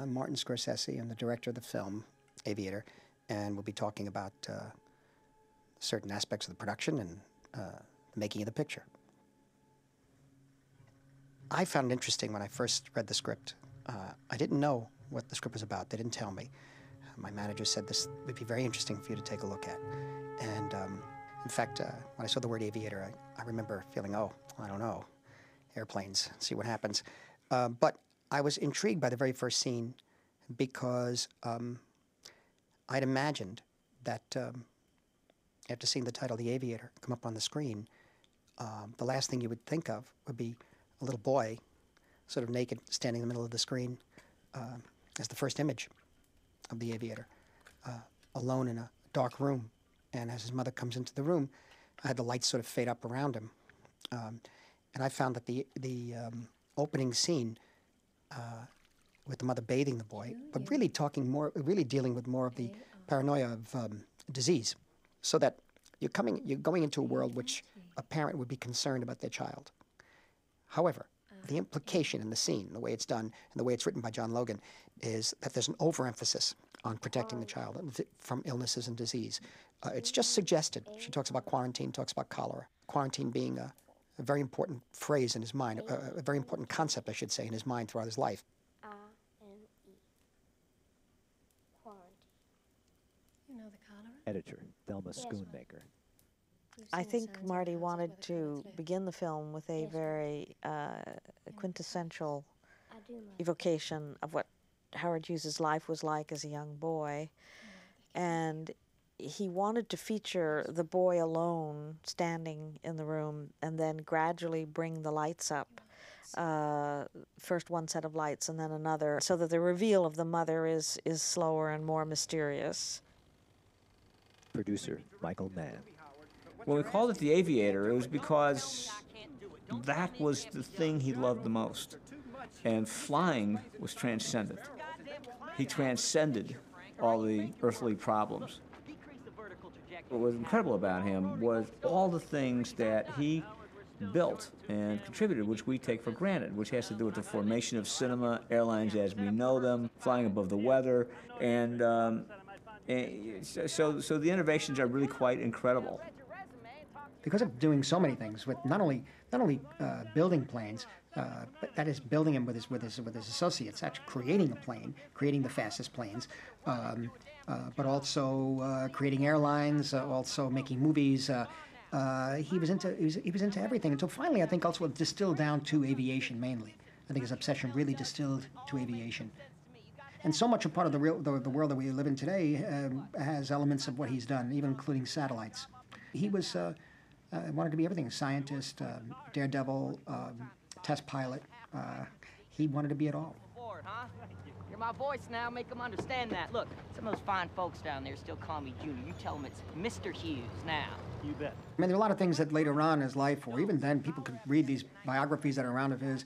I'm Martin Scorsese. I'm the director of the film Aviator, and we'll be talking about uh, certain aspects of the production and uh, the making of the picture. I found it interesting when I first read the script. Uh, I didn't know what the script was about. They didn't tell me. My manager said this would be very interesting for you to take a look at. And um, in fact, uh, when I saw the word aviator, I, I, remember feeling, oh, I don't know, airplanes, see what happens. Uh, but I was intrigued by the very first scene because um, I'd imagined that um, after seeing the title The Aviator come up on the screen, um, the last thing you would think of would be a little boy, sort of naked, standing in the middle of the screen uh, as the first image of the aviator, uh, alone in a dark room. And as his mother comes into the room, I had the lights sort of fade up around him. Um, and I found that the, the um, opening scene uh, with the mother bathing the boy, but really talking more, really dealing with more of the paranoia of um, disease, so that you're coming, you're going into a world which a parent would be concerned about their child. However, the implication in the scene, the way it's done, and the way it's written by John Logan, is that there's an overemphasis on protecting the child from illnesses and disease. Uh, it's just suggested. She talks about quarantine, talks about cholera. Quarantine being a, a very important phrase in his mind, a, a, very important concept, I should say, in his mind throughout his life. You know the cholera? Editor, Thelma Schoonmaker. I think Marty wanted to begin the film with a very uh, quintessential evocation of what Howard Hughes's life was like as a young boy. And he wanted to feature the boy alone standing in the room and then gradually bring the lights up. Uh, first one set of lights and then another, so that the reveal of the mother is, is slower and more mysterious. Producer Michael Mann. When we called it the Aviator, it was because that was the thing he loved the most. And flying was transcendent. He transcended all the earthly problems. What was incredible about him was all the things that he built and contributed, which we take for granted, which has to do with the formation of cinema, airlines as we know them, flying above the weather, and, um, and so, so the innovations are really quite incredible. Because of doing so many things with not only not only uh, building planes, uh, but that is building them with his with his with his associates, actually creating a plane, creating the fastest planes, um, but also uh, creating airlines, uh, also making movies. Uh, he was into he was, he was into everything until finally, I think, also distilled down to aviation mainly. I think his obsession really distilled to aviation. And so much a part of the, real, the, the world that we live in today um, has elements of what he's done, even including satellites. He was uh, I wanted to be everything scientist, um, daredevil, um, test pilot. Uh, he wanted to be it all. You're my voice now, make them understand that. Look, some of those fine folks down there still call me Junior. You tell them it's Mr. Hughes now. You bet. I mean, there are a lot of things that later on in his life, or even then, people could read these biographies that are around of his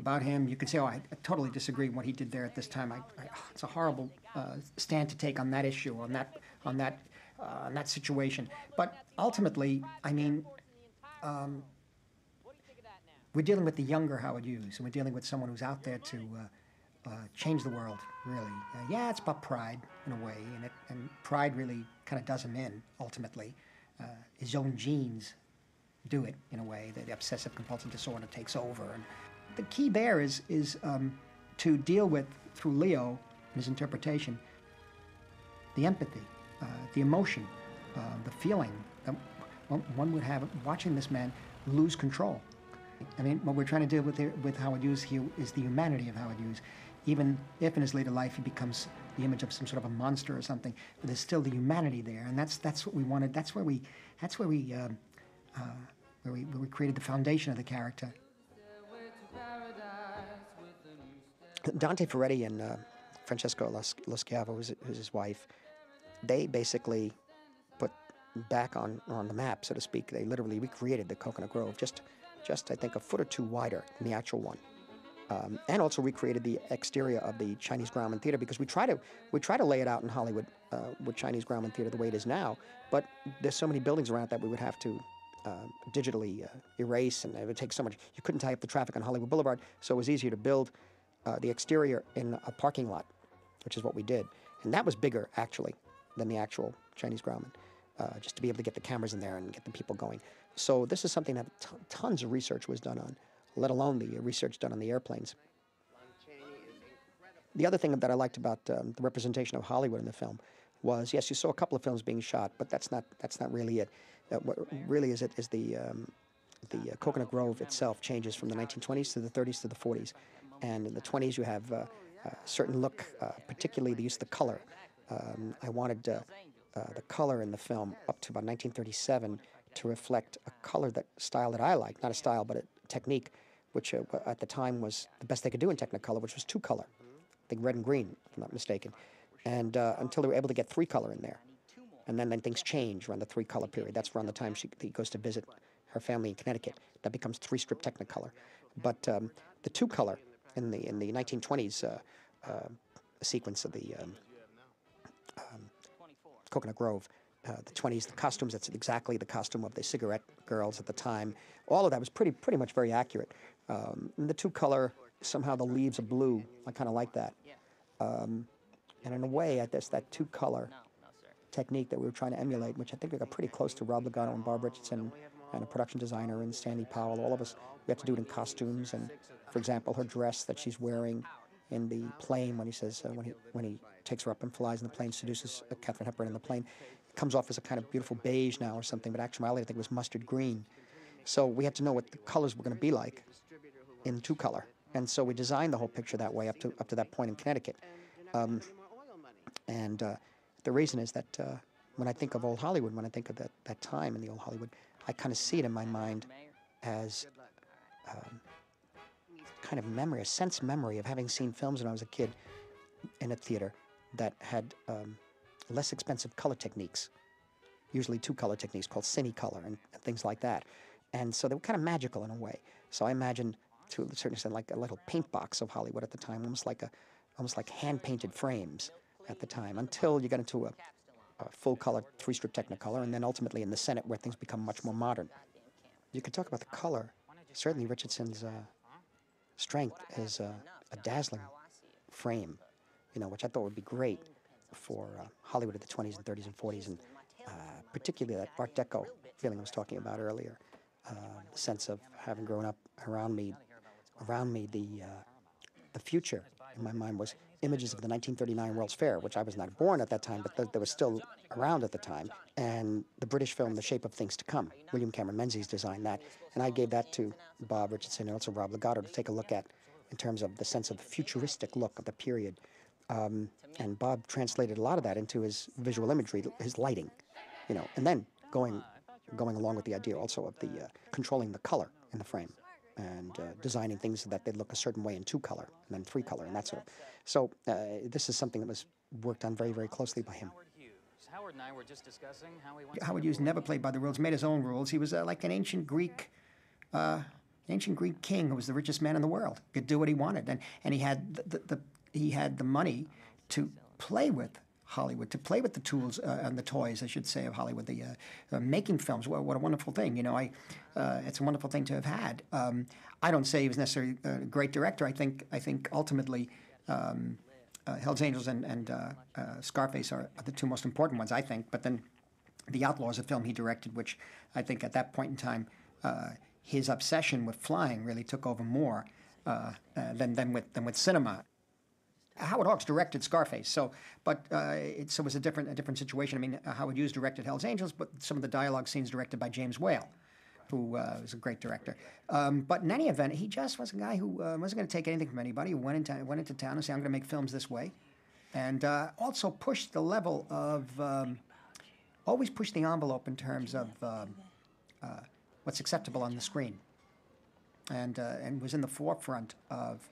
about him. You could say, oh, I, I totally disagree with what he did there at this time. I, I, it's a horrible uh, stand to take on that issue, on that, on that uh, in that situation. But ultimately, I mean, um, we're dealing with the younger Howard Hughes, and we're dealing with someone who's out there to uh, uh, change the world, really. Uh, yeah, it's about pride in a way, and, it, and pride really kind of does him in, ultimately. Uh, his own genes do it in a way, the obsessive compulsive disorder takes over. And the key there is, is um, to deal with, through Leo and his interpretation, the empathy uh, the emotion, uh, the feeling that one would have watching this man lose control. I mean, what we're trying to do with, the, with Howard Hughes here is the humanity of Howard Hughes. Even if in his later life he becomes the image of some sort of a monster or something, but there's still the humanity there, and that's that's what we wanted. That's where we that's where we um, uh, where we where we created the foundation of the character. Dante Ferretti and uh, Francesco Loschiavo was, was his wife they basically put back on, on the map, so to speak. They literally recreated the Coconut Grove, just, just I think a foot or two wider than the actual one. Um, and also recreated the exterior of the Chinese Grauman Theater because we try to we try to lay it out in Hollywood uh, with Chinese Grauman Theater the way it is now, but there's so many buildings around that we would have to uh, digitally uh, erase, and it would take so much. You couldn't tie up the traffic on Hollywood Boulevard, so it was easier to build uh, the exterior in a parking lot, which is what we did. And that was bigger, actually, than the actual Chinese Grauman, uh, just to be able to get the cameras in there and get the people going. So this is something that t- tons of research was done on, let alone the research done on the airplanes. The other thing that I liked about um, the representation of Hollywood in the film was, yes, you saw a couple of films being shot, but that's not that's not really it. Uh, what really is it is the um, the uh, Coconut Grove itself changes from the 1920s to the 30s to the 40s, and in the 20s you have uh, a certain look, uh, particularly the use of the color. Um, I wanted uh, uh, the color in the film up to about 1937 to reflect a color that style that I like, not a style but a technique, which at the time was the best they could do in Technicolor, which was two color. I think red and green, if I'm not mistaken. And uh, until they were able to get three color in there. And then, then things change around the three color period. That's around the time she he goes to visit her family in Connecticut. That becomes three strip Technicolor. But um, the two color in the in the 1920s uh, uh, sequence of the um, um, Coconut Grove, uh, the 20s, the costumes, that's exactly the costume of the cigarette girls at the time. All of that was pretty pretty much very accurate. Um, the two color, somehow the leaves are blue. I kind of like that. Um, and in a way, I guess that two color technique that we were trying to emulate, which I think we got pretty close to Rob Legato and Bob Richardson and a production designer and Sandy Powell. All of us, we had to do it in costumes. And for example, her dress that she's wearing in the plane when he says, uh, when, he, when he takes her up and flies in the plane, seduces uh, Katharine Hepburn in the plane, it comes off as a kind of beautiful beige now or something, but actually, I think it was mustard green. So we had to know what the colors were going to be like in two color. And so we designed the whole picture that way up to, up to that point in Connecticut. Um, and uh, the reason is that uh, when I think of old Hollywood, when I think of that, that time in the old Hollywood, I kind of see it in my mind as um, kind of memory, a sense memory of having seen films when I was a kid in a theater that had um, less expensive color techniques, usually two color techniques called Cinecolor and, and things like that. And so they were kind of magical in a way. So I imagine, to a certain extent, like a little paint box of Hollywood at the time, almost like a, almost like hand painted frames at the time, until you got into a, a full color three strip Technicolor, and then ultimately in the Senate where things become much more modern. You could talk about the color. Certainly, Richardson's uh, strength is uh, a dazzling frame, you know, which I thought would be great for uh, Hollywood of the 20s and 30s and 40s, and uh, particularly that Art Deco feeling I was talking about earlier. Uh, the sense of having grown up around me, around me, the uh, the future in my mind was images of the 1939 World's Fair, which I was not born at that time, but th- they were still around at the time, and the British film The Shape of Things to Come. William Cameron Menzies designed that, and I gave that to Bob Richardson and also Rob Legato to take a look at in terms of the sense of the futuristic look of the period. Um, and Bob translated a lot of that into his visual imagery, his lighting, you know, and then going going along with the idea also of the uh, controlling the color in the frame and uh, designing things so that they look a certain way in two color and then three color and that sort of. So uh, this is something that was worked on very very closely by him. Howard and I were just discussing how he Howard Hughes never played by the rules, made his own rules. He was uh, like an ancient Greek, uh, ancient Greek king who was the richest man in the world. Could do what he wanted, and and he had the, the, the he had the money to play with Hollywood, to play with the tools uh, and the toys, I should say, of Hollywood. The uh, uh, making films, what, what, a wonderful thing. You know, I, uh, it's a wonderful thing to have had. Um, I don't say he was necessarily a great director. I think, I think ultimately, um, uh, Hell's Angels and, and Scarface are, are, the two most important ones, I think. But then, The Outlaw is a film he directed, which I think at that point in time, his obsession with flying really took over more than, than with than with cinema. Howard Hawks directed Scarface, so but uh, it, so it was a different a different situation. I mean, uh, Howard Hughes directed Hell's Angels, but some of the dialogue scenes directed by James Whale, who uh, was a great director. Um, but in any event, he just was a guy who uh, wasn't going to take anything from anybody. He went into went into town and said, "I'm going to make films this way," and uh, also pushed the level of um, always pushed the envelope in terms of um, uh, what's acceptable on the screen, and and was in the forefront of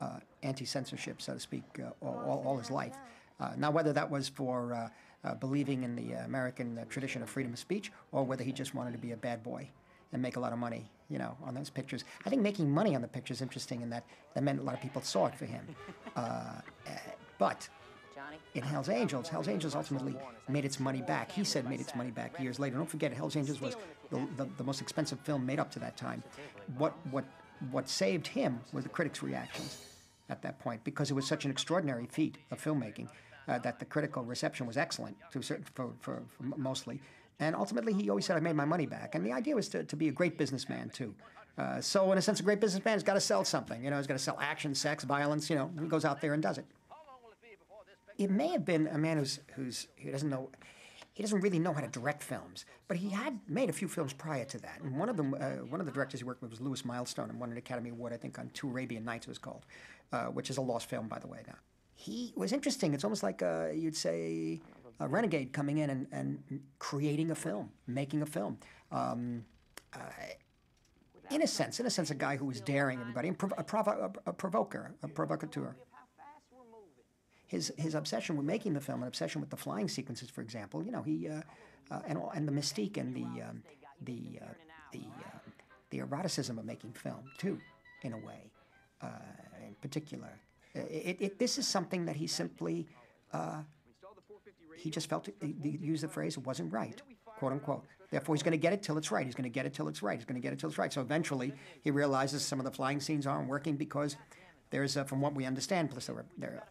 uh, anti-censorship, so to speak, uh, all, all, his life. Uh, now, whether that was for uh, uh, believing in the American uh, tradition of freedom of speech, or whether he just wanted to be a bad boy and make a lot of money, you know, on those pictures. I think making money on the pictures is interesting in that that meant a lot of people saw it for him. Eh, but in Hell's Angels, Hell's Angels ultimately made its money back. He said made its money back years later. Don't forget, Hell's Angels was the, the, the most expensive film made up to that time. What what what saved him were the critics' reactions. At that point because it was such an extraordinary feat of filmmaking uh, that the critical reception was excellent to certain, for, for, for mostly. And ultimately, he always said, I made my money back. And the idea was to, to be a great businessman, too. Uh, so, in a sense, a great businessman has got to sell something. You know, he's got to sell action, sex, violence. You know, he goes out there and does it. It may have been a man who's, who's who doesn't know, he doesn't really know how to direct films, but he had made a few films prior to that. And one of them, uh, one of the directors he worked with was Lewis Milestone, and won an Academy Award, I think, on Two Arabian Knights, it was called, uh, which is a lost film, by the way. Now, he was interesting. It's almost like uh, you'd say a renegade coming in and, and creating a film, making a film. Um, uh, in a sense, in a sense, a guy who was daring everybody, and prov- a, provo- a, a provoker, a provocateur. His, his obsession with making the film, an obsession with the flying sequences, for example, you know, he, uh, uh, and, and the mystique and the, um, the, uh, the, uh, the eroticism of making film, too, in a way, particular. It, it, this is something that he simply, uh, he just felt, he used the phrase, wasn't right, quote unquote. Therefore, he's going to get it till it's right. He's going to get it till it's right. He's going to get it till it's right. So eventually, he realizes some of the flying scenes aren't working because there's, from what we understand, plus there are, there are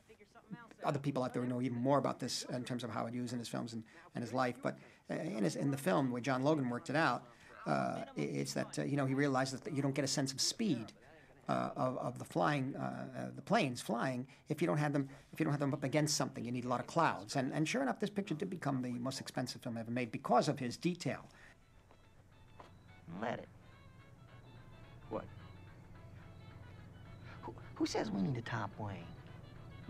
other people out there who know even more about this in terms of how it used in his films and, and his life. But uh, in, his, in the film, where John Logan worked it out, uh, it's that, uh, you know, he realizes that you don't get a sense of speed. Uh, of, of the flying, uh, uh, the planes flying, if you don't have them, if you don't have them up against something, you need a lot of clouds. And, and sure enough, this picture did become the most expensive film ever made because of his detail. Let it. What? Who, who says we need a top wing?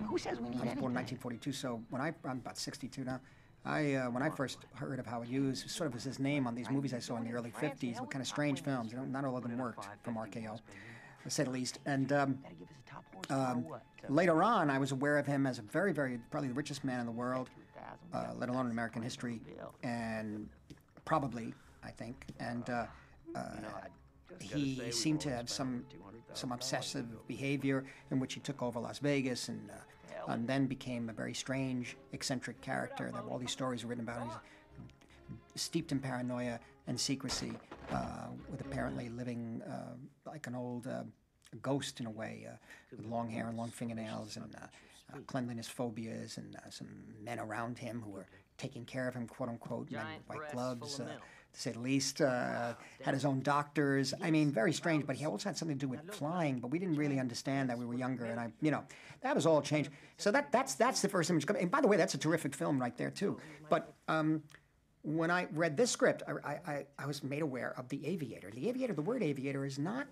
Who says we need I was born in 1942, so when I, I'm about 62 now. I, uh, when I first heard of Howard Hughes, sort of was his name on these movies I saw in the early 50s, what kind of strange films. You know, not all of them worked from RKO, to say the least. And um, um, later on, I was aware of him as a very, very, probably the richest man in the world, uh, let alone in American history, and probably, I think. And uh, uh, he seemed to have some some obsessive behavior in which he took over Las Vegas and, uh, and then became a very strange, eccentric character. There were all these stories written about him. Steeped in paranoia and secrecy, uh, with apparently living uh, like an old ghost in a way, uh, with long hair and long fingernails and uh, cleanliness phobias and some men around him who were taking care of him, quote unquote, men with white gloves to say the least. Uh, had his own doctors. I mean, very strange. But he also had something to do with flying. But we didn't really understand that we were younger, and I, you know, that was all changed. So that that's that's the first image. Coming. And by the way, that's a terrific film right there too. But um, when I read this script, I, I, I was made aware of the aviator. The aviator, the word aviator, is not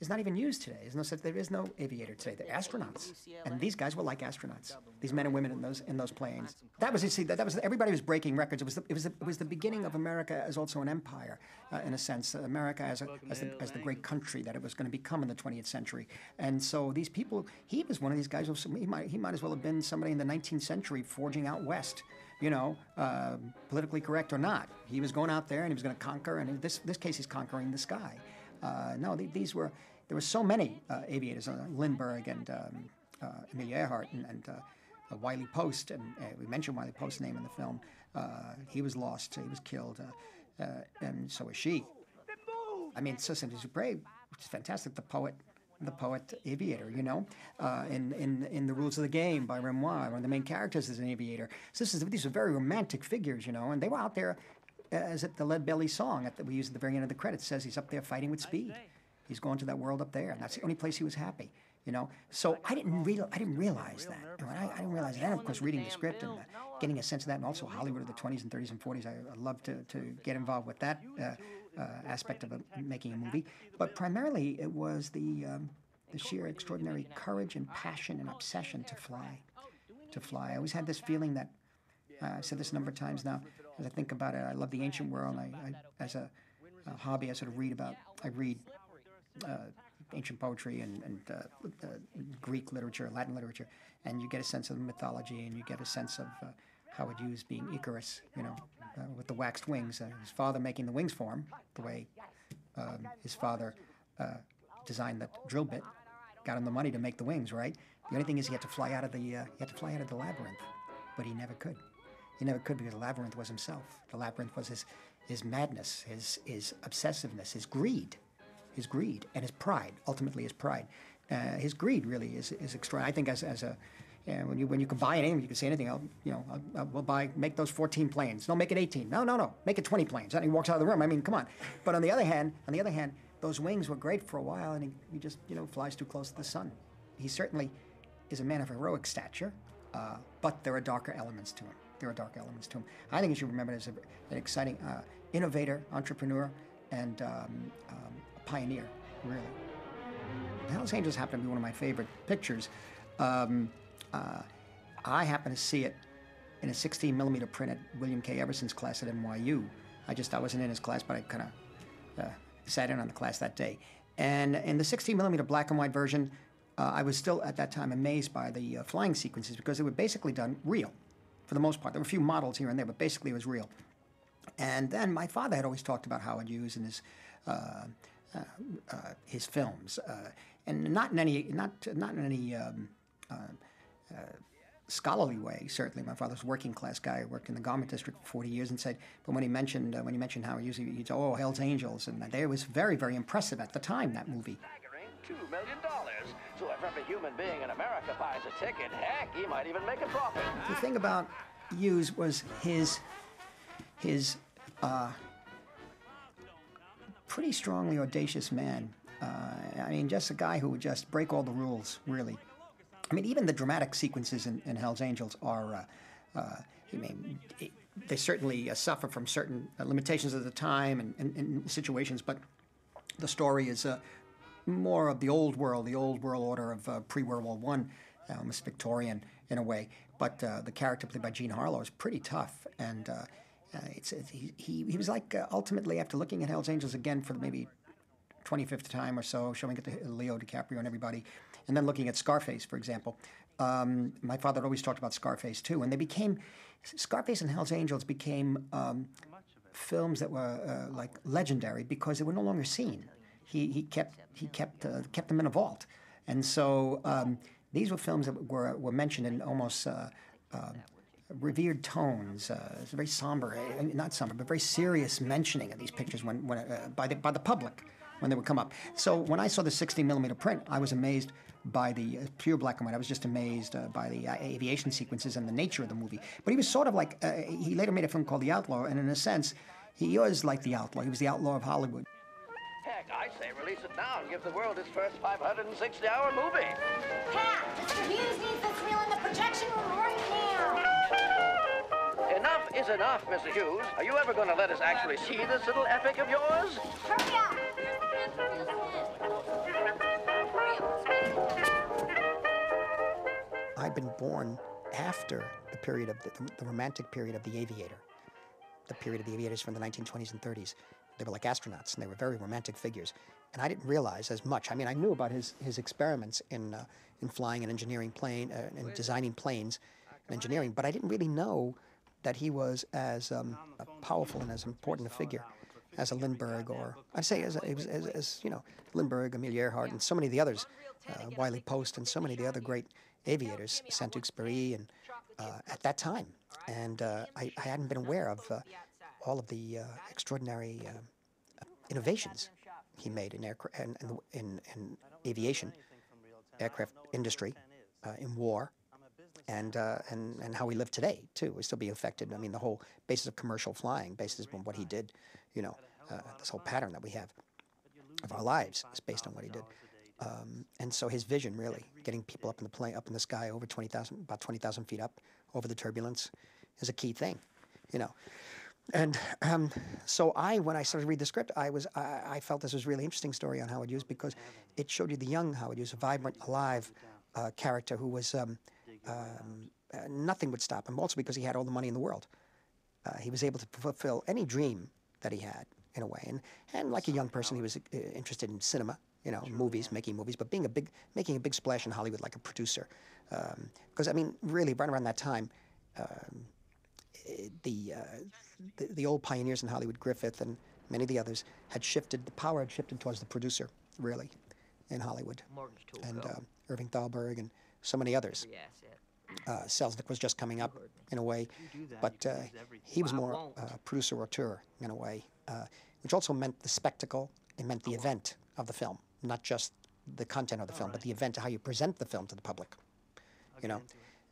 is not even used today. There's no such, there is no aviator today. They're astronauts, and these guys were like astronauts. These men and women in those in those planes. That was you see that, that was everybody was breaking records. It was the, it was the, it was the beginning of America as also an empire, uh, in a sense. Uh, America as a, as the, as the great country that it was going to become in the 20th century. And so these people, he was one of these guys. Who, he might he might as well have been somebody in the 19th century forging out west you know, uh, politically correct or not. He was going out there and he was going to conquer, and in this, this case, he's conquering the sky. Uh, no, th- these were, there were so many uh, aviators, uh, Lindbergh and um, uh, Amelia Earhart and, and uh, Wiley Post, and we mentioned Wiley Post's name in the film. he was lost, he was killed, and so was she. I mean, Saint-Exupéry, which is fantastic, the poet the poet aviator, you know, uh, in, in, in The Rules of the Game by Renoir. One of the main characters is an aviator. So is, these are very romantic figures, you know, and they were out there as at the Lead Belly song that we use at the very end of the credits says he's up there fighting with speed. He's going to that world up there, and that's the only place he was happy. You know, so I didn't real I didn't realize that. Know, I, I, didn't realize that. And of course, reading the script and uh, getting a sense of that, and also Hollywood of the 20s and 30s and 40s. I, I love to, to get involved with that uh, uh, aspect of a, making a movie. But primarily, it was the um, the sheer extraordinary courage and passion and obsession to fly, to fly. I always had this feeling that uh, I've said this a number of times now. As I think about it, I love the ancient world. I, I as a, a, hobby, I sort of read about. I read uh, ancient poetry and, and uh, uh, Greek literature, Latin literature, and you get a sense of the mythology, and you get a sense of uh, Howard Hughes being Icarus, you know, uh, with the waxed wings. Uh, his father making the wings for him, the way um, his father designed the drill bit, got him the money to make the wings, right? The only thing is he had to fly out of the he had to fly out of the labyrinth, but he never could. He never could because the labyrinth was himself. The labyrinth was his, his madness, his, his obsessiveness, his greed, his greed, and his pride, ultimately his pride. Uh, his greed really is, is extraordinary. I think as, as a, yeah, when you when you can buy anything, you can say anything. I'll, you know, I'll, I'll, we'll buy, make those 14 planes. No, make it 18. No, no, no, make it 20 planes. And he walks out of the room. I mean, come on. But on the other hand, on the other hand, those wings were great for a while, and he, he just, you know, flies too close to the sun. He certainly is a man of heroic stature, uh, but there are darker elements to him. There are dark elements to him. I think you should remember as a, an exciting uh, innovator, entrepreneur, and um, um, a pioneer, really. The Hell's Angels happened to be one of my favorite pictures. Um, uh, I happened to see it in a 16 millimeter print at William K. Everson's class at NYU. I just I wasn't in his class, but I kind of uh, sat in on the class that day. And in the 16 millimeter black and white version, uh, I was still at that time amazed by the uh, flying sequences because they were basically done real, for the most part. There were a few models here and there, but basically it was real. And then my father had always talked about Howard Hughes and his uh, uh, uh, his films, uh, and not in any not not in any um, uh, uh, scholarly way. Certainly, my father's a working class guy. Worked in the garment district for 40 years, and said, but when he mentioned when he mentioned Howard Hughes, he'd say, "Oh, Hell's Angels," and it was very very impressive at the time. That movie. Two million dollars. So if every human being in America buys a ticket, heck, he might even make a profit. The thing about Hughes was his his uh, pretty strongly audacious man. Uh, I mean, just a guy who would just break all the rules, really. I mean, even the dramatic sequences in, in Hell's Angels are, uh, uh, certainly uh, suffer from certain limitations of the time and, and, and situations, but the story is uh, more of the old world, the old world order of uh, pre-World War One, almost Victorian in a way. But uh, the character played by Jean Harlow is pretty tough, and uh, uh, it's, it's, he, he, was like uh, ultimately after looking at Hell's Angels again for maybe 25th time or so, showing it to Leo DiCaprio and everybody, and then looking at Scarface, for example. Um, my father always talked about Scarface too, and they became Scarface and Hell's Angels became um, films that were uh, like legendary because they were no longer seen. He, he kept he kept uh, kept them in a vault, and so um, these were films that were were mentioned in almost. Uh, uh revered tones, uh, very somber, uh, not somber, but very serious mentioning of these pictures when, when uh, by the by the public when they would come up. So when I saw the 16 millimeter print, I was amazed by the uh, pure black and white. I was just amazed uh, by the uh, aviation sequences and the nature of the movie. But he was sort of like, uh, he later made a film called The Outlaw, and in a sense, he was like the outlaw. He was the outlaw of Hollywood. Heck, I say release it now and give the world its first 560-hour movie. Pat, Mr. Hughes needs this reel in the projection room right now. Enough is enough, Mr. Hughes. Are you ever going to let us actually see this little epic of yours? Hurry up. I've been born after the period of the, the romantic period of The Aviator. The period of the aviators from the 1920s and 30s. They were like astronauts, and they were very romantic figures. And I didn't realize as much. I mean, I knew about his, his experiments in, uh, in flying and engineering plane uh, and designing planes and engineering, but I didn't really know that he was as um, powerful and as important a figure as a Lindbergh or I'd say as, as, as, as you know Lindbergh, Amelia Earhart, and so many of the others, uh, Wiley Post, and so many of the other great aviators, Saint-Exupéry, and uh, at that time. And uh, I, I hadn't been aware of uh, all of the uh, extraordinary uh, innovations he made in aircraft and in, in, aviation, aircraft industry, in war, and, uh, and, and how we live today, too, is still be affected. I mean, the whole basis of commercial flying, basis on what he did, you know, uh, this whole pattern that we have of our lives is based on what he did. Um, and so his vision, really, getting people up in the plane, up in the sky, over 20,000, about 20,000 feet up, over the turbulence, is a key thing, you know. And um, so I, when I started to read the script, I was, I, I, felt this was a really interesting story on Howard Hughes because it showed you the young Howard Hughes, a vibrant, alive uh, character who was, um, um, uh, nothing would stop him. Also because he had all the money in the world, uh, he was able to fulfill any dream that he had in a way. And and like a young person, he was uh, interested in cinema, you know, movies, making movies, but being a big, making a big splash in Hollywood like a producer. Because um, I mean, really, right around that time. Um, the, uh, the, the old pioneers in Hollywood, Griffith and many of the others, had shifted. The power had shifted towards the producer, really, in Hollywood, and uh, Irving Thalberg and so many others. Uh, Selznick was just coming up in a way, but uh, he was more uh, producer auteur in a way, uh, which also meant the spectacle. It meant the event of the film, not just the content of the film, but the event, of how you present the film to the public. You know,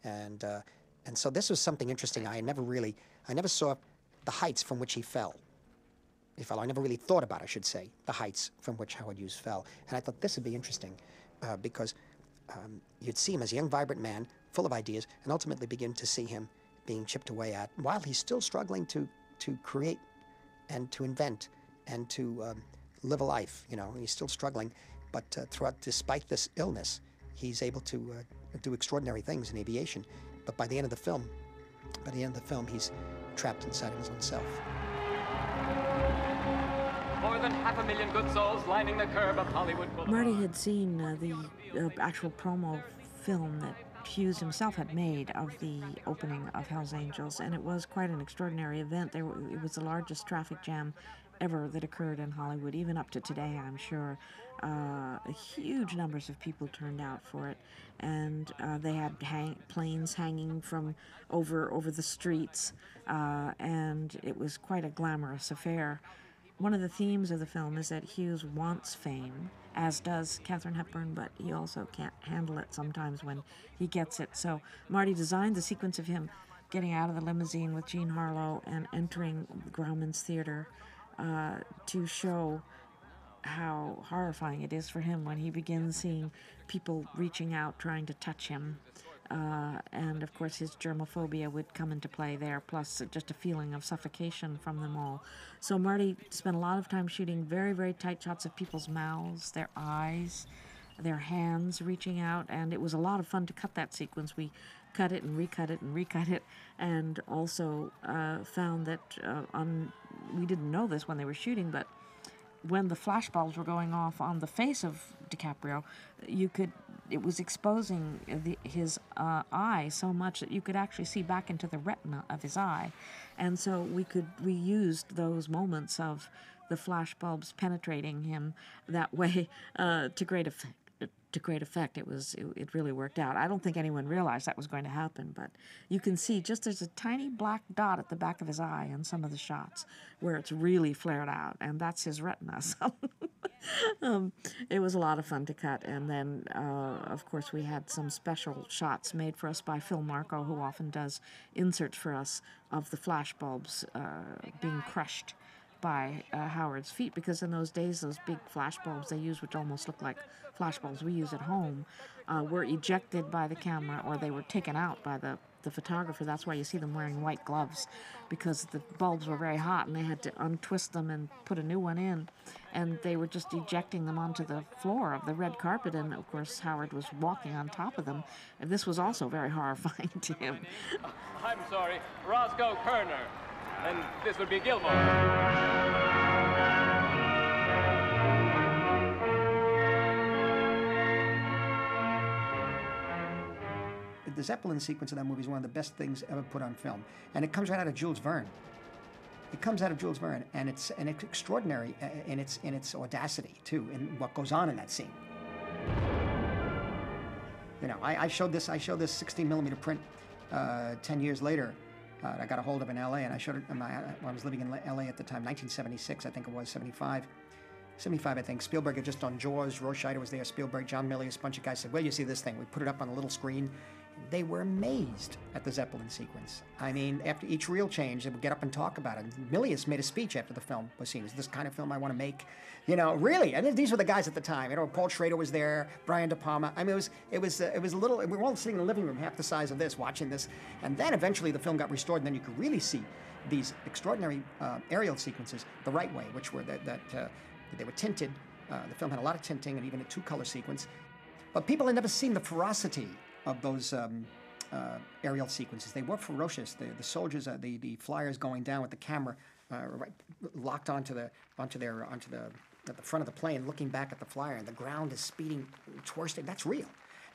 and uh, and so this was something interesting. I never really, I never saw the heights from which he fell. He fell. I never really thought about, I should say, the heights from which Howard Hughes fell. And I thought this would be interesting uh, because um, you'd see him as a young, vibrant man, full of ideas, and ultimately begin to see him being chipped away at while he's still struggling to to create and to invent and to um, live a life. You know, he's still struggling, but uh, throughout, despite this illness, he's able to uh, do extraordinary things in aviation. But by the end of the film, by the end of the film, he's trapped inside of his own self. More than half a million good souls lining the curb of Hollywood Boulevard. Marty had seen uh, the uh, actual promo film that Hughes himself had made of the opening of Hell's Angels, and it was quite an extraordinary event. There, it was the largest traffic jam ever that occurred in Hollywood, even up to today, I'm sure. Uh, huge numbers of people turned out for it, and uh, they had hang- planes hanging from over over the streets, uh, and it was quite a glamorous affair. One of the themes of the film is that Hughes wants fame, as does Katharine Hepburn, but he also can't handle it sometimes when he gets it. So Marty designed the sequence of him getting out of the limousine with Jean Harlow and entering Grauman's Theater uh, to show how horrifying it is for him when he begins seeing people reaching out trying to touch him. Uh, and of course, his germophobia would come into play there, plus just a feeling of suffocation from them all. So, Marty spent a lot of time shooting very, very tight shots of people's mouths, their eyes, their hands reaching out, and it was a lot of fun to cut that sequence. We cut it and recut it and recut it, and also uh, found that uh, on we didn't know this when they were shooting, but when the flashbulbs were going off on the face of DiCaprio, you could it was exposing the, his uh, eye so much that you could actually see back into the retina of his eye, and so we could we used those moments of the flashbulbs penetrating him that way uh, to great effect to great effect. It was it, it, really worked out. I don't think anyone realized that was going to happen, but you can see just there's a tiny black dot at the back of his eye in some of the shots where it's really flared out, and that's his retina. So um, it was a lot of fun to cut, and then uh, of course we had some special shots made for us by Phil Marco, who often does inserts for us of the flash bulbs uh, being crushed by uh, Howard's feet because in those days, those big flash bulbs they used, which almost looked like flash bulbs we use at home, uh, were ejected by the camera or they were taken out by the, the photographer. That's why you see them wearing white gloves because the bulbs were very hot and they had to untwist them and put a new one in. And they were just ejecting them onto the floor of the red carpet. And of course, Howard was walking on top of them. And this was also very horrifying to him. I'm sorry, Roscoe Turner. And this would be Gilmore. The Zeppelin sequence of that movie is one of the best things ever put on film, and it comes right out of Jules Verne. It comes out of Jules Verne, and it's and it's extraordinary uh, in its in its audacity too, in what goes on in that scene. You know, I, I showed this I showed this 16 millimeter print uh, 10 years later uh, I got a hold of in LA, and I showed it my, I was living in LA at the time, 1976, I think it was, 75. 75, I think. Spielberg had just done Jaws. Roy was there. Spielberg, John Milius, a bunch of guys said, Well, you see this thing. We put it up on a little screen. They were amazed at the Zeppelin sequence. I mean, after each reel change, they would get up and talk about it. Milius made a speech after the film was seen. Is this kind of film I want to make? You know, really. And these were the guys at the time. You know, Paul Schrader was there, Brian De Palma. I mean, it was it was uh, it was a little. We were all sitting in the living room, half the size of this, watching this. And then eventually the film got restored, and then you could really see these extraordinary uh, aerial sequences the right way, which were that, that uh, they were tinted. Uh, the film had a lot of tinting and even a two-color sequence. But people had never seen the ferocity of those um, uh, aerial sequences. They were ferocious. The, the soldiers, uh, the, the flyers going down with the camera uh, right, locked onto the onto their onto the at the front of the plane, looking back at the flyer, and the ground is speeding towards it. That's real.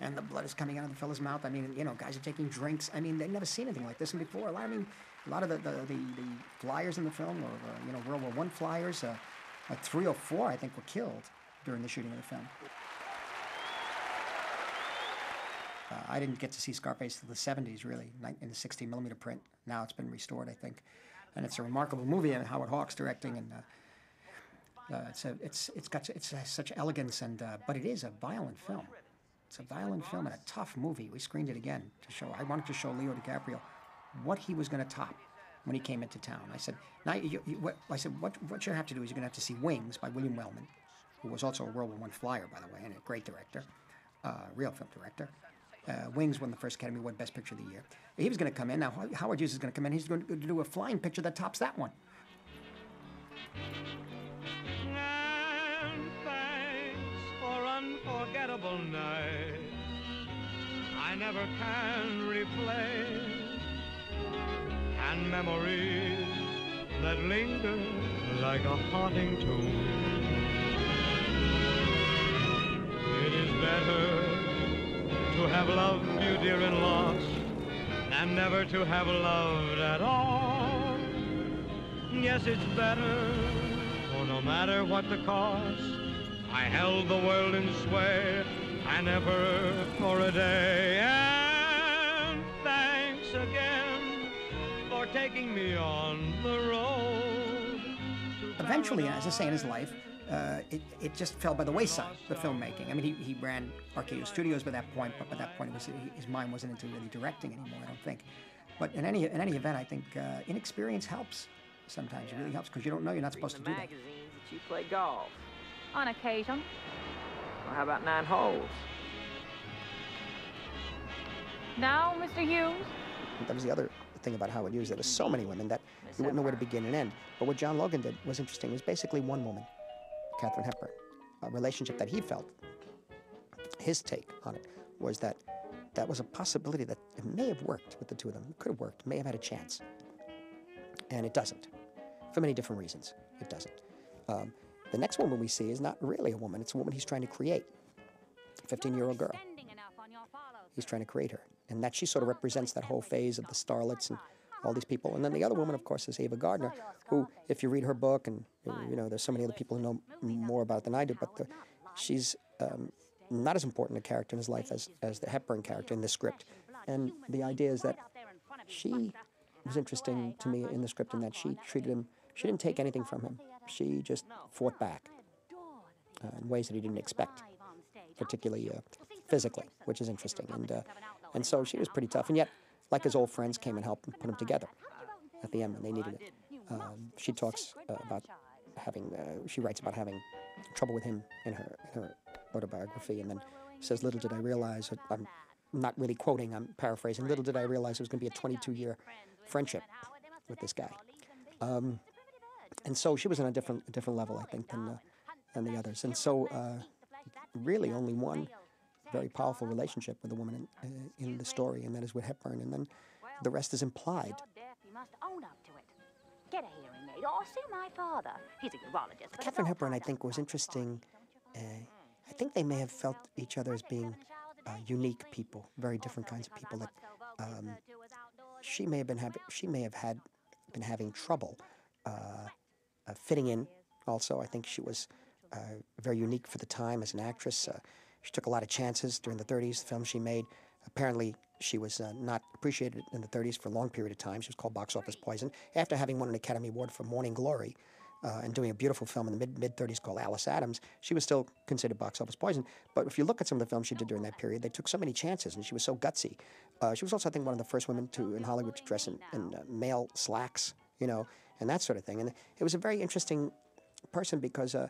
And the blood is coming out of the fellow's mouth. I mean, you know, guys are taking drinks. I mean, they've never seen anything like this before. A lot, I mean, a lot of the, the, the, the flyers in the film, or uh, you know, World War One flyers, uh, like three or four, I think, were killed during the shooting of the film. Uh, I didn't get to see Scarface until the 70s, really, in the 16 millimeter print. Now it's been restored, I think. And it's a remarkable movie, and Howard Hawks directing. And uh, Uh, it's a, it's it's got it's such elegance and uh, but it is a violent film. It's a violent film and a tough movie. We screened it again to show. I wanted to show Leo DiCaprio what he was going to top when he came into town. I said, now you, you, what, I said, what what you have to do is you're going to have to see Wings by William Wellman, who was also a World War One flyer, by the way, and a great director, uh, real film director. Uh, Wings won the first Academy Award Best Picture of the Year. He was going to come in. Now Howard Hughes is going to come in. He's going to do a flying picture that tops that one. And thanks for unforgettable I never can. And memories that linger like a haunting tune. It is better to have loved you, dear, and lost, than never to have loved at all. Yes, it's better, for no matter what the cost, I held the world in sway, I never for a day. And thanks again for taking me on the road. Eventually, as I say in his life, uh, it, it just fell by the wayside, the filmmaking. I mean, he, he ran RKO Studios by that point, but by that point, was, his mind wasn't into really directing anymore, I don't think. But in any, in any event, I think uh, inexperience helps sometimes. It really helps because you don't know you're not supposed to do that. magazines that you play golf. On occasion. Well, how about nine holes? Now, Mr. Hughes? That was the other thing about Howard Hughes. There were so many women that you wouldn't know where to begin and end. But what John Logan did was interesting. It was basically one woman, Katharine Hepburn, a relationship that he felt. His take on it was that that was a possibility that it may have worked with the two of them. It could have worked, may have had a chance. And it doesn't, for many different reasons. It doesn't. Um, the next woman we see is not really a woman, it's a woman he's trying to create, a 15 year old girl. He's trying to create her. And that she sort of represents that whole phase of the starlets and all these people. And then the other woman, of course, is Ava Gardner, who, if you read her book, and you know, there's so many other people who know more about it than I do, but the, she's um, not as important a character in his life as, as the Hepburn character in the script. And the idea is that she was interesting to me in the script in that she treated him, she didn't take anything from him. She just fought back uh, in ways that he didn't expect, particularly uh, physically, which is interesting. And, uh, and so she was pretty tough. And yet, like his old friends came and helped and put him together at the end when they needed it. Um, she talks uh, about having, uh, she writes about having trouble with him in her, in her autobiography, and then says, Little did I realize, I'm not really quoting, I'm paraphrasing, little did I realize it was going to be a 22 year friendship with this guy. Um, and so she was on a different, a different level, I think, than, uh, than the others. And so, uh, really, only one very powerful relationship with a woman in, uh, in the story, and that is with Hepburn. And then the rest is implied. You must own up to it. Get a hearing aid or see my father. He's a urologist. but Katharine Hepburn, I think, was interesting. Uh, I think they may have felt each other as being uh, unique people, very different kinds of people. That um, she may have been having, she may have had been having trouble uh, uh, fitting in. Also, I think she was uh, very unique for the time as an actress. She took a lot of chances during the 30s. The films she made, apparently, she was uh, not appreciated in the 30s for a long period of time. She was called box office poison after having won an Academy Award for Morning Glory uh, and doing a beautiful film in the mid mid 30s called Alice Adams, she was still considered box office poison. But if you look at some of the films she did during that period, they took so many chances, and she was so gutsy. Uh, she was also, I think, one of the first women to in Hollywood to dress in, in uh, male slacks, you know, and that sort of thing. And it was a very interesting person because uh,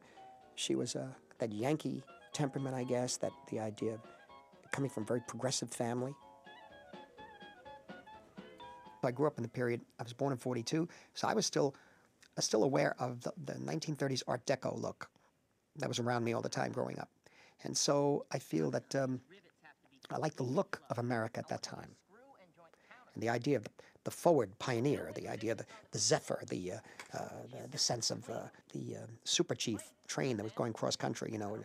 she was uh, that Yankee temperament, I guess, that the idea of coming from a very progressive family. I grew up in the period. I was born in '42, so I was still uh, still aware of the, the 1930s Art Deco look that was around me all the time growing up, and so I feel that um, I like the look of America at that time, and the idea of the, the forward pioneer, the idea of the, the Zephyr, the, uh, uh, the the sense of uh, the uh, super chief train that was going cross country, you know,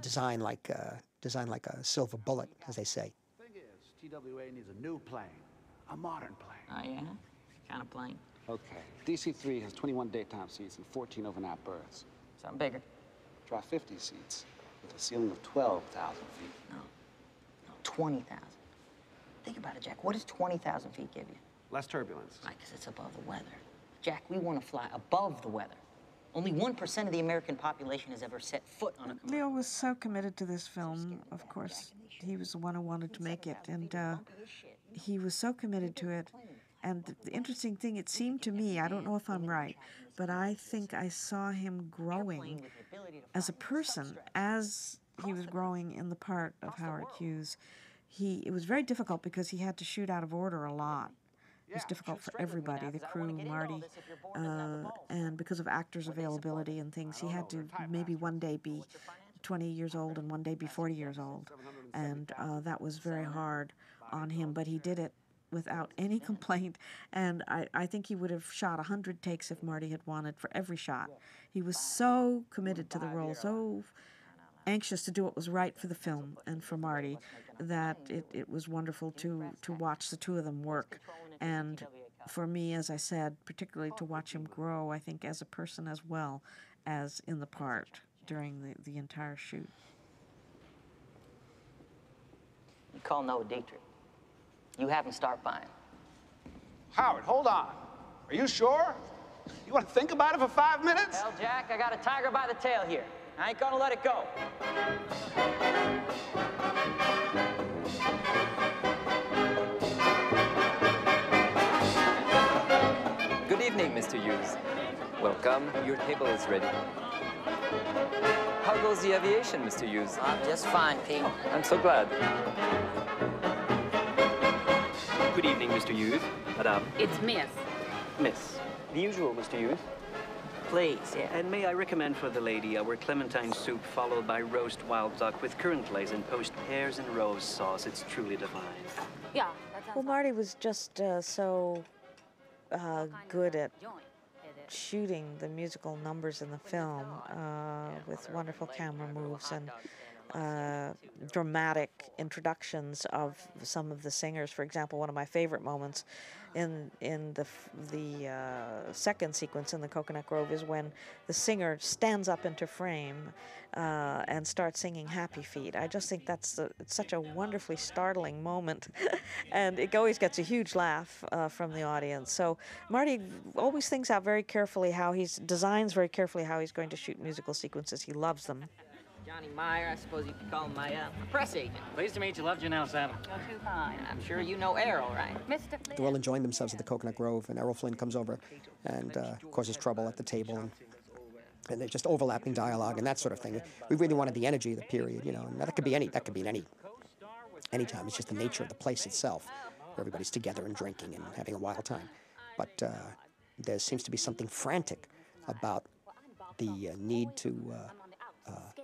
designed like uh, designed like a silver bullet, as they say. The Thing is, TWA needs a new plane, a modern plane. Oh, yeah? Kind of plane. Okay. DC-3 has 21 daytime seats and 14 overnight berths. Something bigger. Try 50 seats with a ceiling of 12,000 feet. No. No, 20,000. Think about it, Jack. What does 20,000 feet give you? Less turbulence. Right, because it's above the weather. Jack, we want to fly above the weather. Only 1% of the American population has ever set foot on a commercial. Leo was so committed to this film. Of course, he was the one who wanted to make it, and uh, he was so committed to it. And the, the interesting thing, it seemed to me, I don't know if I'm right, but I think I saw him growing as a person as he was growing in the part of Howard Hughes. He it was very difficult because he had to shoot out of order a lot. It was difficult for everybody, the crew, Marty, uh, and because of actors' availability and things, he had to maybe one day be 20 years old and one day be 40 years old, and uh, that was very hard on him. But he did it without any complaint, and I, I think he would have shot 100 takes if Marty had wanted for every shot. He was so committed to the role, so anxious to do what was right for the film and for Marty that it, it was wonderful to, to watch the two of them work. And for me, as I said, particularly to watch him grow, I think, as a person as well as in the part during the, the entire shoot. You call Noah Dietrich. You have him start buying. Howard, hold on. Are you sure? You want to think about it for five minutes? Hell, Jack, I got a tiger by the tail here. I ain't gonna let it go. Evening, Mr. Hughes. Welcome. Your table is ready. How goes the aviation, Mr. Hughes? I'm just fine, Pete. I'm so glad. Good evening, Mr. Hughes. Madame. It's Miss. Miss. The usual, Mr. Hughes. Please, yeah. And may I recommend for the lady our clementine soup followed by roast wild duck with currant glaze and poached pears and rose sauce. It's truly divine. Yeah. Well, Marty was just uh, so uh, good at shooting the musical numbers in the film uh, with wonderful camera moves and uh, dramatic introductions of some of the singers. For example, one of my favorite moments in in the the uh, second sequence in the Coconut Grove is when the singer stands up into frame uh, and starts singing Happy Feet. I just think that's a, such a wonderfully startling moment, and it always gets a huge laugh uh, from the audience. So Marty always thinks out very carefully how he's designs very carefully how he's going to shoot musical sequences. He loves them. Johnny Meyer, I suppose you could call him my uh, press agent. Pleased to meet you. Love Janelle Savin. You're too kind. I'm sure you know Errol, right? Mr. They're all enjoying themselves at the Coconut Grove, and Errol Flynn comes over and uh, causes trouble at the table. And, and there's just overlapping dialogue and that sort of thing. We really wanted the energy of the period, you know. And that could be any that could be in any any time. It's just the nature of the place itself, where everybody's together and drinking and having a wild time. But uh, there seems to be something frantic about the uh, need to uh, uh,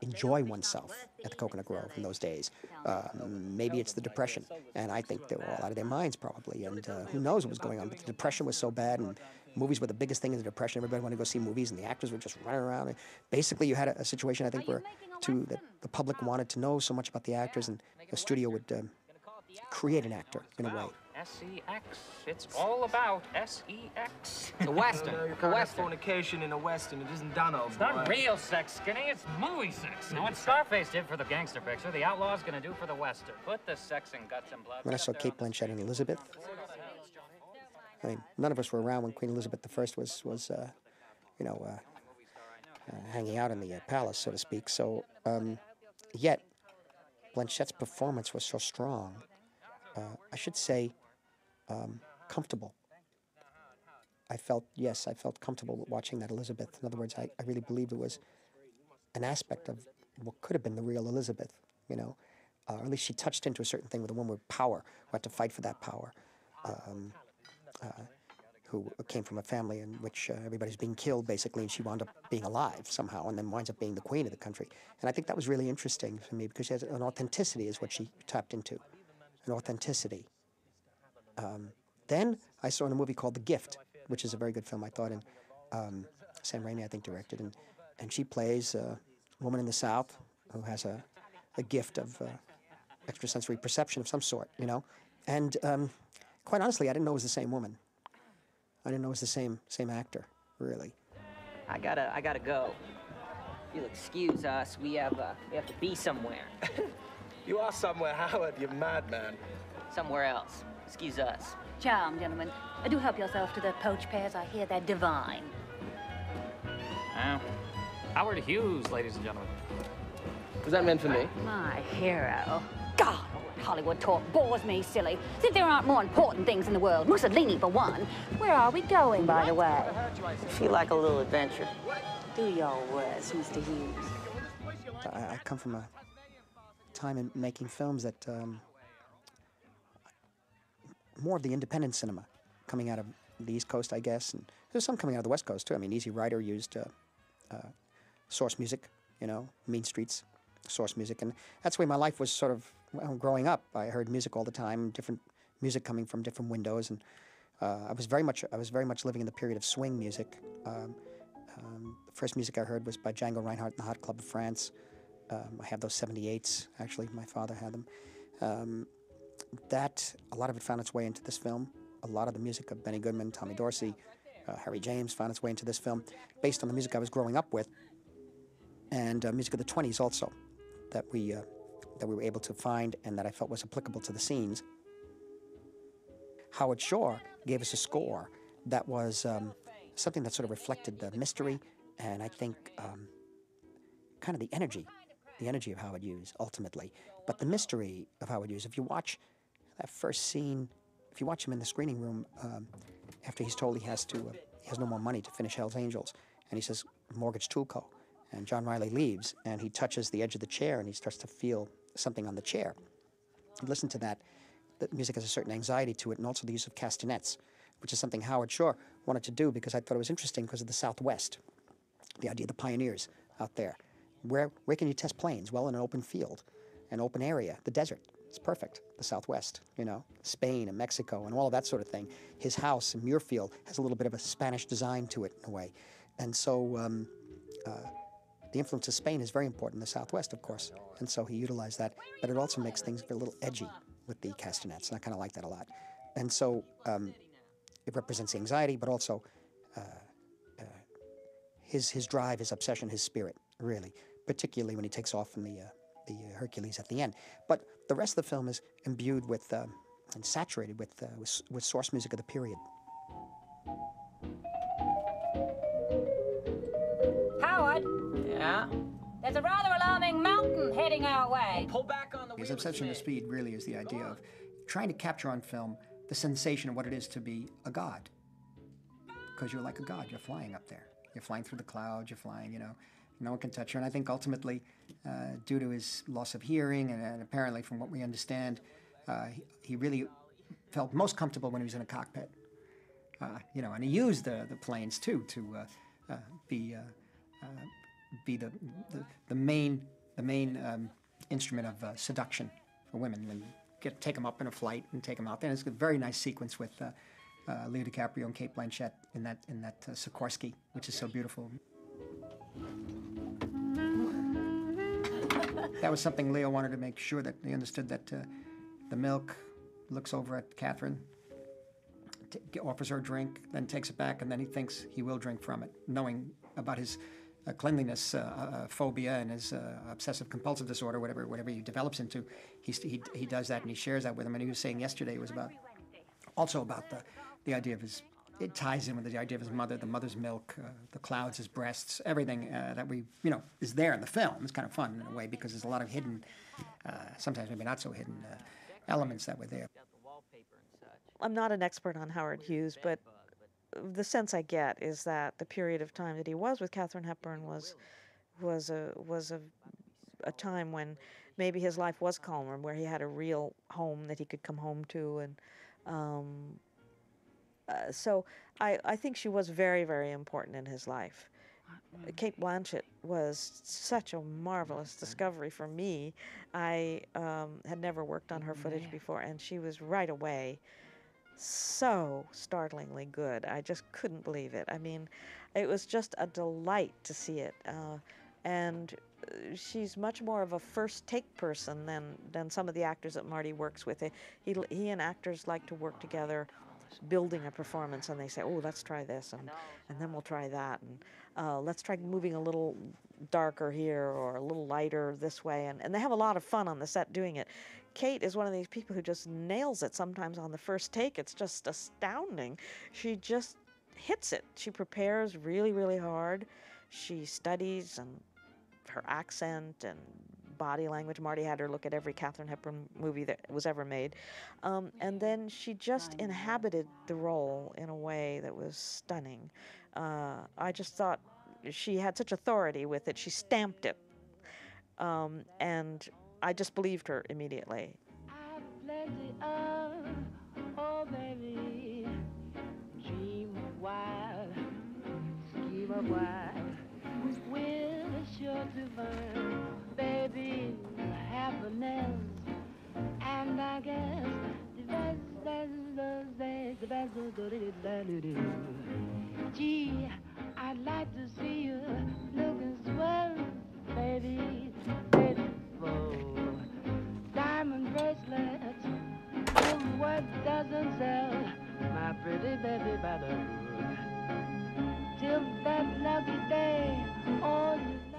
enjoy oneself at the Coconut Grove in those days. Um, maybe it's the depression, and I think they were all out of their minds probably, and uh, who knows what was going on. But the depression was so bad, and movies were the biggest thing in the depression. Everybody wanted to go see movies, and the actors were just running around. Basically, you had a, a situation I think where, to that the public wanted to know so much about the actors, and the studio would um, create an actor in a way. S-E-X. It's all about S-E-X. It's a Western. You know, you It's a can't have Western. fornication in a Western. It isn't done, old It's boy. not real sex, Skinny. It's movie sex. Now, what Scarface did for the gangster picture, the outlaw's gonna do for the Western. Put the sex and guts and blood. When I saw Cate Blanchett and Elizabeth, I mean, none of us were around when Queen Elizabeth I was was, uh, you know, uh, uh, hanging out in the uh, palace, so to speak. So, um, yet Blanchett's performance was so strong. Uh, I should say, um, comfortable. I felt yes, I felt comfortable watching that Elizabeth. In other words, I, I really believed it was an aspect of what could have been the real Elizabeth. You know, uh, or at least she touched into a certain thing with a woman with power who had to fight for that power. Um, uh, who came from a family in which uh, everybody's being killed basically, and she wound up being alive somehow, and then winds up being the queen of the country. And I think that was really interesting for me because she has an authenticity is what she tapped into, an authenticity. Um, then I saw in a movie called The Gift, which is a very good film I thought, and um, Sam Raimi I think directed, and and she plays a woman in the South who has a a gift of uh, extrasensory perception of some sort, you know, and um, quite honestly, I didn't know it was the same woman. I didn't know it was the same same actor, really. I gotta, I gotta go. You'll excuse us. We have, uh, we have to be somewhere. You are somewhere, Howard, You're madman. Somewhere else. Excuse us. Charm, gentlemen. Do help yourself to the poached pears. I hear they're divine. Uh, Howard Hughes, ladies and gentlemen. Was that meant for me? My hero. God, all that Hollywood talk bores me silly. As if there aren't more important things in the world. Mussolini, for one. Where are we going, by the way? Feel like a little adventure. Do your worst, Mr. Hughes. I, I come from a time in making films that um, more of the independent cinema coming out of the East Coast, I guess, and there's some coming out of the West Coast too. I mean, Easy Rider used uh, uh, source music, you know, Mean Streets, source music, and that's the way my life was sort of well, growing up. I heard music all the time, different music coming from different windows, and uh, I was very much I was very much living in the period of swing music. Um, um, the first music I heard was by Django Reinhardt in the Hot Club of France. Um, I have those 78s, actually, my father had them. That, a lot of it found its way into this film. A lot of the music of Benny Goodman, Tommy Dorsey, uh, Harry James found its way into this film based on the music I was growing up with and uh, music of the 20s also that we, uh, that we were able to find and that I felt was applicable to the scenes. Howard Shore gave us a score that was um, something that sort of reflected the mystery and I think um, kind of the energy, the energy of Howard Hughes ultimately. But the mystery of Howard Hughes, if you watch that first scene, if you watch him in the screening room um, after he's told he has to, uh, he has no more money to finish Hell's Angels, and he says, Mortgage Toolco. And John Reilly leaves, and he touches the edge of the chair, and he starts to feel something on the chair. Listen to that. The music has a certain anxiety to it, and also the use of castanets, which is something Howard Shore wanted to do because I thought it was interesting because of the Southwest, the idea of the pioneers out there. Where, where can you test planes? Well, in an open field, an open area, the desert. It's perfect. The Southwest, you know, Spain and Mexico and all of that sort of thing. His house in Muirfield has a little bit of a Spanish design to it in a way. And so um, uh, the influence of Spain is very important in the Southwest, of course. And so he utilized that. But it also makes things a little edgy with the castanets. And I kind of like that a lot. And so um, it represents anxiety, but also uh, uh, his, his drive, his obsession, his spirit, really, particularly when he takes off in the, uh, the Hercules at the end. But the rest of the film is imbued with um, and saturated with, uh, with, with source music of the period. Howard, Yeah? there's a rather alarming mountain heading our way. Pull back on the His obsession with speed really is the idea of trying to capture on film the sensation of what it is to be a god. Because you're like a god, you're flying up there. You're flying through the clouds, you're flying, you know, no one can touch her. And I think ultimately, uh, due to his loss of hearing, and, and apparently from what we understand, uh, he, he really felt most comfortable when he was in a cockpit. Uh, you know, and he used the, the planes too to uh, uh, be uh, be the, the the main the main um, instrument of seduction for women. And get take them up in a flight and take them out there, and it's a very nice sequence with Leo DiCaprio and Cate Blanchett in that in that Sikorsky, which is so beautiful. That was something Leo wanted to make sure that they understood that uh, the milk looks over at Catherine, t- offers her a drink, then takes it back, and then he thinks he will drink from it, knowing about his uh, cleanliness uh, uh, phobia and his uh, obsessive compulsive disorder, whatever whatever he develops into. He, he, he does that and he shares that with him. And he was saying yesterday it was about also about the, the idea of his it ties in with the idea of his mother, the mother's milk, uh, the clouds, his breasts, everything uh, that we, you know, is there in the film. It's kind of fun in a way because there's a lot of hidden, uh, sometimes maybe not so hidden uh, elements that were there. I'm not an expert on Howard Hughes, but the sense I get is that the period of time that he was with Katharine Hepburn was was a was a a time when maybe his life was calmer, where he had a real home that he could come home to, and um, uh, so I, I think she was very very important in his life. Cate Blanchett was such a marvelous discovery for me. I um, had never worked on her footage before, and she was right away so startlingly good. I just couldn't believe it. I mean, it was just a delight to see it. Uh, and uh, she's much more of a first take person than, than some of the actors that Marty works with. He, he and actors like to work together building a performance and they say, oh, let's try this and, and then we'll try that and uh, let's try moving a little darker here or a little lighter this way. And, and they have a lot of fun on the set doing it. Kate is one of these people who just nails it sometimes on the first take. It's just astounding. She just hits it. She prepares really, really hard. she studies and her accent and body language. Marty had her look at every Katharine Hepburn movie that was ever made. Um, and then she just inhabited the role in a way that was stunning. Uh, I just thought she had such authority with it. She stamped it. Um, and I just believed her immediately. plenty of, oh baby, dream wild, wild, sure find, baby, happiness, and I guess the best, best, the best, gee, I'd like to see you looking swell, baby, beautiful diamond. Oh, what doesn't sell, my pretty baby. Till that lucky day, all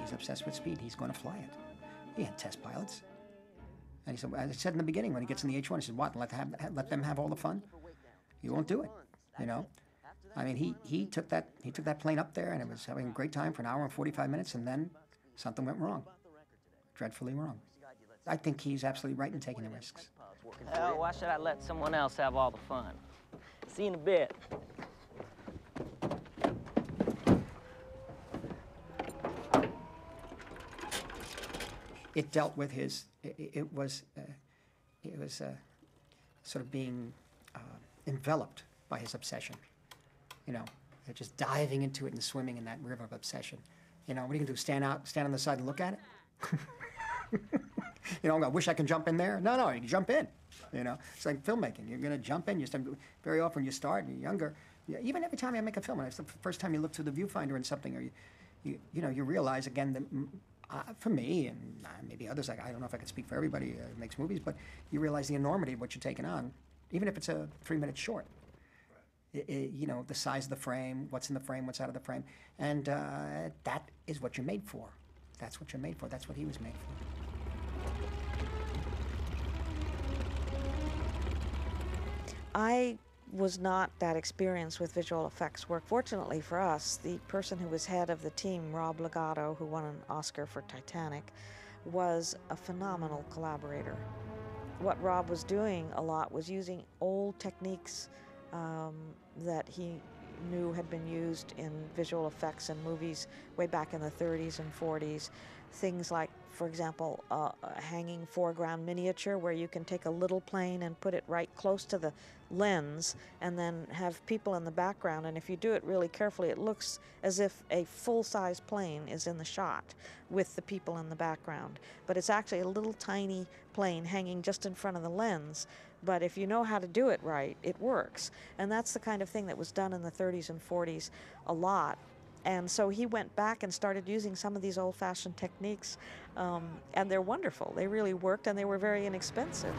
He's obsessed with speed. He's going to fly it. He had test pilots. And he said, as I said in the beginning, when he gets in the H-1, he said, what, let, have, let them have all the fun? You won't do it, you know? I mean, he, he, took that, he took that plane up there, and it was having a great time for an hour and 45 minutes, and then something went wrong. Dreadfully wrong. I think he's absolutely right in taking the risks. Hell, why should I let someone else have all the fun? See you in a bit. It dealt with his, it, it was, uh, it was uh, sort of being uh, enveloped by his obsession. You know, just diving into it and swimming in that river of obsession. You know, what are you gonna do? Stand out, stand on the side and look at it? you know, I wish I could jump in there. No, no, you jump in. You know, it's like filmmaking. You're gonna jump in. You start, very often you start, and you're younger. Even every time I make a film, and it's the first time you look through the viewfinder and something, or you, you, you know, you realize again mm, uh, for me and uh, maybe others, like I don't know if I can speak for everybody uh, who makes movies, but you realize the enormity of what you're taking on, even if it's a three-minute short. I- I- you know, the size of the frame, what's in the frame, what's out of the frame, and uh, that is what you're made for. That's what you're made for. That's what he was made for. I was not that experienced with visual effects work. Fortunately for us, the person who was head of the team, Rob Legato, who won an Oscar for Titanic, was a phenomenal collaborator. What Rob was doing a lot was using old techniques um, that he knew had been used in visual effects and movies way back in the 30s and 40s. Things like, for example, a hanging foreground miniature where you can take a little plane and put it right close to the lens and then have people in the background. And if you do it really carefully, it looks as if a full size plane is in the shot with the people in the background. But it's actually a little tiny plane hanging just in front of the lens. But if you know how to do it right, it works. And that's the kind of thing that was done in the 30s and 40s a lot. And so he went back and started using some of these old fashioned techniques. Um, and they're wonderful. They really worked and they were very inexpensive.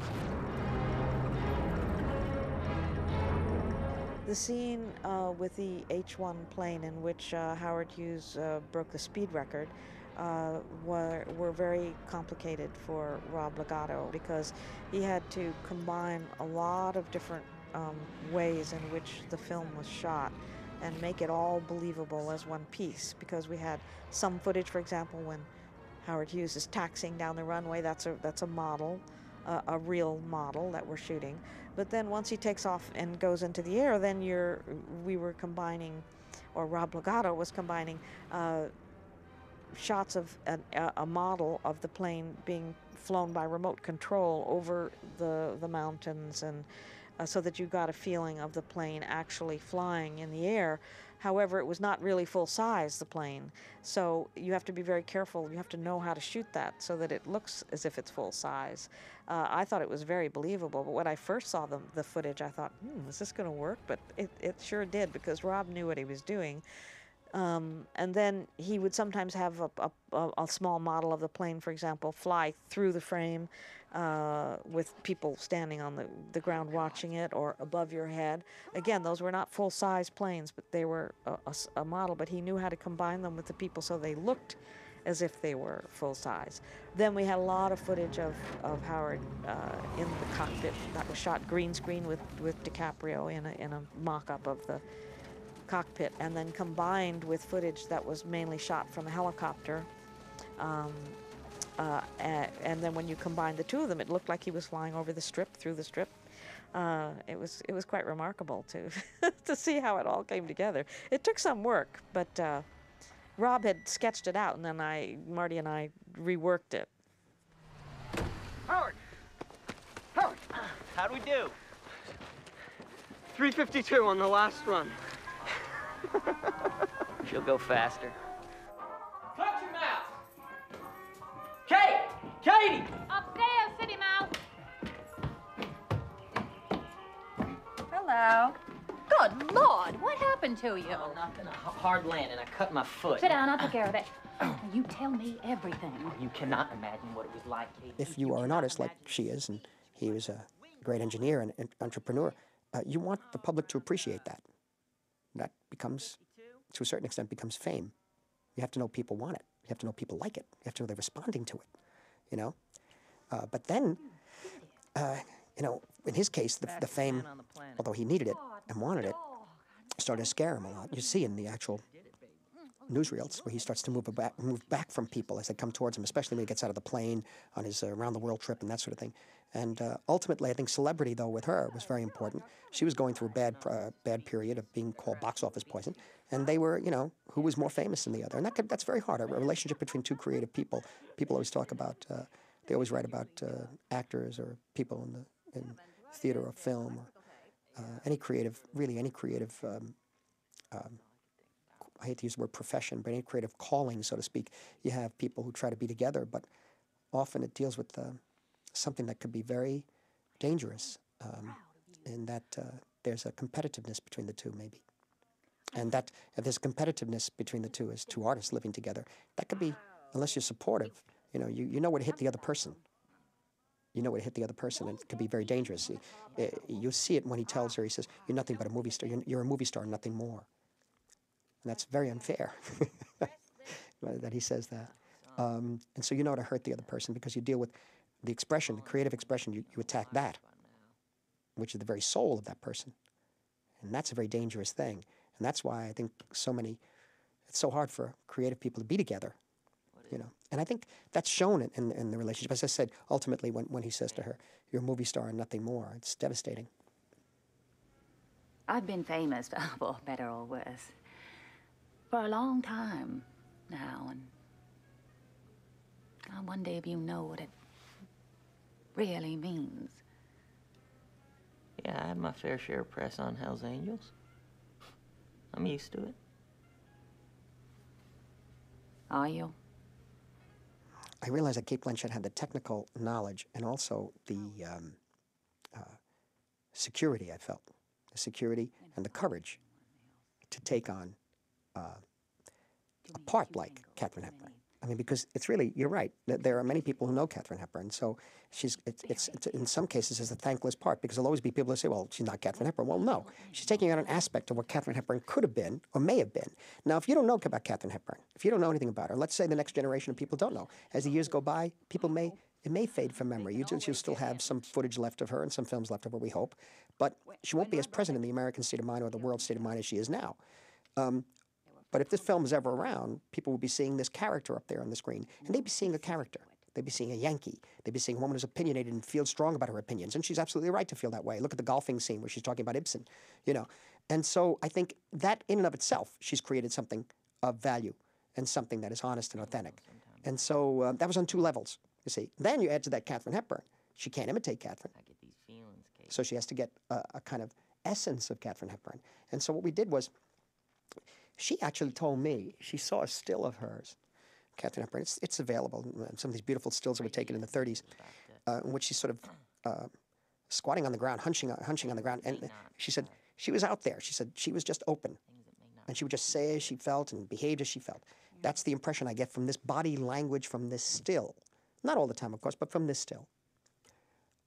The scene uh, with the H 1 plane in which uh, Howard Hughes uh, broke the speed record uh, were, were very complicated for Rob Legato because he had to combine a lot of different um, ways in which the film was shot and make it all believable as one piece because we had some footage, for example, when Howard Hughes is taxiing down the runway, that's a, that's a model, uh, a real model that we're shooting. But then once he takes off and goes into the air, then you're, we were combining, or Rob Legato was combining uh, shots of a model of the plane being flown by remote control over the, the mountains and uh, so that you got a feeling of the plane actually flying in the air. However, it was not really full size, the plane. So you have to be very careful. You have to know how to shoot that so that it looks as if it's full size. Uh, I thought it was very believable, but when I first saw the, the footage, I thought, hmm, is this going to work? But it, it sure did because Rob knew what he was doing. Um, and then he would sometimes have a, a, a, small model of the plane, for example, fly through the frame uh, with people standing on the, the ground watching it or above your head. Again, those were not full size planes, but they were a, a, model. But he knew how to combine them with the people so they looked as if they were full size. Then we had a lot of footage of, of Howard uh, in the cockpit that was shot green screen with, with DiCaprio in a, in a mock up of the cockpit, and then combined with footage that was mainly shot from a helicopter. Um, uh, and, and then when you combine the two of them, it looked like he was flying over the strip, through the strip. Uh, it was it was quite remarkable to to see how it all came together. It took some work, but uh, Rob had sketched it out, and then I Marty and I reworked it. Howard! Howard! How'd we do? 352 on the last run. She'll go faster. Cut your mouth! Kate! Katie! Upstairs, City Mouse. Hello. Good Lord, what happened to you? Oh, nothing. A h- hard landing. I cut my foot. Sit down, I'll take care of it. you tell me everything. You cannot imagine what it was like, Katie. If you are an artist like she is, and he was a great engineer and, and entrepreneur, uh, you want the public to appreciate that. That becomes, to a certain extent, becomes fame. You have to know people want it. You have to know people like it. You have to know they're responding to it. You know, uh, but then, uh, you know, in his case, the, the fame, although he needed it and wanted it, started to scare him a lot. You see in the actual newsreels where he starts to move back, move back from people as they come towards him, especially when he gets out of the plane on his uh, around the world trip and that sort of thing. And uh, ultimately, I think celebrity, though, with her was very important. She was going through a bad, uh, bad period of being called box office poison, and they were, you know, who was more famous than the other, and that could, that's very hard. A relationship between two creative people. People always talk about. Uh, they always write about uh, actors or people in the in theater or film or uh, any creative, really any creative. Um, um, I hate to use the word profession, but any creative calling, so to speak, you have people who try to be together, but often it deals with uh, something that could be very dangerous, um, in that uh, there's a competitiveness between the two, maybe. And that if there's competitiveness between the two as two artists living together, that could be, unless you're supportive, you know, you, you know where to hit the other person. You know to hit the other person, and it could be very dangerous. You, uh, you see it when he tells her, he says, You're nothing but a movie star. You're, you're a movie star, nothing more. And that's very unfair that he says that. Um, and so you know to hurt the other person because you deal with the expression, the creative expression, you, you attack that, which is the very soul of that person. And that's a very dangerous thing. And that's why I think so many, it's so hard for creative people to be together, you know. And I think that's shown in, in, in the relationship. As I said, ultimately, when, when he says to her, You're a movie star and nothing more, it's devastating. I've been famous, for better or worse, for a long time now, and I wonder if you know what it really means. Yeah, I had my fair share of press on Hell's Angels. I'm used to it. Are you? I realized that Cate Blanchett had the technical knowledge and also the um, uh, security, I felt. The security and the courage to take on uh, a part like Katharine Hepburn. I mean, because it's really, you're right. th- There are many people who know Katharine Hepburn. So she's, it's, it's, it's in some cases, it's a thankless part because there'll always be people who say, well, she's not Katharine Hepburn. Well, no. She's taking on an aspect of what Katharine Hepburn could have been or may have been. Now, if you don't know about Katharine Hepburn, if you don't know anything about her, let's say the next generation of people don't know. As the years go by, people may, it may fade from memory. You you'll still have some footage left of her and some films left of her, we hope. But she won't be as present in the American state of mind or the world state of mind as she is now. Um, but if this film is ever around, people will be seeing this character up there on the screen, and they'd be seeing a character. They'd be seeing a Yankee. They'd be seeing a woman who's opinionated and feels strong about her opinions, and she's absolutely right to feel that way. Look at the golfing scene where she's talking about Ibsen, you know. And so I think that in and of itself, she's created something of value and something that is honest and authentic. And so uh, that was on two levels, you see. Then you add to that Katharine Hepburn. She can't imitate Katharine. So she has to get a, a kind of essence of Katharine Hepburn. And so what we did was, she actually told me she saw a still of hers, Katharine Hepburn. It's, it's available. Some of these beautiful stills that were taken in the 30s, uh, in which she's sort of uh, squatting on the ground, hunching, hunching on the ground. And she said she was out there. She said she was just open, and she would just say as she felt and behave as she felt. That's the impression I get from this body language, from this still. Not all the time, of course, but from this still.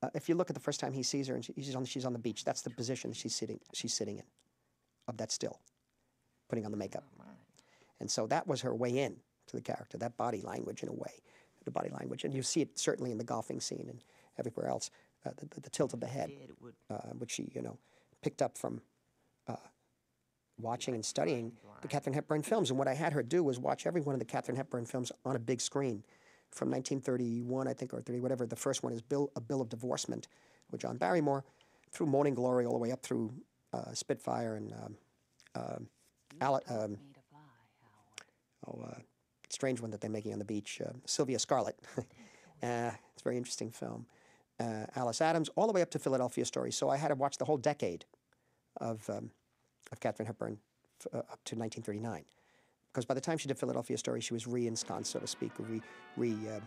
Uh, if you look at the first time he sees her and she's, on, she's on the beach, that's the position she's sitting, she's sitting in, of that still, putting on the makeup. And so that was her way in to the character, that body language in a way, the body language. And you see it certainly in the golfing scene and everywhere else, uh, the, the, the tilt of the head, uh, which she, you know, picked up from uh, watching and studying the Katharine Hepburn films. And what I had her do was watch every one of the Katharine Hepburn films on a big screen from 1931, I think, or 30, whatever. The first one is Bill, A Bill of Divorcement with John Barrymore, through Morning Glory all the way up through uh, Spitfire and um, uh, Ale- um, oh, uh, strange one that they're making on the beach, uh, Sylvia Scarlett. uh, it's a very interesting film. Uh, Alice Adams, all the way up to Philadelphia Story. So I had to watch the whole decade of, um, of Katharine Hepburn uh, up to 1939. Because by the time she did Philadelphia Story, she was re-ensconced, so to speak, re, re, uh,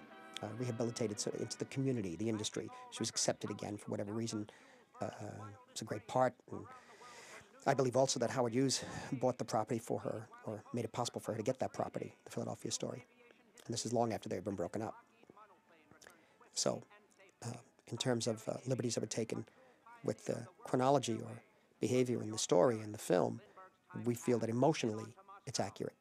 uh, rehabilitated so, into the community, the industry. She was accepted again for whatever reason. It's a great part. And I believe also that Howard Hughes bought the property for her, or made it possible for her to get that property, the Philadelphia Story. And this is long after they had been broken up. So, uh, in terms of uh, liberties that were taken with the chronology or behavior in the story and the film, we feel that emotionally it's accurate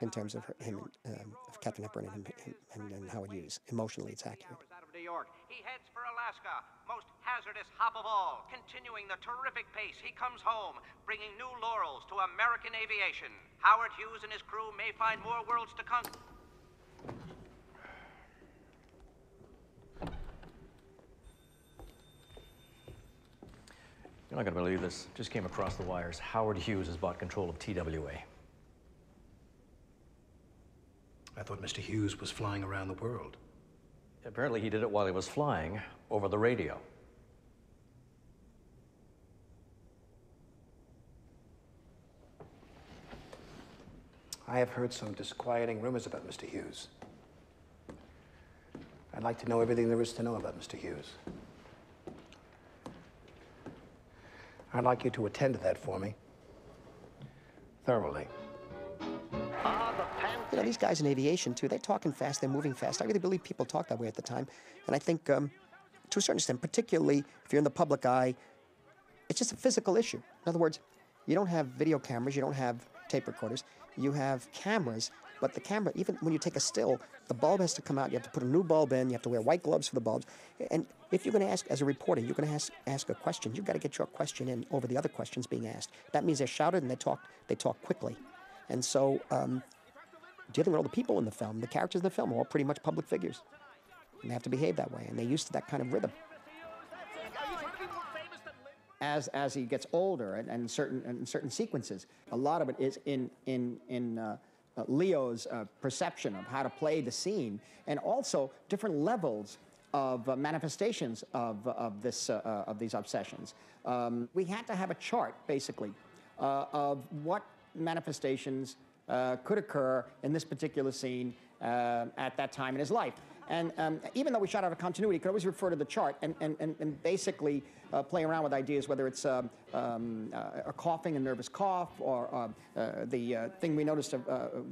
in terms of her, him, um, of Katharine Hepburn and, him, and, and Howard Hughes. Emotionally, it's accurate. Out of New York. He heads for Alaska, most hazardous hop of all. Continuing the terrific pace, he comes home, bringing new laurels to American aviation. Howard Hughes and his crew may find more worlds to conquer. You're not going to believe this. Just came across the wires. Howard Hughes has bought control of TWA. I thought Mr. Hughes was flying around the world. Apparently, he did it while he was flying over the radio. I have heard some disquieting rumors about Mr. Hughes. I'd like to know everything there is to know about Mr. Hughes. I'd like you to attend to that for me. Thoroughly. You know, these guys in aviation, too, they're talking fast, they're moving fast. I really believe people talk that way at the time. And I think, um, to a certain extent, particularly if you're in the public eye, it's just a physical issue. In other words, you don't have video cameras, you don't have tape recorders, you have cameras, but the camera, even when you take a still, the bulb has to come out, you have to put a new bulb in, you have to wear white gloves for the bulbs. And if you're going to ask, as a reporter, you're going to ask, ask a question, you've got to get your question in over the other questions being asked. That means they're shouted and they talk, they talk quickly. And so, um, dealing with all the people in the film, the characters in the film are all pretty much public figures. And they have to behave that way, and they're used to that kind of rhythm. as as he gets older and, and certain and certain sequences. A lot of it is in in in uh, uh, Leo's uh, perception of how to play the scene, and also different levels of uh, manifestations of of this uh, uh, of these obsessions. Um, we had to have a chart basically of what manifestations uh, could occur in this particular scene uh, at that time in his life. And um, even though we shot out of continuity, could always refer to the chart and, and, and, basically uh, play around with ideas, whether it's um, um, uh, a coughing, a nervous cough, or uh, uh, the thing we noticed of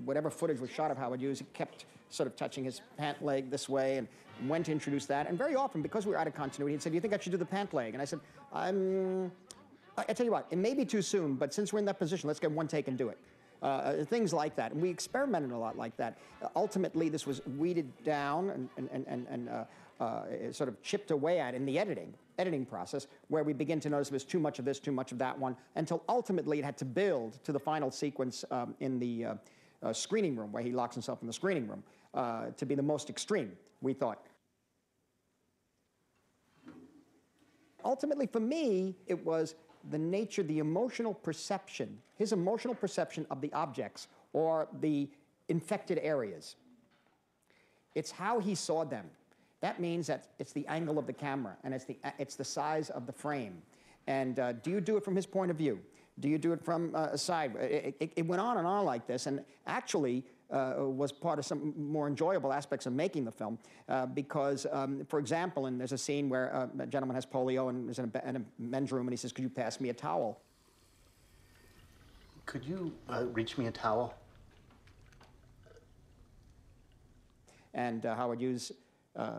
whatever footage was shot of Howard Hughes, he kept sort of touching his pant leg this way and when to introduce that. And very often, because we were out of continuity, he'd say, Do you think I should do the pant leg? And I said, I'm. I tell you what, it may be too soon, but since we're in that position, let's get one take and do it. Uh, things like that. And we experimented a lot like that. Uh, ultimately, this was weeded down and, and, and, and, uh, uh, sort of chipped away at in the editing, editing process, where we begin to notice there's too much of this, too much of that one, until ultimately it had to build to the final sequence um, in the uh, uh, screening room, where he locks himself in the screening room, uh, to be the most extreme, we thought. Ultimately, for me, it was the nature, the emotional perception, his emotional perception of the objects or the infected areas. It's how he saw them. That means that it's the angle of the camera and it's the, it's the size of the frame. And uh, do you do it from his point of view? Do you do it from uh, a side? It, it, it, went on and on like this, and actually uh, was part of some more enjoyable aspects of making the film. Uh, because, um, for example, and there's a scene where uh, a gentleman has polio and is in a, in a, men's room, and he says, "Could you pass me a towel?" Could you uh, reach me a towel? And uh, Howard Hughes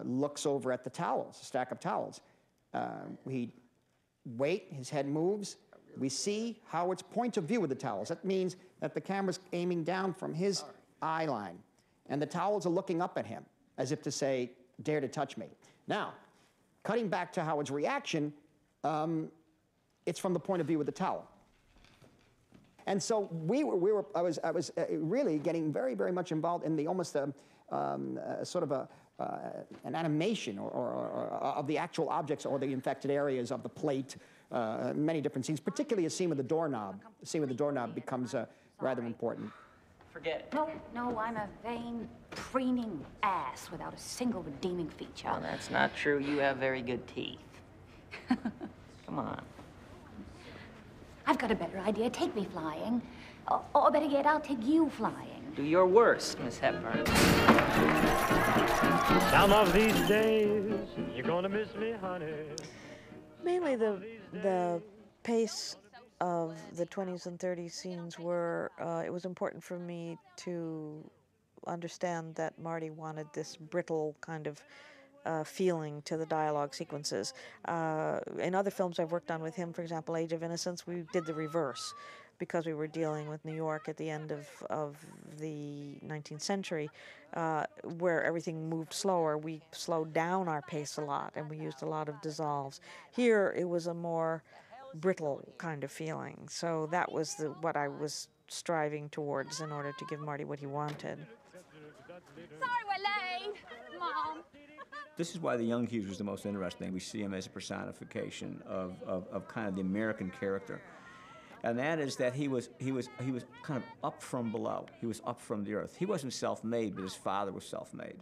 looks over at the towels, a stack of towels. he wait, his head moves. We see Howard's point of view with the towels. That means that the camera's aiming down from his eye line, and the towels are looking up at him as if to say, Dare to touch me. Now, cutting back to Howard's reaction, um, it's from the point of view of the towel. And so we were, we were I was, I was uh, really getting very, very much involved in the almost a, um, uh, sort of a, uh, an animation or, or, or, of the actual objects or the infected areas of the plate, uh, many different scenes, particularly a scene with the doorknob. The scene with the doorknob becomes uh, rather important. Forget it. No, no, I'm a vain, preening ass without a single redeeming feature. Well, that's not true. You have very good teeth. Come on. I've got a better idea. Take me flying. Or, or better yet, I'll take you flying. Do your worst, Miss Hepburn. Some of these days, you're gonna miss me, honey. Mainly the the pace of the 20s and 30s scenes were uh, it was important for me to understand that Marty wanted this brittle kind of uh, feeling to the dialogue sequences. Uh, in other films I've worked on with him, for example, Age of Innocence, we did the reverse because we were dealing with New York at the end of, of the 19th century, uh, where everything moved slower. We slowed down our pace a lot and we used a lot of dissolves. Here it was a more brittle kind of feeling. So that was the, what I was striving towards in order to give Marty what he wanted. Sorry we're late, Mom. This is why the young Hughes was the most interesting. We see him as a personification of, of, of kind of the American character. And that is that he was, he, was, he was kind of up from below. He was up from the earth. He wasn't self made, but his father was self made.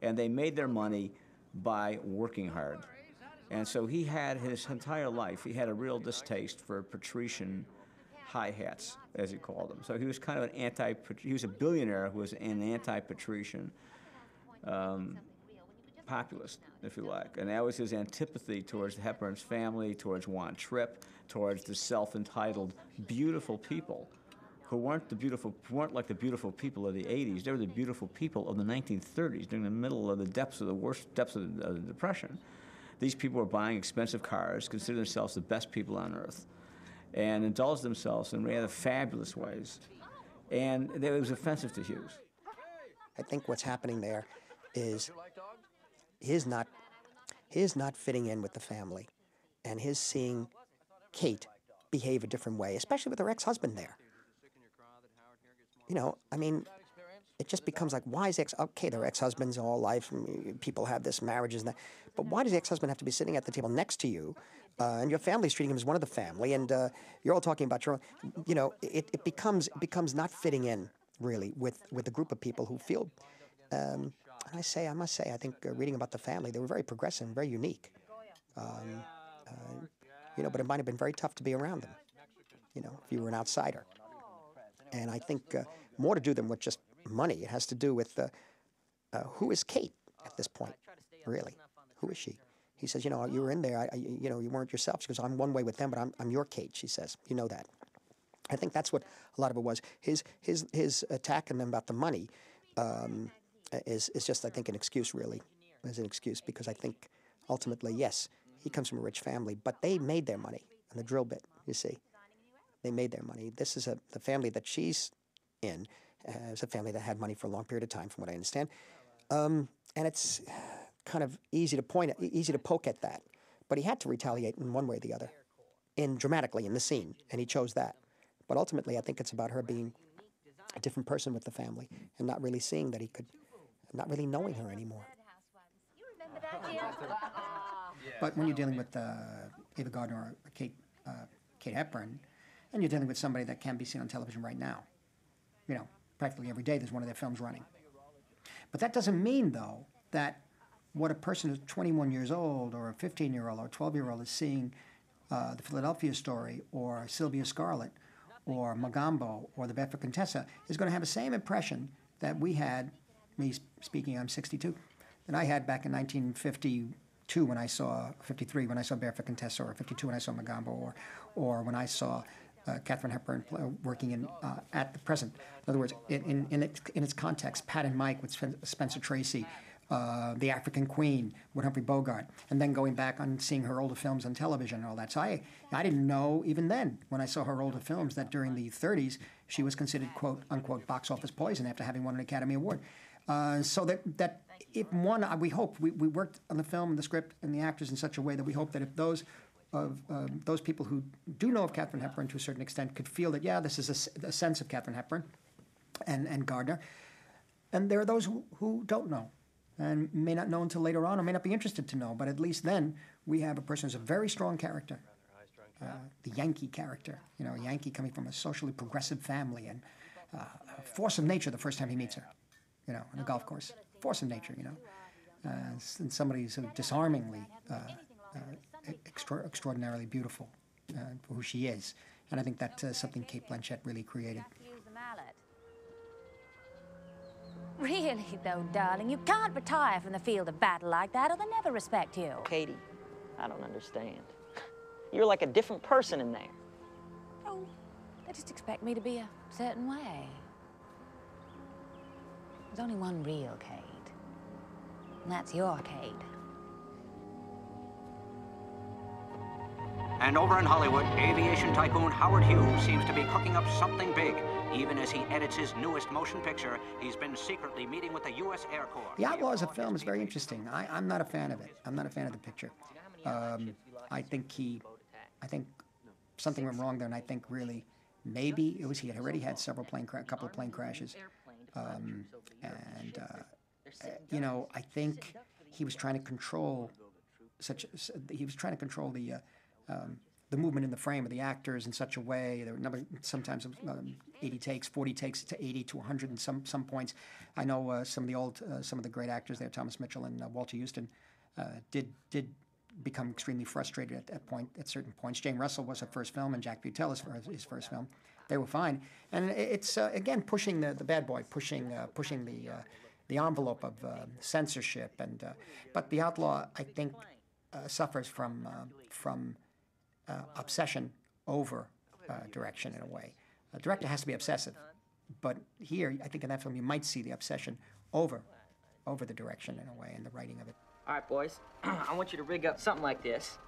And they made their money by working hard. And so he had his entire life, he had a real distaste for patrician hi hats, as he called them. So he was kind of an anti, he was a billionaire who was an anti patrician um, populist, if you like. And that was his antipathy towards Hepburn's family, towards Juan Trippe, towards the self entitled, beautiful people who weren't the beautiful weren't like the beautiful people of the 80s. They were the beautiful people of the 1930s during the middle of the depths of the worst depths of the, of the depression. These people are buying expensive cars, consider themselves the best people on earth, and indulge themselves in rather fabulous ways. And it was offensive to Hughes. I think what's happening there is his not his not fitting in with the family, and his seeing Kate behave a different way, especially with her ex-husband there. You know, I mean, it just becomes like, why is ex? Okay, they're ex-husbands all life, people have this marriages and that, but why does the ex-husband have to be sitting at the table next to you, uh, and your family's treating him as one of the family, and uh, you're all talking about your, own, you know, it, it becomes it becomes not fitting in really with with a group of people who feel. Um, and I say, I must say, I think uh, reading about the family, they were very progressive, and very unique. Um, uh, you know, but it might have been very tough to be around them. You know, if you were an outsider. And I think uh, more to do than with just money. It has to do with uh, uh, who is Kate at this point, really? Who is she? He says, you know, you were in there, I, I, you know, you weren't yourself. She goes, I'm one way with them, but I'm, I'm your Kate, she says. You know that. I think that's what a lot of it was. His, his, his attacking them about the money um, is, is just, I think, an excuse, really, as an excuse, because I think ultimately, yes, he comes from a rich family, but they made their money on the drill bit, you see. They made their money. This is a, the family that she's in is a family that had money for a long period of time, from what I understand. Um, and it's kind of easy to point, at, easy to poke at that. But he had to retaliate in one way or the other, in dramatically in the scene, and he chose that. But ultimately, I think it's about her being a different person with the family and not really seeing that he could, not really knowing her anymore. But when you're dealing with uh, Ava Gardner or Kate, uh, Kate Hepburn, and you're dealing with somebody that can be seen on television right now, you know, practically every day there's one of their films running. But that doesn't mean, though, that what a person who's 21 years old or a 15 year old or a 12 year old is seeing uh, the Philadelphia story or Sylvia Scarlett or Mogambo or the Barefoot Contessa is going to have the same impression that we had, me speaking, I'm 62, that I had back in 1952 when I saw, 53 when I saw Barefoot Contessa or 52 when I saw Mogambo or, or when I saw uh, Katharine Hepburn working in uh, at the present. In other words, in, in, in, its, in its context, Pat and Mike with Spencer Tracy, uh, The African Queen with Humphrey Bogart, and then going back on seeing her older films on television and all that. So I, I didn't know even then when I saw her older films that during the 30s she was considered quote unquote box office poison after having won an Academy Award. Uh, so that that if one, we hope we, we worked on the film, and the script, and the actors in such a way that we hope that if those of um, those people who do know of Katharine Hepburn to a certain extent could feel that, yeah, this is a sense of Katharine Hepburn and, and Gardner. And there are those who, who don't know and may not know until later on or may not be interested to know. But at least then we have a person who's a very strong character, uh, the Yankee character, you know, a Yankee coming from a socially progressive family and uh, a force of nature the first time he meets her, you know, on a golf course. Force of nature, you know. Uh, and somebody so disarmingly, uh, uh, extra- extraordinarily beautiful uh, for who she is. And I think that's uh, something Cate Blanchett really created. Really, though, darling, you can't retire from the field of battle like that or they'll never respect you. Katie, I don't understand. You're like a different person in there. Oh, they just expect me to be a certain way. There's only one real Kate, and that's your Kate. And over in Hollywood, aviation tycoon Howard Hughes seems to be cooking up something big. Even as he edits his newest motion picture, he's been secretly meeting with the U.S. Air Corps. The Outlaws, of film, is very interesting. I, I'm not a fan of it. I'm not a fan of the picture. Um, I think he, I think something went wrong there, and I think really maybe it was he had already had several plane, a couple of plane crashes, um, and uh, you know I think he was trying to control such. He was trying to control the. Uh, um, the movement in the frame of the actors in such a way. There were number sometimes um, 80 takes, 40 takes to 80 to 100 in some some points. I know uh, some of the old, uh, some of the great actors there, Thomas Mitchell and uh, Walter Huston, uh, did did become extremely frustrated at that point. At certain points, Jane Russell was her first film, and Jack Buetel fir- his first film. They were fine, and it's uh, again pushing the, the bad boy, pushing uh, pushing the the envelope of censorship, and but the outlaw, I think, suffers from from uh, obsession over uh, direction in a way. A director has to be obsessive, but here, I think in that film, you might see the obsession over, over the direction in a way, and the writing of it. All right, boys, I want you to rig up something like this.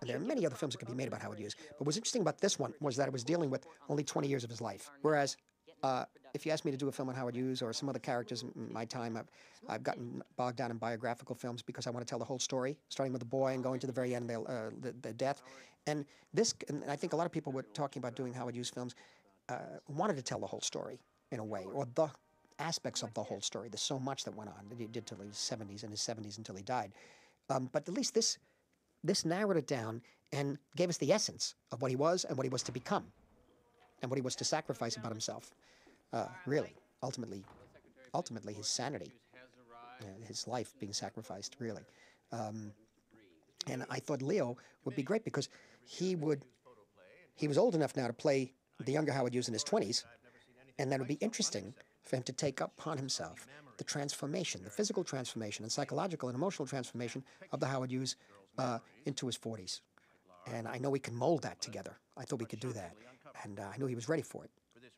And there are many other films that could be made about Howard Hughes. But what's interesting about this one was that it was dealing with only 20 years of his life. Whereas, uh, if you asked me to do a film on Howard Hughes or some other characters in my time, I've, I've gotten bogged down in biographical films because I want to tell the whole story, starting with the boy and going to the very end, the, uh, the, the death. And this, and I think a lot of people were talking about doing Howard Hughes films, uh, wanted to tell the whole story in a way, or the aspects of the whole story. There's so much that went on that he did till his 70s, and his 70s until he died. Um, but at least this this narrowed it down and gave us the essence of what he was and what he was to become and what he was to sacrifice about himself. Uh, really, ultimately, ultimately his sanity, uh, his life being sacrificed, really. Um, and I thought Leo would be great because he would, he was old enough now to play the younger Howard Hughes in his 20s, and that would be interesting for him to take upon himself the transformation, the physical transformation and psychological and emotional transformation of the Howard Hughes uh, into his 40s. And I know we can mold that together. I thought we could do that. And uh, I knew he was ready for it.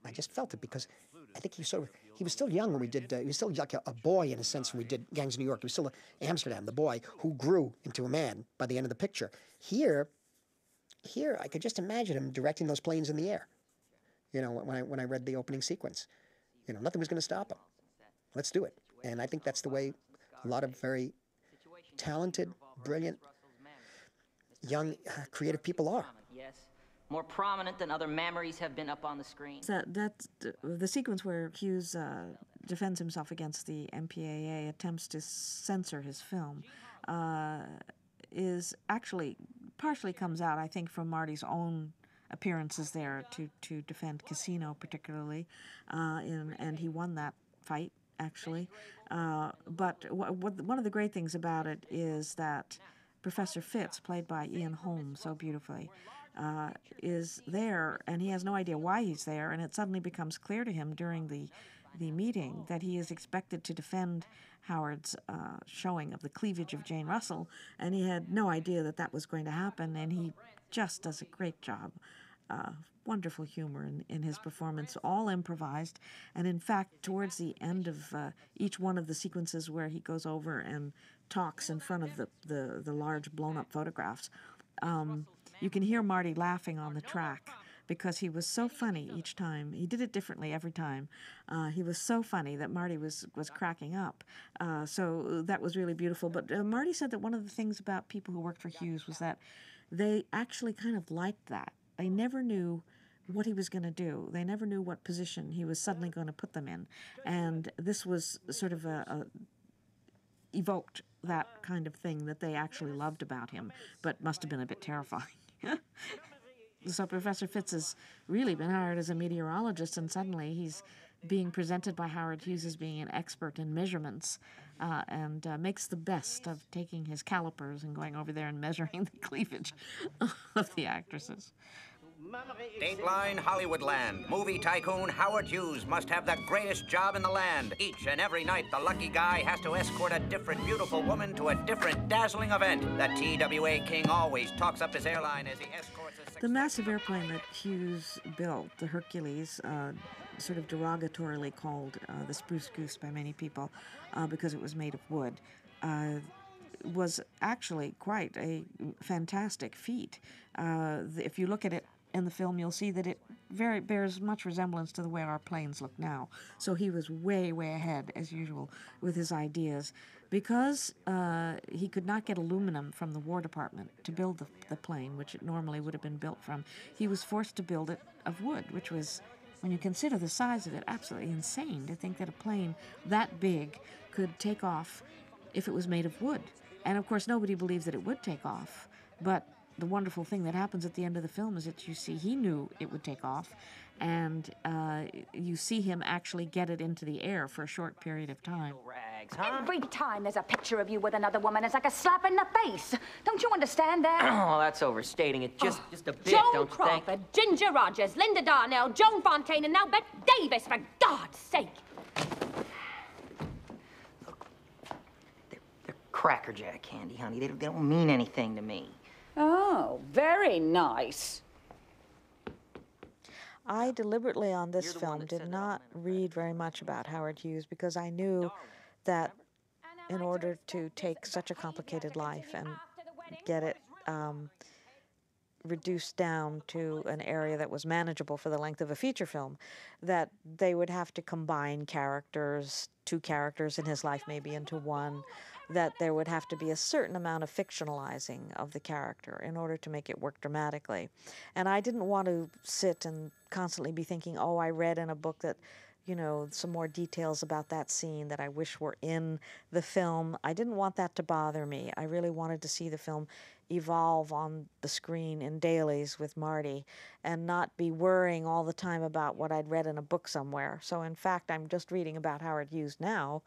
I just felt it because I think he sort of, he was still young when we did, uh, he was still like a, a boy in a sense when we did Gangs of New York. He was still Amsterdam, the boy who grew into a man by the end of the picture. Here, here, I could just imagine him directing those planes in the air. You know, when I, when I read the opening sequence, you know, nothing was going to stop him. Let's do it. And I think that's the way a lot of very talented, brilliant, young, uh, creative people are. More prominent than other memories have been up on the screen. That that the sequence where Hughes uh, defends himself against the MPAA attempts to censor his film uh, is actually partially comes out, I think, from Marty's own appearances there to to defend Casino particularly, uh, in, and he won that fight actually. Uh, but w- w- one of the great things about it is that Professor Fitz, played by Ian Holm so beautifully, uh, is there, and he has no idea why he's there, and it suddenly becomes clear to him during the the meeting that he is expected to defend Howard's uh, showing of the cleavage of Jane Russell, and he had no idea that that was going to happen, and he just does a great job. Uh, wonderful humor in, in his performance, all improvised. And in fact, towards the end of uh, each one of the sequences where he goes over and talks in front of the, the, the large blown up photographs, um, you can hear Marty laughing on the track because he was so funny each time. He did it differently every time. Uh, he was so funny that Marty was was cracking up. Uh, so that was really beautiful. But uh, Marty said that one of the things about people who worked for Hughes was that they actually kind of liked that. They never knew what he was going to do. They never knew what position he was suddenly going to put them in, and this was sort of a, a evoked that kind of thing that they actually loved about him, but must have been a bit terrifying. so Professor Fitz has really been hired as a meteorologist, and suddenly he's being presented by Howard Hughes as being an expert in measurements uh, and uh, makes the best of taking his calipers and going over there and measuring the cleavage of the actresses. Dateline Hollywoodland. Movie tycoon Howard Hughes must have the greatest job in the land. Each and every night, the lucky guy has to escort a different beautiful woman to a different dazzling event. The TWA king always talks up his airline as he escorts a The massive airplane that Hughes built, the Hercules, uh, sort of derogatorily called uh, the Spruce Goose by many people uh, because it was made of wood, uh, was actually quite a fantastic feat. Uh, if you look at it in the film, you'll see that it very bears much resemblance to the way our planes look now. So he was way, way ahead, as usual, with his ideas. Because uh, he could not get aluminum from the War Department to build the, the plane, which it normally would have been built from, he was forced to build it of wood, which was, when you consider the size of it, absolutely insane to think that a plane that big could take off if it was made of wood. And of course, nobody believes that it would take off, but the wonderful thing that happens at the end of the film is that you see he knew it would take off, and uh, you see him actually get it into the air for a short period of time. Every time there's a picture of you with another woman, it's like a slap in the face. Don't you understand that? Oh, that's overstating it just, just a bit, Joan don't you Crawford, think? Ginger Rogers, Linda Darnell, Joan Fontaine, and now Bette Davis, for God's sake. Look. They're crackerjack candy, honey. They, they don't mean anything to me. Oh, very nice. I deliberately on this film did not read very much about Howard Hughes because I knew that in order to take such a complicated life and get it um, reduced down to an area that was manageable for the length of a feature film, that they would have to combine characters, two characters in his life maybe into one, that there would have to be a certain amount of fictionalizing of the character in order to make it work dramatically. And I didn't want to sit and constantly be thinking, oh, I read in a book that you know, some more details about that scene that I wish were in the film. I didn't want that to bother me. I really wanted to see the film evolve on the screen in dailies with Marty and not be worrying all the time about what I'd read in a book somewhere. So, in fact, I'm just reading about Howard Hughes now.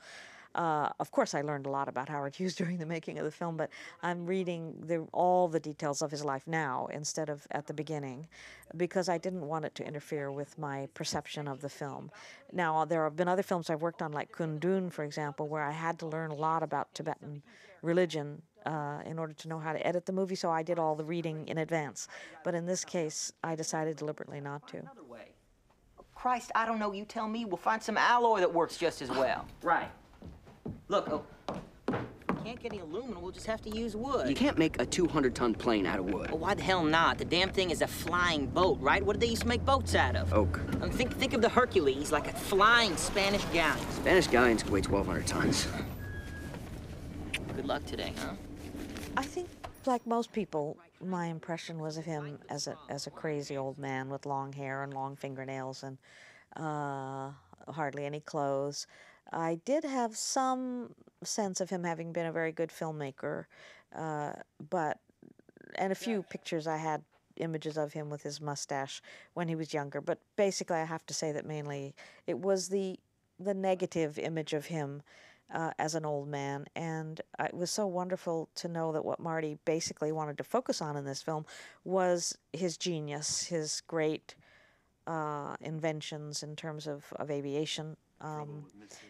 Uh, of course, I learned a lot about Howard Hughes during the making of the film, but I'm reading the, all the details of his life now instead of at the beginning because I didn't want it to interfere with my perception of the film. Now, there have been other films I've worked on, like Kundun, for example, where I had to learn a lot about Tibetan religion uh, in order to know how to edit the movie, so I did all the reading in advance. But in this case, I decided deliberately not to. Christ, I don't know. You tell me. We'll find some alloy that works just as well. right. Look, oh, can't get any aluminum. We'll just have to use wood. You can't make a 200-ton plane out of wood. Well, why the hell not? The damn thing is a flying boat, right? What did they used to make boats out of? Oak. I mean, think, think of the Hercules like a flying Spanish galleon. Spanish galleons can weigh 1,200 tons. Good luck today, huh? I think, like most people, my impression was of him as a as a crazy old man with long hair and long fingernails and uh, hardly any clothes. I did have some sense of him having been a very good filmmaker, uh, but and a few pictures I had images of him with his mustache when he was younger. But basically, I have to say that mainly it was the the negative image of him uh, as an old man, and it was so wonderful to know that what Marty basically wanted to focus on in this film was his genius, his great uh, inventions in terms of, of aviation um,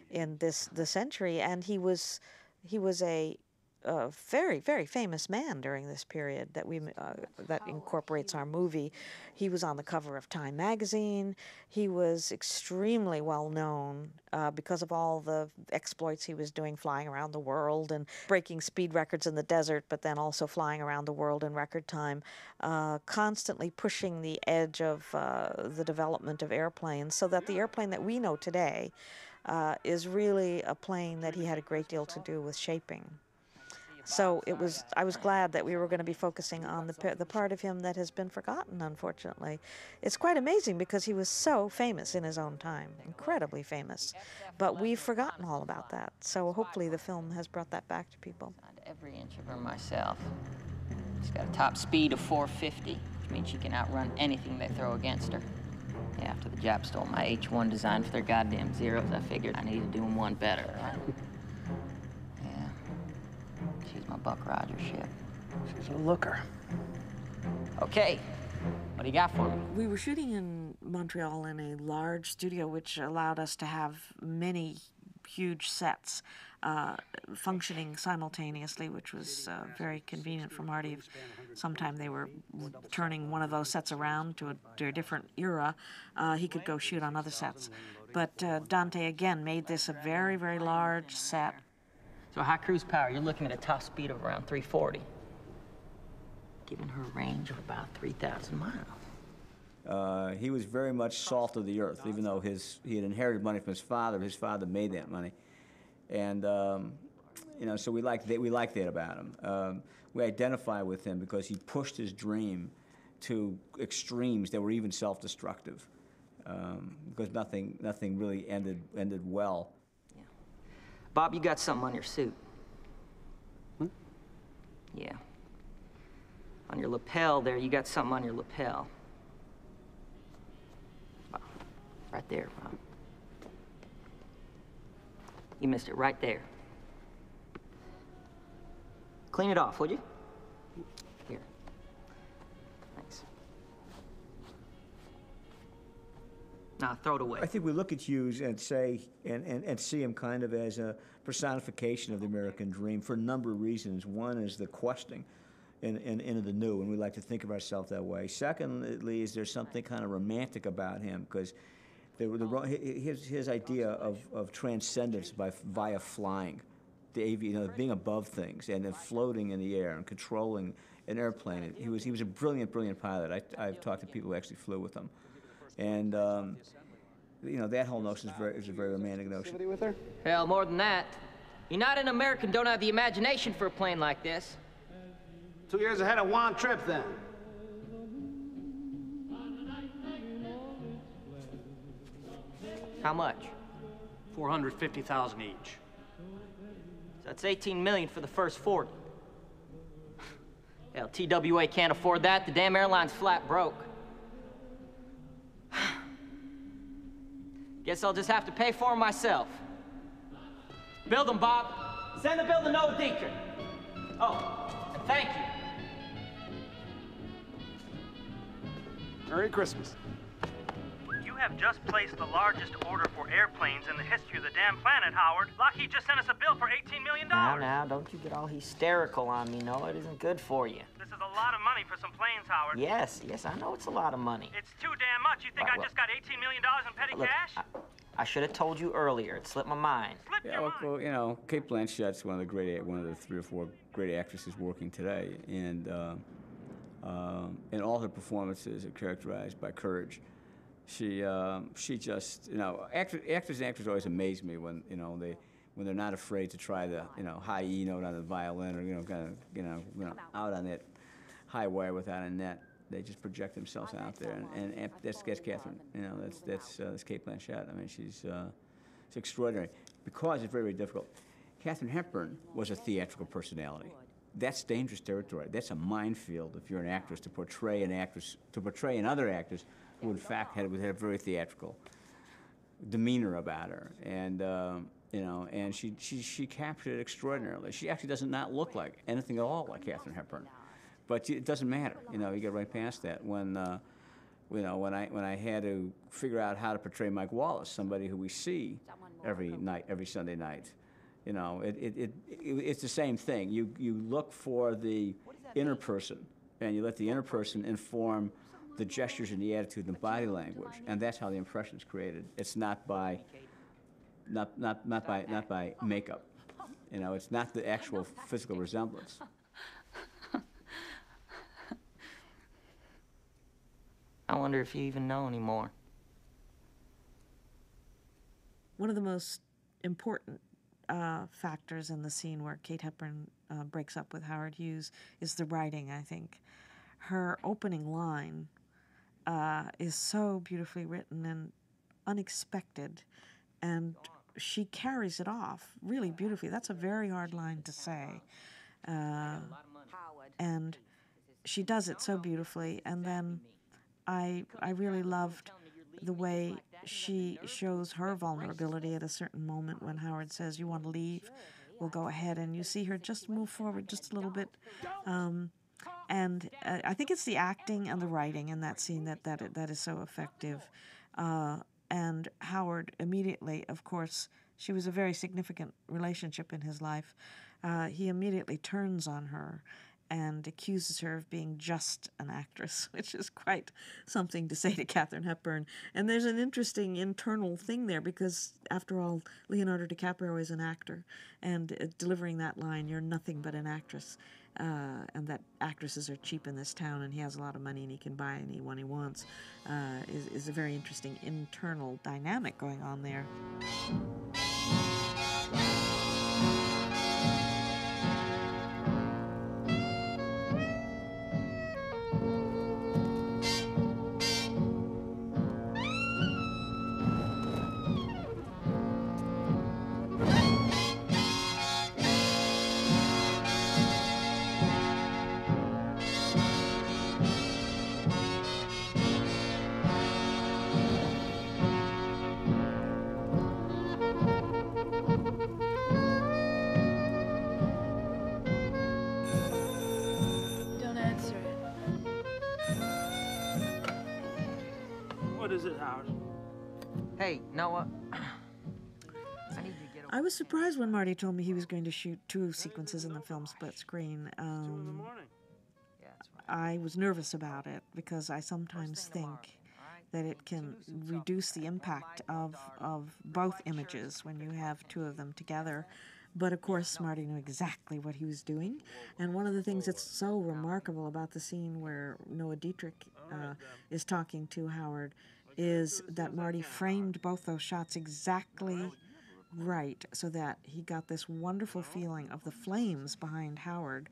in this the century, and he was he was a, a very very famous man during this period that we uh, that incorporates our movie. He was on the cover of Time magazine. He was extremely well known uh, because of all the exploits he was doing, flying around the world and breaking speed records in the desert, but then also flying around the world in record time, uh, constantly pushing the edge of uh, the development of airplanes, so that the airplane that we know today uh, is really a plane that he had a great deal to do with shaping. So it was. I was glad that we were going to be focusing on the the part of him that has been forgotten. Unfortunately, it's quite amazing because he was so famous in his own time, incredibly famous, but we've forgotten all about that. So hopefully the film has brought that back to people. Every inch of her myself. She's got a top speed of 450, which means she can outrun anything they throw against her. Yeah, after the Japs stole my H1 design for their goddamn zeros, I figured I needed to do them one better, right? Yeah. She's my Buck Rogers ship. She's a looker. Okay. What do you got for me? We were shooting in Montreal in a large studio, which allowed us to have many huge sets uh, functioning simultaneously, which was uh, very convenient for Marty. If sometime they were turning one of those sets around to a, to a different era, uh, he could go shoot on other sets. But uh, Dante again made this a very, very large set. So high cruise power, you're looking at a top speed of around 340. Giving her a range of about 3,000 miles. Uh, he was very much salt of the earth, even though his he had inherited money from his father. His father made that money, and um, you know, so we like that. We like that about him. Um, we identify with him because he pushed his dream to extremes that were even self-destructive. Um, because nothing nothing really ended ended well. Bob, you got something on your suit. Yeah. On your lapel there, you got something on your lapel. Bob, Right there, Bob. You missed it right there. Clean it off, would you? Throw it away. I think we look at Hughes and say, and, and, and see him kind of as a personification of the American dream for a number of reasons. One is the questing in, in, into the new, and we like to think of ourselves that way. Secondly, is there's something kind of romantic about him because the, the, ro- hi- hi- his, his idea of, of transcendence by, via flying, the avi- you know, being above things and then floating in the air and controlling an airplane. He was, he was a brilliant, brilliant pilot. I, I've talked to people who actually flew with him. And, um, you know, that whole notion is, very, is a very romantic notion. with her? Hell, more than that. You're not an American, don't have the imagination for a plane like this. Two years ahead of Juan Trippe, then. How much? 450,000 each. So that's 18 million for the first 40. Hell, TWA can't afford that. The damn airline's flat broke. Guess I'll just have to pay for 'em myself. Build 'em, Bob. Send the bill to Noah Dietrich. Oh, thank you. Merry Christmas. You have just placed the largest order for airplanes in the history of the damn planet, Howard. Lockheed just sent us a bill for $18 million. Now, now, don't you get all hysterical on me, Noah. It isn't good for you. This is a lot of money for some planes, Howard. Yes, yes, I know it's a lot of money. It's too damn much. You think Well, I well- just got $18 million in petty Look, cash? I should have told you earlier. It slipped my mind. Yeah, well, well, you know, Cate Blanchett's one of the great, one of the three or four great actresses working today, and uh, um, and all her performances are characterized by courage. She um, she just you know actor, actors and actors always amaze me when you know they when they're not afraid to try the you know high E note on the violin or you know kind of you know you know out on that high wire without a net. They just project themselves out there, and, and, and that's, that's Catherine. You know, that's that's uh, that's Cate Blanchett. I mean, she's uh, it's extraordinary because it's very very difficult. Katharine Hepburn was a theatrical personality. That's dangerous territory. That's a minefield if you're an actress to portray an actress to portray another actress who in fact had, had a very theatrical demeanor about her, and um, you know, and she, she she captured it extraordinarily. She actually does not look like anything at all like Katharine Hepburn, but it doesn't matter. You know, you get right past that when. Uh, you know, when I when I had to figure out how to portray Mike Wallace, somebody who we see every night, every Sunday night, you know, it, it, it, it it's the same thing. You you look for the inner person, and you let the inner person inform the gestures and the attitude and the body language, and that's how the impression is created. It's not by not not not by not by makeup. You know, it's not the actual physical resemblance. I wonder if you even know anymore. One of the most important uh, factors in the scene where Kate Hepburn uh, breaks up with Howard Hughes is the writing, I think. Her opening line uh, is so beautifully written and unexpected, and she carries it off really beautifully. That's a very hard line to say. Uh, and she does it so beautifully. And then I, I really loved the way she shows her vulnerability at a certain moment when Howard says, You want to leave? We'll go ahead. And you see her just move forward just a little bit. Um, and uh, I think it's the acting and the writing in that scene that, that, that is so effective. Uh, and Howard immediately, of course, she was a very significant relationship in his life. Uh, he immediately turns on her and accuses her of being just an actress, which is quite something to say to Katharine Hepburn. And there's an interesting internal thing there because, after all, Leonardo DiCaprio is an actor, and uh, delivering that line, "You're nothing but an actress," uh, and that actresses are cheap in this town, and he has a lot of money and he can buy anyone he wants, uh, is, is a very interesting internal dynamic going on there. Surprised when Marty told me he was going to shoot two sequences in the film split screen. Um, I was nervous about it because I sometimes think that it can reduce the impact of, of both images when you have two of them together. But of course, Marty knew exactly what he was doing. And one of the things that's so remarkable about the scene where Noah Dietrich uh, is talking to Howard is that Marty framed both those shots exactly right so that he got this wonderful feeling of the flames behind Howard,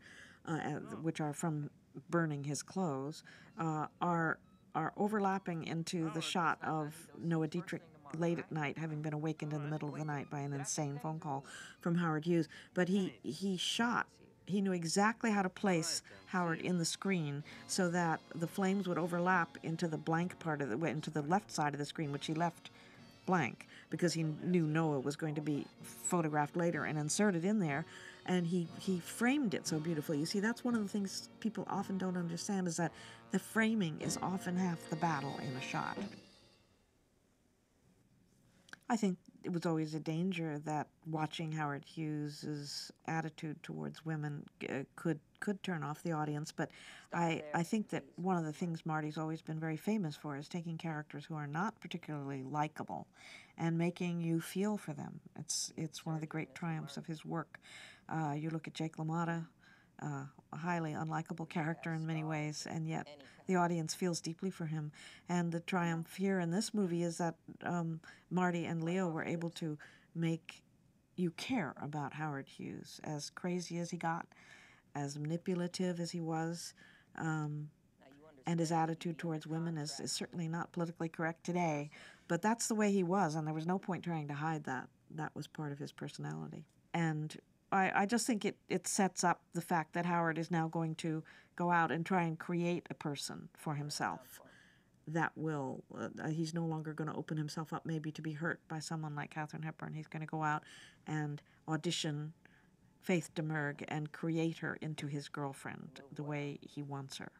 uh, uh, which are from burning his clothes, uh, are are overlapping into the shot of Noah Dietrich late at night, having been awakened in the middle of the night by an insane phone call from Howard Hughes. But he he shot. He knew exactly how to place Howard in the screen so that the flames would overlap into the blank part of the into the left side of the screen, which he left blank because he knew Noah was going to be photographed later and inserted in there. And he, he framed it so beautifully. You see, that's one of the things people often don't understand is that the framing is often half the battle in a shot. I think it was always a danger that watching Howard Hughes's attitude towards women uh, could could turn off the audience. But I I think that one of the things Marty's always been very famous for is taking characters who are not particularly likable, and making you feel for them. It's it's one of the great triumphs of his work. Uh, you look at Jake LaMotta, uh, a highly unlikable character in many ways, and yet the audience feels deeply for him. And the triumph here in this movie is that um, Marty and Leo were able to make you care about Howard Hughes, as crazy as he got, as manipulative as he was. Um, and his attitude towards women is, is certainly not politically correct today, but that's the way he was, and there was no point trying to hide that. That was part of his personality. And I, I just think it, it sets up the fact that Howard is now going to go out and try and create a person for himself that will, uh, he's no longer going to open himself up maybe to be hurt by someone like Katharine Hepburn. He's going to go out and audition Faith Domergue and create her into his girlfriend the way he wants her.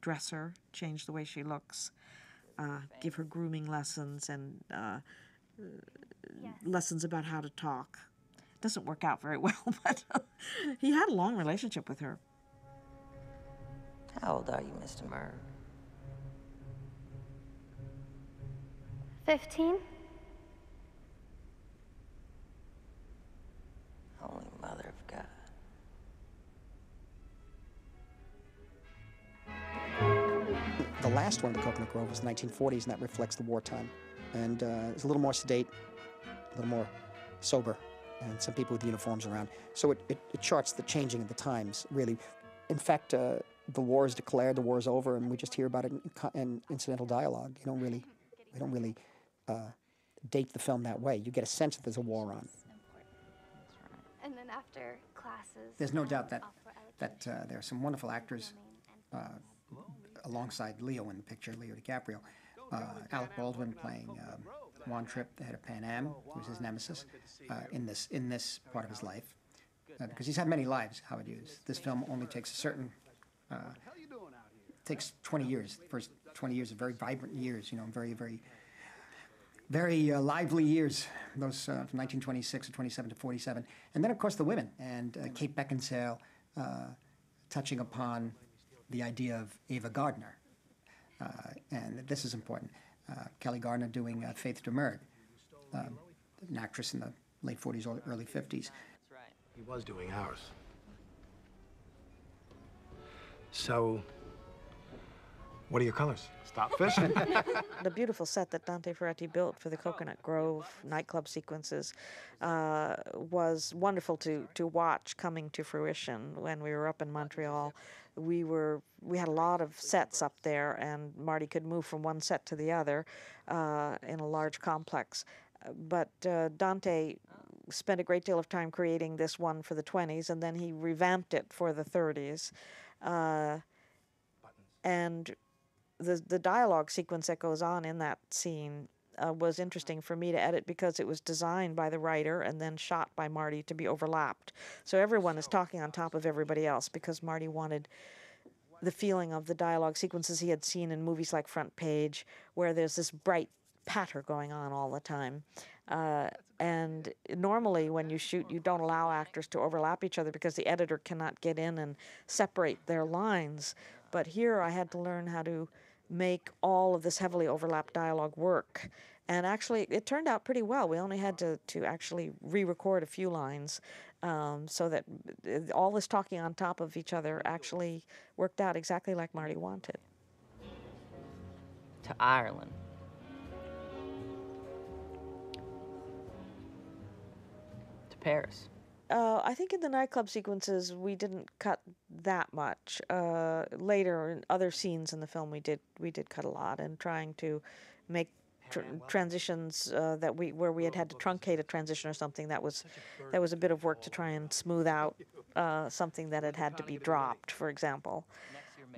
Dress her, change the way she looks, uh, give her grooming lessons and uh, lessons about how to talk doesn't work out very well, but he had a long relationship with her. How old are you, Mr. Murr? 15? Holy Mother of God. The last one, the Coconut Grove, was the 1940s, and that reflects the wartime. And uh, it's a little more sedate, a little more sober. And some people with uniforms around. So it, it, it charts the changing of the times, really. In fact, uh, the war is declared, the war is over, and we just hear about it in, in incidental dialogue. You don't really, we don't really uh, date the film that way. You get a sense that there's a war on. And then after classes. There's no doubt that that uh, there are some wonderful actors uh, alongside Leo in the picture, Leo DiCaprio. Uh, Alec Baldwin playing um, Juan Trippe, the head of Pan Am, who's his nemesis uh, in this in this part of his life, uh, because he's had many lives. Howard Hughes. This film only takes a certain uh, takes 20 years. The first 20 years are very vibrant years. You know, very very very uh, lively years, those uh, from 1926 to 27 to 47. And then, of course, the women, and uh, Kate Beckinsale uh, touching upon the idea of Ava Gardner. Uh, and this is important. Uh, Kelli Garner doing uh, Faith Domergue, um, an actress in the late 40s, or early 50s. He was doing ours. So, what are your colors? Stop fishing. the beautiful set that Dante Ferretti built for the Coconut Grove nightclub sequences uh, was wonderful to, to watch coming to fruition when we were up in Montreal. We were we had a lot of sets up there, and Marty could move from one set to the other uh, in a large complex. But uh, Dante spent a great deal of time creating this one for the 20s, and then he revamped it for the 30s. Uh, and the the dialogue sequence that goes on in that scene uh, was interesting for me to edit because it was designed by the writer and then shot by Marty to be overlapped. So everyone is talking on top of everybody else because Marty wanted the feeling of the dialogue sequences he had seen in movies like Front Page, where there's this bright patter going on all the time. Uh, and normally, when you shoot, you don't allow actors to overlap each other because the editor cannot get in and separate their lines. But here, I had to learn how to make all of this heavily overlapped dialogue work. And actually, it turned out pretty well. We only had to, to actually re record a few lines um, so that uh, all this talking on top of each other actually worked out exactly like Marty wanted. To Ireland. To Paris. Uh, I think in the nightclub sequences we didn't cut that much. Uh, later, in other scenes in the film, we did we did cut a lot, and trying to make tr- transitions uh, that we where we had had to truncate a transition or something. That was that was a bit of work to try and smooth out uh, something that had had to be dropped, for example.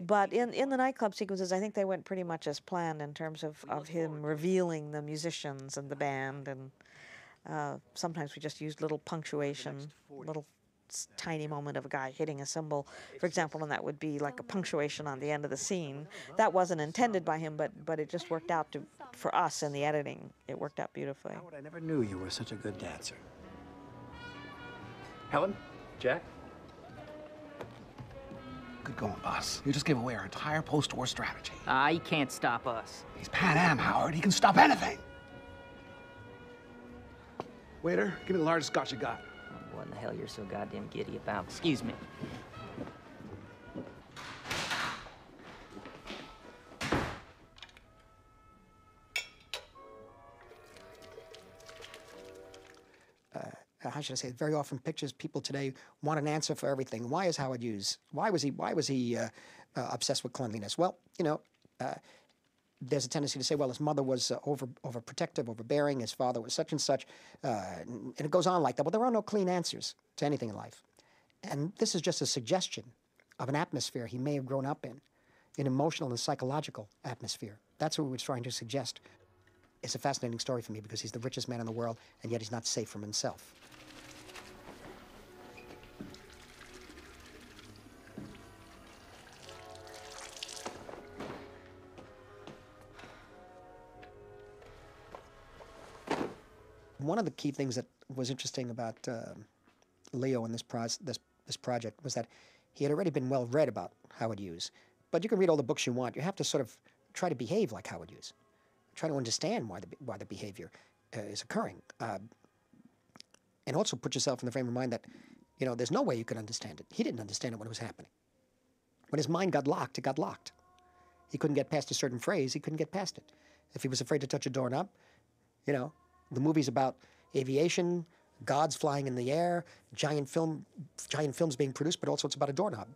But in, in the nightclub sequences, I think they went pretty much as planned in terms of, of him revealing the musicians and the band and. Uh, sometimes we just use little punctuation, little tiny moment of a guy hitting a cymbal, for example, and that would be like a punctuation on the end of the scene. That wasn't intended by him, but but it just worked out to for us in the editing. It worked out beautifully. I never knew you were such a good dancer. Helen? Jack? Good going, boss. You just gave away our entire post-war strategy. Ah, he can't stop us. He's Pan Am, Howard. He can stop anything. Waiter, give me the largest scotch you got. What in the hell you're so goddamn giddy about? Excuse me. uh, how should I say it? Very often, pictures people today want an answer for everything. Why is Howard Hughes? Why was he? Why was he uh, uh, obsessed with cleanliness? Well, you know, uh, there's a tendency to say, well, his mother was uh, over overprotective, overbearing. His father was such and such, uh, and it goes on like that. Well, there are no clean answers to anything in life, and this is just a suggestion of an atmosphere he may have grown up in, an emotional and psychological atmosphere. That's what we were trying to suggest. It's a fascinating story for me because he's the richest man in the world, and yet he's not safe from himself. One of the key things that was interesting about uh, Leo in this, this, this project was that he had already been well read about Howard Hughes. But you can read all the books you want. You have to sort of try to behave like Howard Hughes, try to understand why the, why the behavior uh, is occurring. Uh, and also put yourself in the frame of mind that, you know, there's no way you could understand it. He didn't understand it when it was happening. When his mind got locked, it got locked. He couldn't get past a certain phrase, he couldn't get past it. If he was afraid to touch a doorknob, you know, the movie's about aviation, gods flying in the air, giant film, giant films being produced, but also it's about a doorknob.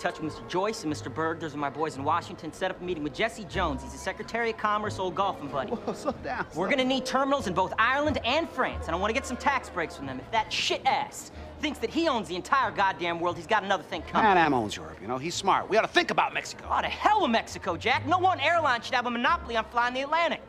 Touch with Mr. Joyce and Mr. Berg. Those are my boys in Washington. Set up a meeting with Jesse Jones. He's the Secretary of Commerce, old golfing buddy. Whoa, slow down. We're gonna need terminals in both Ireland and France, and I want to get some tax breaks from them. If that shit ass thinks that he owns the entire goddamn world, he's got another thing coming. Pan Am owns Europe, you know. He's smart. We ought to think about Mexico. Oh, to hell with Mexico, Jack. No one airline should have a monopoly on flying the Atlantic.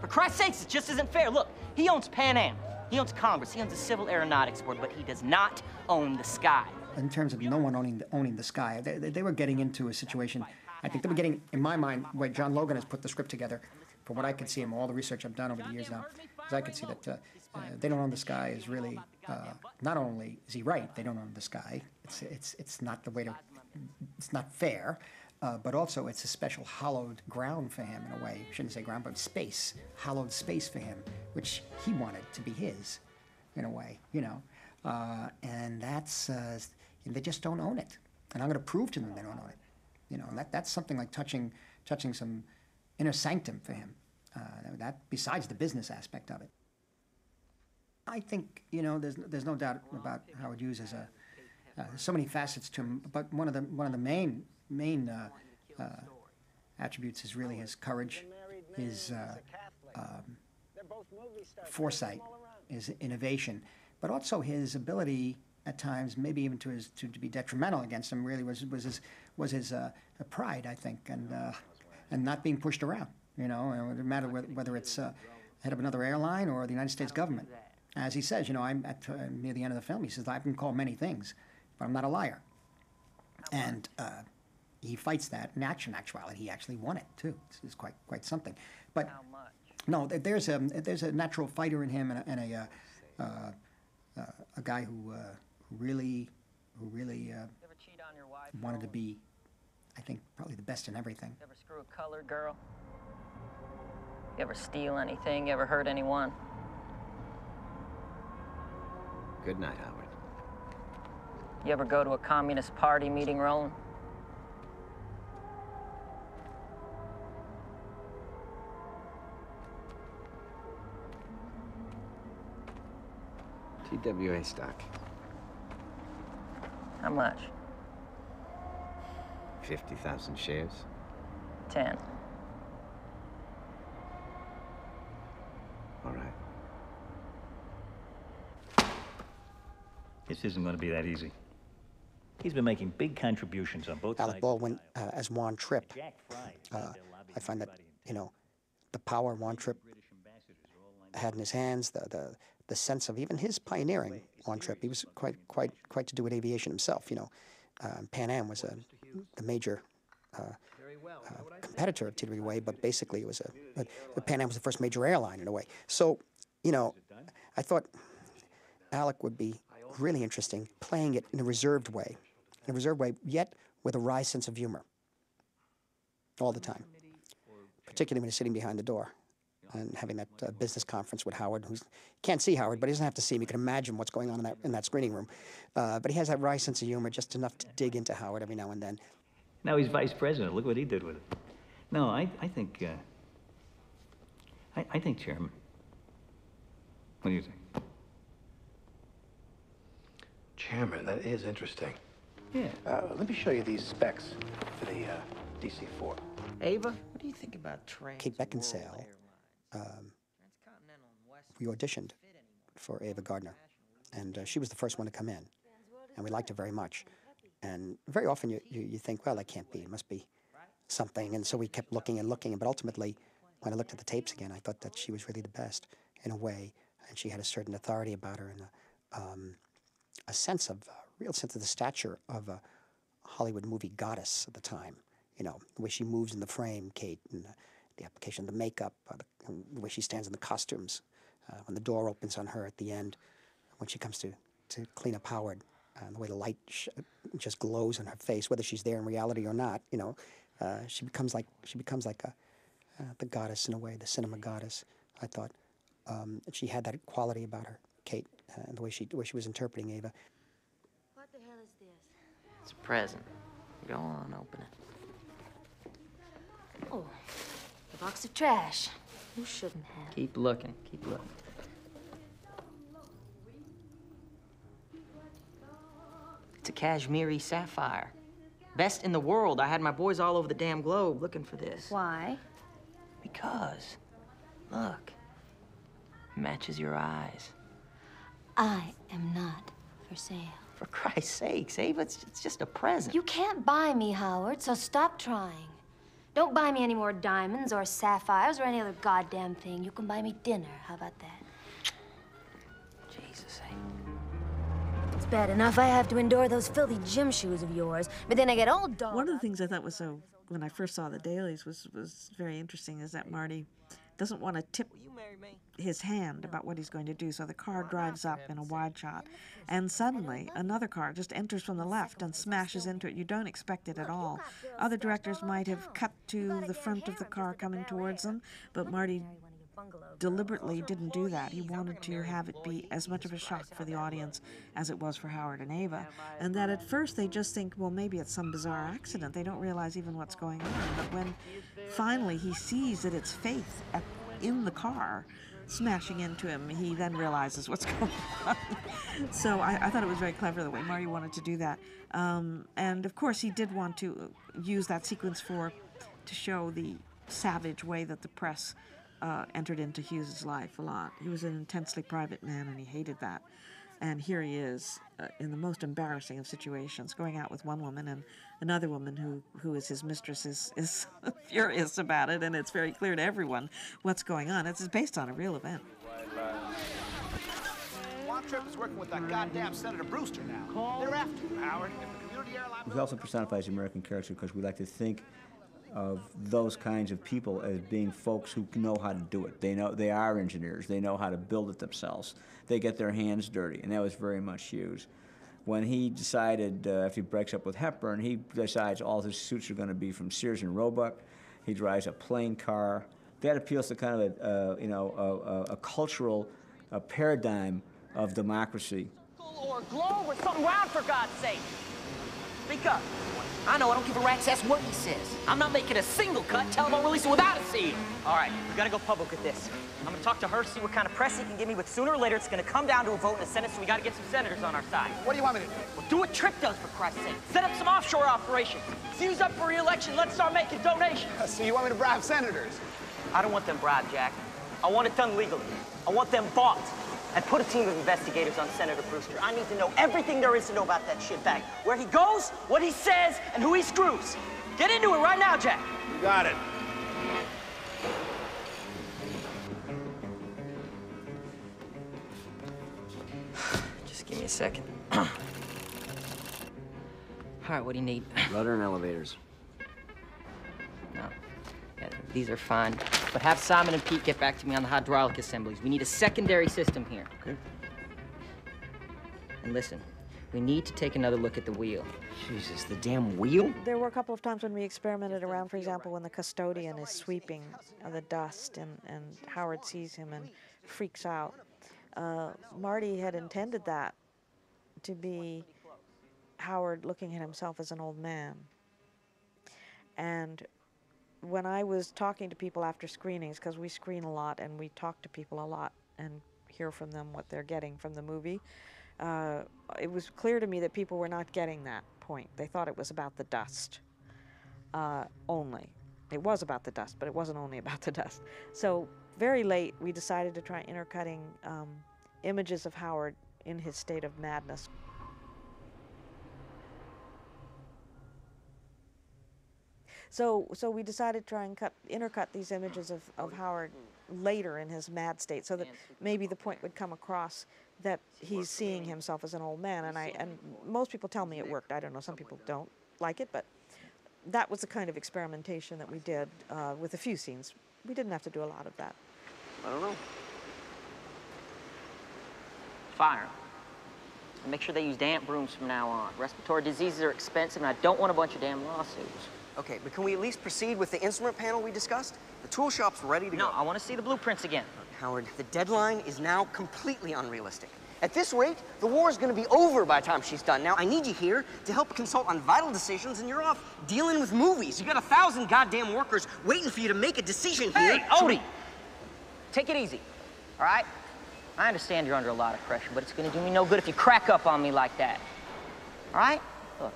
For Christ's sakes, it just isn't fair. Look, he owns Pan Am. He owns Congress. He owns the Civil Aeronautics Board, but he does not own the sky. In terms of no one owning the, owning the sky. They, they, were getting into a situation. I think they were getting, in my mind, where John Logan has put the script together. From what I could see, and all the research I've done over the years now, is I could see that uh, uh, they don't own the sky is really uh, not only is he right, they don't own the sky. It's it's it's not the way to, it's not fair. Uh, but also, it's a special hollowed ground for him in a way. shouldn't say ground, but space, hollowed space for him, which he wanted to be his, in a way, you know. Uh, and that's uh, they just don't own it. And I'm going to prove to them they don't own it. You know, and that, that's something like touching touching some inner sanctum for him. Uh, that besides the business aspect of it. I think you know there's there's no doubt about Howard Hughes as a uh, so many facets to him, but one of the one of the main main uh, uh, attributes is really his courage, his uh, um, foresight, his innovation, but also his ability at times, maybe even to his to, to be detrimental against him, really was was his was his uh, pride, I think, and uh, and not being pushed around. You know, it doesn't matter whether, whether it's uh, head of another airline or the United States government. As he says, you know, I'm at uh, near the end of the film. He says I've been called many things, but I'm not a liar. And uh, he fights that. In action, actuality, he actually won it too. It's, quite quite something. But no, there's a there's a natural fighter in him and a, and a uh, uh, uh, a guy who uh, who really who really uh, wanted to be, I think, probably the best in everything. You ever screw a colored girl? You ever steal anything? You ever hurt anyone? Good night, Howard. You ever go to a communist party meeting, Roland? TWA stock. How much? 50,000 shares. Ten. All right. This isn't going to be that easy. He's been making big contributions on both sides. Alec. Baldwin uh, as Juan Trippe. Uh, I find that you know the power Juan Trippe had in his hands, the the the sense of even his pioneering Juan Trippe. He was quite quite quite to do with aviation himself. You know, um, Pan Am was a the major. Uh, uh, competitor of TWA, but basically it was a, but Pan Am was the first major airline in a way. So, you know, I thought Alec would be really interesting playing it in a reserved way, in a reserved way, yet with a wry sense of humor all the time, particularly when he's sitting behind the door and having that uh, business conference with Howard, who can't see Howard, but he doesn't have to see him. You can imagine what's going on in that in that screening room. Uh, but he has that wry sense of humor, just enough to dig into Howard every now and then. Now he's vice president. Look what he did with it. No, I, I think, uh, I, I think, Chairman. What do you think? Chairman, that is interesting. Yeah. Uh, let me show you these specs for the uh, DC-4. Ava, what do you think about trains? Kate Beckinsale, um, we auditioned for Ava Gardner, and uh, she was the first one to come in, and we liked her very much. And very often you, you, you think, well, that can't be, it must be something. And so we kept looking and looking, but ultimately, when I looked at the tapes again, I thought that she was really the best in a way, and she had a certain authority about her and a, um, a sense of, a real sense of the stature of a Hollywood movie goddess at the time. You know, the way she moves in the frame, Kate, and the, the application of the makeup, uh, the, the way she stands in the costumes, uh, when the door opens on her at the end, when she comes to, to clean up Howard, uh, the way the light sh- just glows on her face, whether she's there in reality or not. You know, uh, she becomes like she becomes like a uh, the goddess in a way, the cinema goddess. I thought um, she had that quality about her, Kate, uh, and the way she the way she was interpreting Ava. What the hell is this? It's a present. Go on, open it. Oh, a box of trash. You shouldn't have. Keep looking. Keep looking. It's a Kashmir sapphire. Best in the world. I had my boys all over the damn globe looking for this. Why? Because, look, matches your eyes. I am not for sale. For Christ's sakes, Ava, it's, it's just a present. You can't buy me, Howard, so stop trying. Don't buy me any more diamonds or sapphires or any other goddamn thing. You can buy me dinner. How about that? Jesus, It's bad enough I have to endure those filthy gym shoes of yours, but then I get old dog. One of the things I thought was so when I first saw the dailies was was very interesting is that Marty doesn't want to tip his hand about what he's going to do. So the car drives up in a wide shot, and suddenly another car just enters from the left and smashes into it. You don't expect it at all. Other directors might have cut to the front of the car coming towards them, but Marty deliberately didn't do that. He wanted to have it be as much of a shock for the audience as it was for Howard and Ava. And that at first they just think, well, maybe it's some bizarre accident. They don't realize even what's going on. But when finally he sees that it's Faith at, in the car smashing into him, he then realizes what's going on. so I, I thought it was very clever the way Marty wanted to do that. Um, and of course, he did want to use that sequence for to show the savage way that the press uh, entered into Hughes's life a lot. He was an intensely private man, and he hated that. And here he is, uh, in the most embarrassing of situations, going out with one woman, and another woman who, who is his mistress is, is furious about it, and it's very clear to everyone what's going on. It's based on a real event. Juan Trippe is working with that goddamn Senator Brewster now. They're after you, Howard. If the community airline... He also personifies the American character because we like to think of those kinds of people as being folks who know how to do it. They know they are engineers. They know how to build it themselves. They get their hands dirty, and that was very much Hughes. When he decided, uh, after he breaks up with Hepburn, he decides all his suits are going to be from Sears and Roebuck. He drives a plain car. That appeals to kind of a, uh, you know, a, a, a cultural uh paradigm of democracy. Or globe or something for God's sake. Speak up. I know, I don't give a rat's ass what he says. I'm not making a single cut. Tell him I'll release it without a seal. All right, we gotta go public with this. I'm gonna talk to her, see what kind of press he can give me, but sooner or later it's gonna come down to a vote in the Senate, so we gotta get some senators on our side. What do you want me to do? Well, do what Trippe does, for Christ's sake. Set up some offshore operations. See who's up for re-election, let's start making donations. So you want me to bribe senators? I don't want them bribed, Jack. I want it done legally. I want them bought. And put a team of investigators on Senator Brewster. I need to know everything there is to know about that shitbag. Where he goes, what he says, and who he screws. Get into it right now, Jack. You got it. Just give me a second. All right, what do you need? Rudder and elevators. No. Yeah, these are fine. But have Simon and Pete get back to me on the hydraulic assemblies. We need a secondary system here. Okay. And listen, we need to take another look at the wheel. Jesus, the damn wheel? There were a couple of times when we experimented around, for example, when the custodian is sweeping uh, the dust and, and Howard sees him and freaks out. Uh, Marty had intended that to be Howard looking at himself as an old man. And when I was talking to people after screenings, because we screen a lot and we talk to people a lot and hear from them what they're getting from the movie, uh, it was clear to me that people were not getting that point. They thought it was about the dust uh, only. It was about the dust, but it wasn't only about the dust. So very late, we decided to try intercutting um, images of Howard in his state of madness. So, so we decided to try and cut, intercut these images of, of Howard later in his mad state, so that maybe the point would come across that he's seeing himself as an old man. And I, and most people tell me it worked. I don't know. Some people don't like it, but that was the kind of experimentation that we did uh, with a few scenes. We didn't have to do a lot of that. I don't know. Fire. And make sure they use damp brooms from now on. Respiratory diseases are expensive, and I don't want a bunch of damn lawsuits. Okay, but can we at least proceed with the instrument panel we discussed? The tool shop's ready to No, go. I want to see the blueprints again. Howard, the deadline is now completely unrealistic. At this rate, the war is going to be over by the time she's done. Now, I need you here to help consult on vital decisions, and you're off dealing with movies. You got a thousand goddamn workers waiting for you to make a decision here. Hey, Odie! Take it easy, all right? I understand you're under a lot of pressure, but it's gonna do me no good if you crack up on me like that. All right? Look,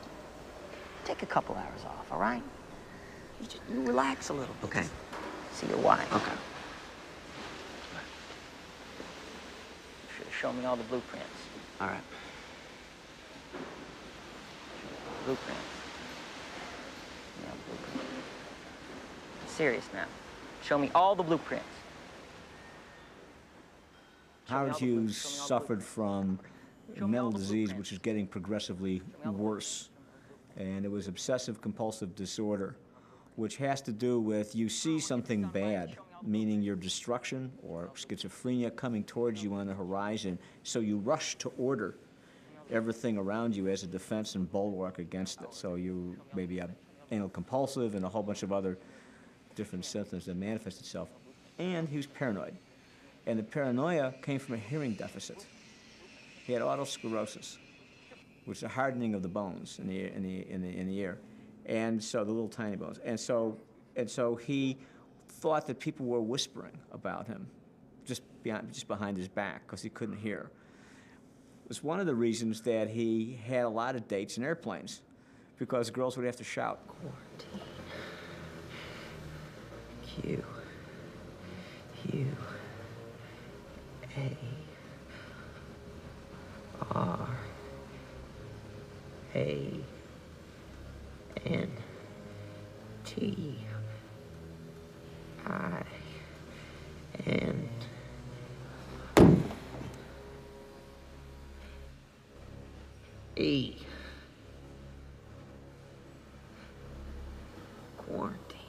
take a couple hours off, all right? You just you relax a little bit. Okay. See your wife. Okay. Should have shown me all the blueprints. All right. Blueprints. Yeah, blueprints. Serious now. Show me all the blueprints. Howard Hughes suffered from mental disease, which is getting progressively worse. And it was obsessive compulsive disorder, which has to do with you see something bad, meaning your destruction or schizophrenia coming towards you on the horizon, so you rush to order everything around you as a defense and bulwark against it. So you maybe have anal compulsive and a whole bunch of other different symptoms that manifest itself. And he was paranoid. And the paranoia came from a hearing deficit. He had otosclerosis, which is a hardening of the bones in the, in the, in the, in the ear. And so the little tiny bones. And so, and so he thought that people were whispering about him just, behind, just behind his back because he couldn't hear. It was one of the reasons that he had a lot of dates in airplanes because girls would have to shout. Q. U. A. R. A. N. T. I. N. E. Quarantine.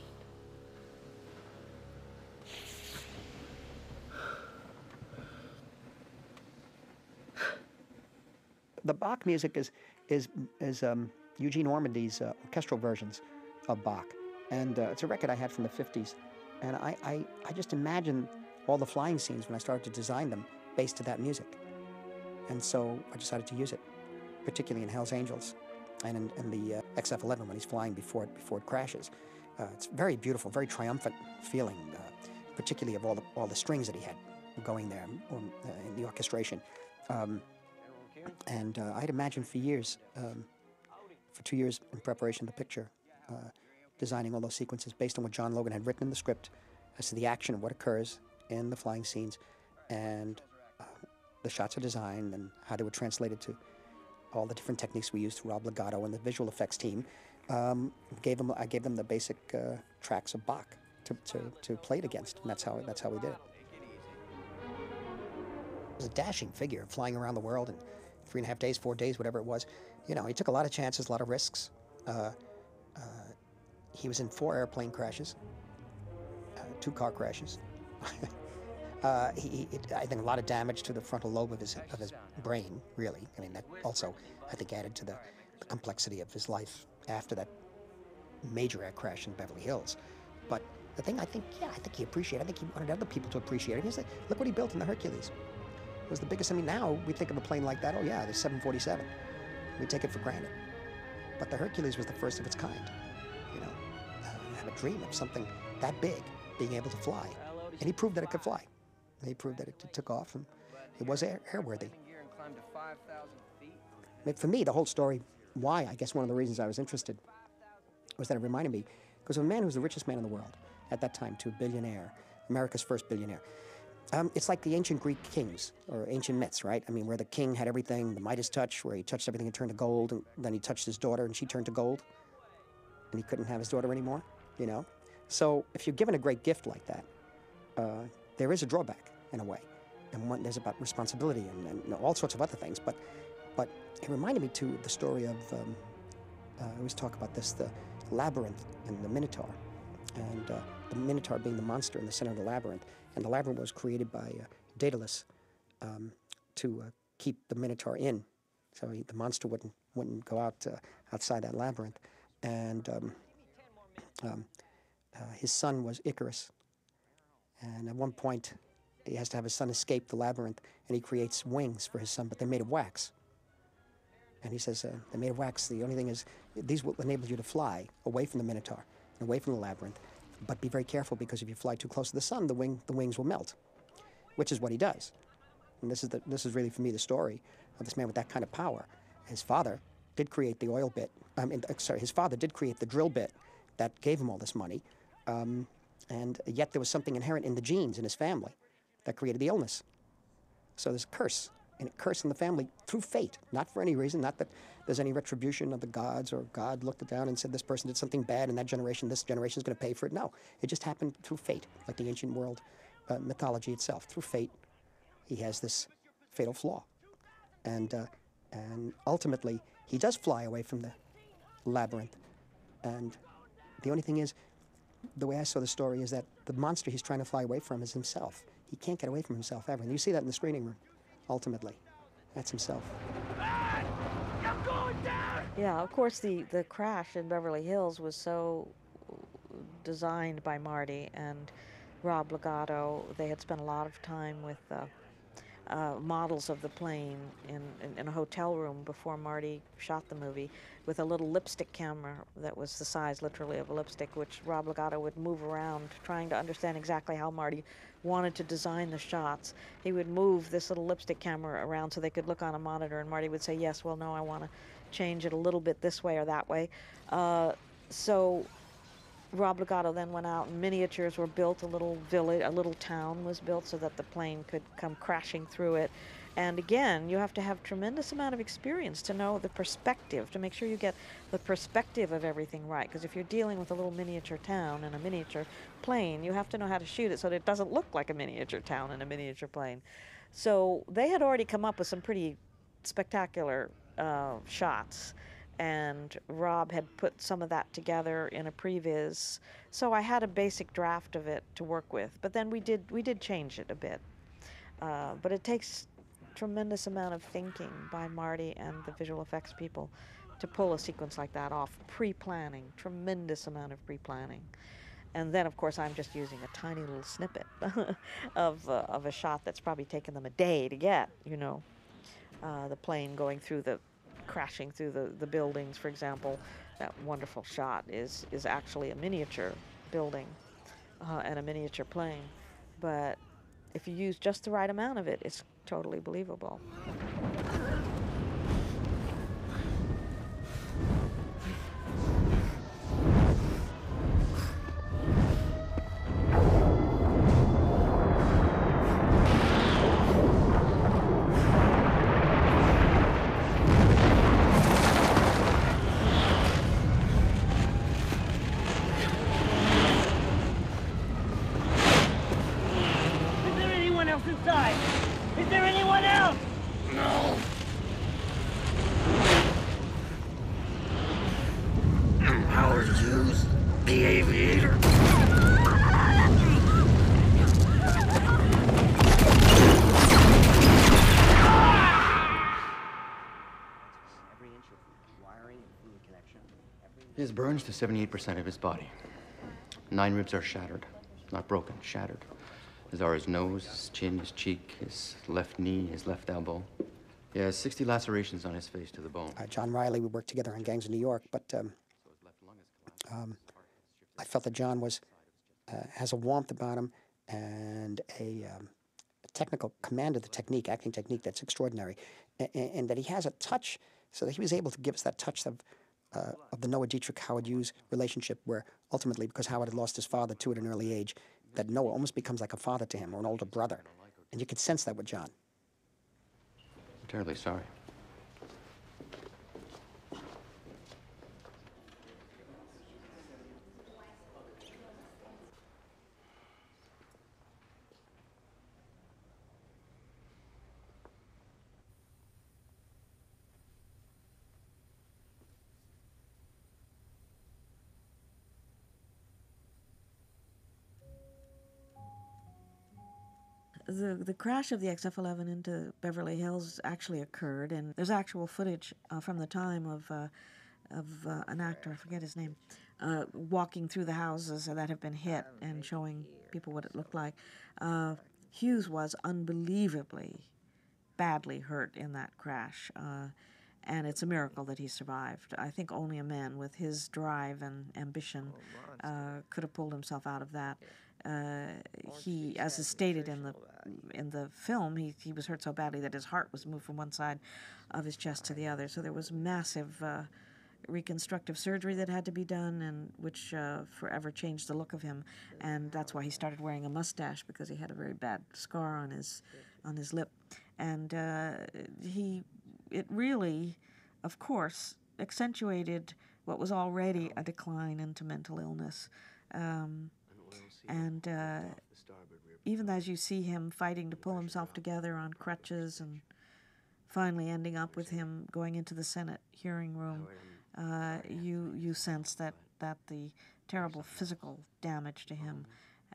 The Bach music is is is um, Eugene Ormandy's uh, orchestral versions of Bach, and uh, it's a record I had from the '50s, and I, I I just imagine all the flying scenes when I started to design them based to that music, and so I decided to use it, particularly in Hell's Angels, and in, in the uh, XF-11 when he's flying before it before it crashes. Uh, it's very beautiful, very triumphant feeling, uh, particularly of all the all the strings that he had going there um, uh, in the orchestration. Um, and uh, I had imagined for years, um, for two years in preparation of the picture, uh, designing all those sequences based on what John Logan had written in the script as to the action of what occurs in the flying scenes, and uh, the shots are designed and how they were translated to all the different techniques we used through Rob Legato and the visual effects team. Um, gave them, I gave them the basic uh, tracks of Bach to, to, to play it against, and that's how that's how we did it. Was a dashing figure, flying around the world in three and a half days, four days, whatever it was. You know, he took a lot of chances, a lot of risks. Uh, uh, he was in four airplane crashes, uh, two car crashes. Uh, he, I think a lot of damage to the frontal lobe of his of his brain. Really, I mean that also I think added to the, the complexity of his life after that major air crash in Beverly Hills. But the thing I think, yeah, I think he appreciated. I think he wanted other people to appreciate it. He's like, look what he built in the Hercules. Was the biggest. I mean, now we think of a plane like that. Oh yeah, the 747. We take it for granted. But the Hercules was the first of its kind. You know, uh, have a dream of something that big being able to fly, and he proved that it could fly. And he proved that it, took off, and it was air, airworthy. For me, the whole story, why I guess one of the reasons I was interested was that it reminded me, because of a man who was the richest man in the world at that time, to a billionaire, America's first billionaire. Um, it's like the ancient Greek kings or ancient myths, right? I mean, where the king had everything, the Midas touch, where he touched everything and turned to gold, and then he touched his daughter and she turned to gold, and he couldn't have his daughter anymore, you know? So if you're given a great gift like that, uh, there is a drawback in a way. And one, there's about responsibility and, and all sorts of other things. But, but it reminded me too of the story of, um, uh, I always talk about this, the labyrinth and the Minotaur. And uh, the Minotaur being the monster in the center of the labyrinth. And the labyrinth was created by uh, Daedalus um, to uh, keep the Minotaur in. So he, the monster wouldn't, wouldn't go out uh, outside that labyrinth. And um, Um, uh, his son was Icarus, and at one point, he has to have his son escape the labyrinth, and he creates wings for his son, but they're made of wax. And he says, uh, they're made of wax. The only thing is, these will enable you to fly away from the Minotaur, away from the labyrinth. But be very careful because if you fly too close to the sun, the, wing, the wings will melt, which is what he does. And this is, the, this is really, for me, the story of this man with that kind of power. His father did create the oil bit. I mean, uh, sorry, his father did create the drill bit that gave him all this money. Um, and yet there was something inherent in the genes in his family that created the illness. So there's a curse, and a curse in the family through fate, not for any reason, not that there's any retribution of the gods or God looked down and said this person did something bad in that generation, this generation is going to pay for it. No, it just happened through fate, like the ancient world uh, mythology itself. Through fate, he has this fatal flaw. And, uh, and ultimately, he does fly away from the labyrinth. And the only thing is, the way I saw the story is that the monster he's trying to fly away from is himself. He can't get away from himself ever. And you see that in the screening room, ultimately. That's himself. Yeah, of course, the, the crash in Beverly Hills was so designed by Marty and Rob Legato. They had spent a lot of time with uh, uh, models of the plane in, in, in, a hotel room before Marty shot the movie with a little lipstick camera that was the size, literally, of a lipstick, which Rob Legato would move around trying to understand exactly how Marty wanted to design the shots. He would move this little lipstick camera around so they could look on a monitor, and Marty would say, Yes, well, no, I want to change it a little bit this way or that way. Uh, so Rob Legato then went out and miniatures were built. A little village, a little town was built so that the plane could come crashing through it. And again, you have to have tremendous amount of experience to know the perspective, to make sure you get the perspective of everything right. Because if you're dealing with a little miniature town and a miniature plane, you have to know how to shoot it so that it doesn't look like a miniature town and a miniature plane. So they had already come up with some pretty spectacular uh, shots and Rob had put some of that together in a previs. So I had a basic draft of it to work with, but then we did we did change it a bit. Uh, but it takes tremendous amount of thinking by Marty and the visual effects people to pull a sequence like that off. Pre-planning, tremendous amount of pre-planning. And then, of course, I'm just using a tiny little snippet of, uh, of a shot that's probably taken them a day to get, you know. Uh, the plane going through the crashing through the, the buildings, for example, that wonderful shot is, is actually a miniature building uh, and a miniature plane. But if you use just the right amount of it, it's totally believable. He has burns to 78% of his body. Nine ribs are shattered. Not broken, shattered. As are his nose, his chin, his cheek, his left knee, his left elbow. He has 60 lacerations on his face to the bone. Uh, John Reilly, we worked together on Gangs of New York, but um, um, I felt that John was uh, has a warmth about him and a, um, a, technical command of the technique, acting technique that's extraordinary, and, and, that he has a touch, so that he was able to give us that touch of uh, of the Noah Dietrich Howard Hughes relationship, where ultimately, because Howard had lost his father too at an early age, that Noah almost becomes like a father to him or an older brother, and you could sense that with John. I'm terribly sorry. The the crash of the XF-11 into Beverly Hills actually occurred, and there's actual footage uh, from the time of uh, of uh, an actor, I forget his name, uh, walking through the houses that have been hit and showing people what it looked like. Uh, Hughes was unbelievably badly hurt in that crash. Uh, and it's a miracle that he survived. I think only a man with his drive and ambition could have pulled himself out of that. Uh, he, as is stated in the in the film, he, he was hurt so badly that his heart was moved from one side of his chest to the other. So there was massive uh, reconstructive surgery that had to be done, and which uh, forever changed the look of him. And that's why he started wearing a mustache because he had a very bad scar on his on his lip. And uh, he, it really, of course, accentuated what was already a decline into mental illness. Um, and uh, even as you see him fighting to pull himself together on crutches and finally ending up with him going into the Senate hearing room, uh, you you sense that that the terrible physical damage to him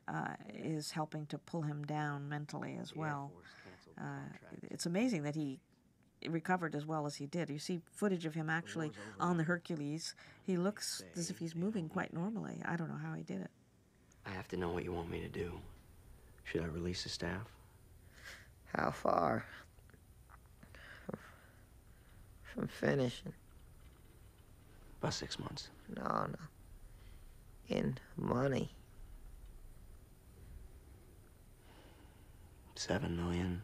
uh, is helping to pull him down mentally as well. Uh, it's amazing that he recovered as well as he did. You see footage of him actually on the Hercules. He looks as if he's moving quite normally. I don't know how he did it. I have to know what you want me to do. Should I release the staff? How far? From finishing? About six months. No, no. In money. Seven million.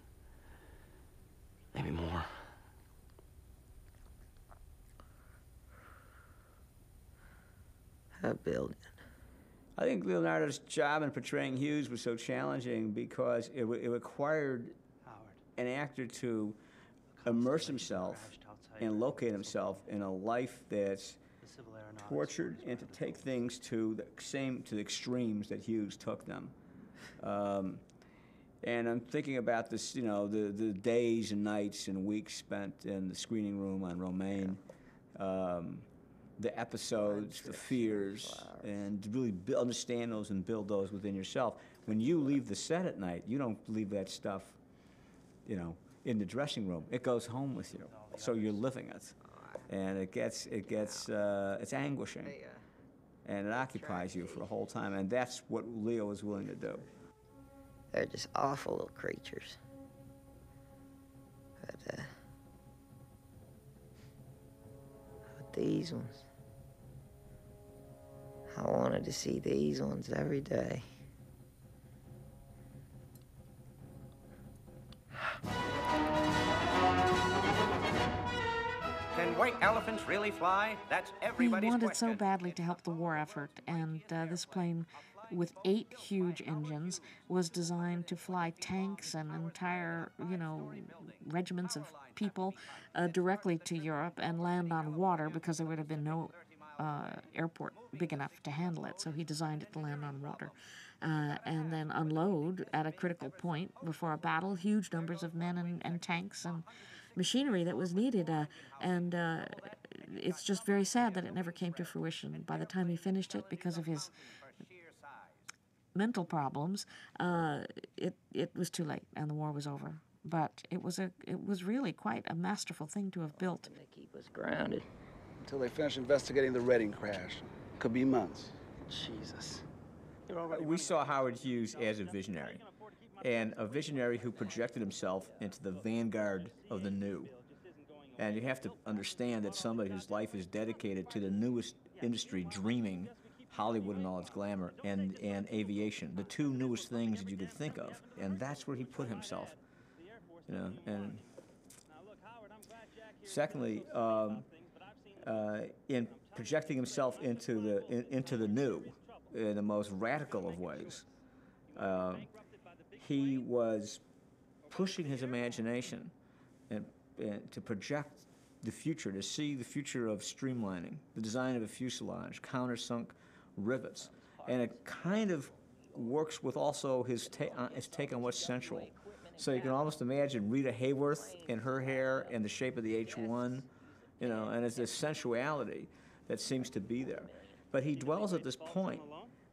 Maybe more. A billion. I think Leonardo's job in portraying Hughes was so challenging because it, it required an actor to immerse himself and locate himself in a life that's tortured and to take things to the same to the extremes that Hughes took them. Um, and I'm thinking about this, you know, the, the days and nights and weeks spent in the screening room on Romaine, um, the episodes, the fears, and really understand those and build those within yourself. When you leave the set at night, you don't leave that stuff, you know, in the dressing room. It goes home with you, so you're living it, and it gets it gets uh, it's anguishing, and it occupies you for a whole time, and that's what Leo is willing to do. They're just awful little creatures. But, uh, these ones, I wanted to see these ones every day. Can white elephants really fly? That's He everybody's wanted question. so badly to help the war effort, and uh, this plane, with eight huge engines, was designed to fly tanks and entire, you know, regiments of people uh, directly to Europe and land on water because there would have been no uh, airport big enough to handle it. So he designed it to land on water. Uh, and then unload at a critical point before a battle huge numbers of men and, and tanks and machinery that was needed. Uh, and uh, it's just very sad that it never came to fruition. By the time he finished it, because of his mental problems, uh, it it was too late, and the war was over. But it was a it was really quite a masterful thing to have built. Keep us grounded. Until they finish investigating the Reading crash. Could be months. Jesus. We saw Howard Hughes as a visionary, and a visionary who projected himself into the vanguard of the new. And you have to understand that somebody whose life is dedicated to the newest industry, dreaming, Hollywood and all its glamour, and, and aviation, the two newest things that you could think of. And that's where he put himself. You know, and secondly, um, uh, in projecting himself into the in, into the new in the most radical of ways. Um, he was pushing his imagination and, and to project the future, to see the future of streamlining, the design of a fuselage, countersunk rivets, and it kind of works with also his, ta- uh, his take on what's central. So you can almost imagine Rita Hayworth in her hair and the shape of the H1, you know, and it's this sensuality that seems to be there. But he dwells at this point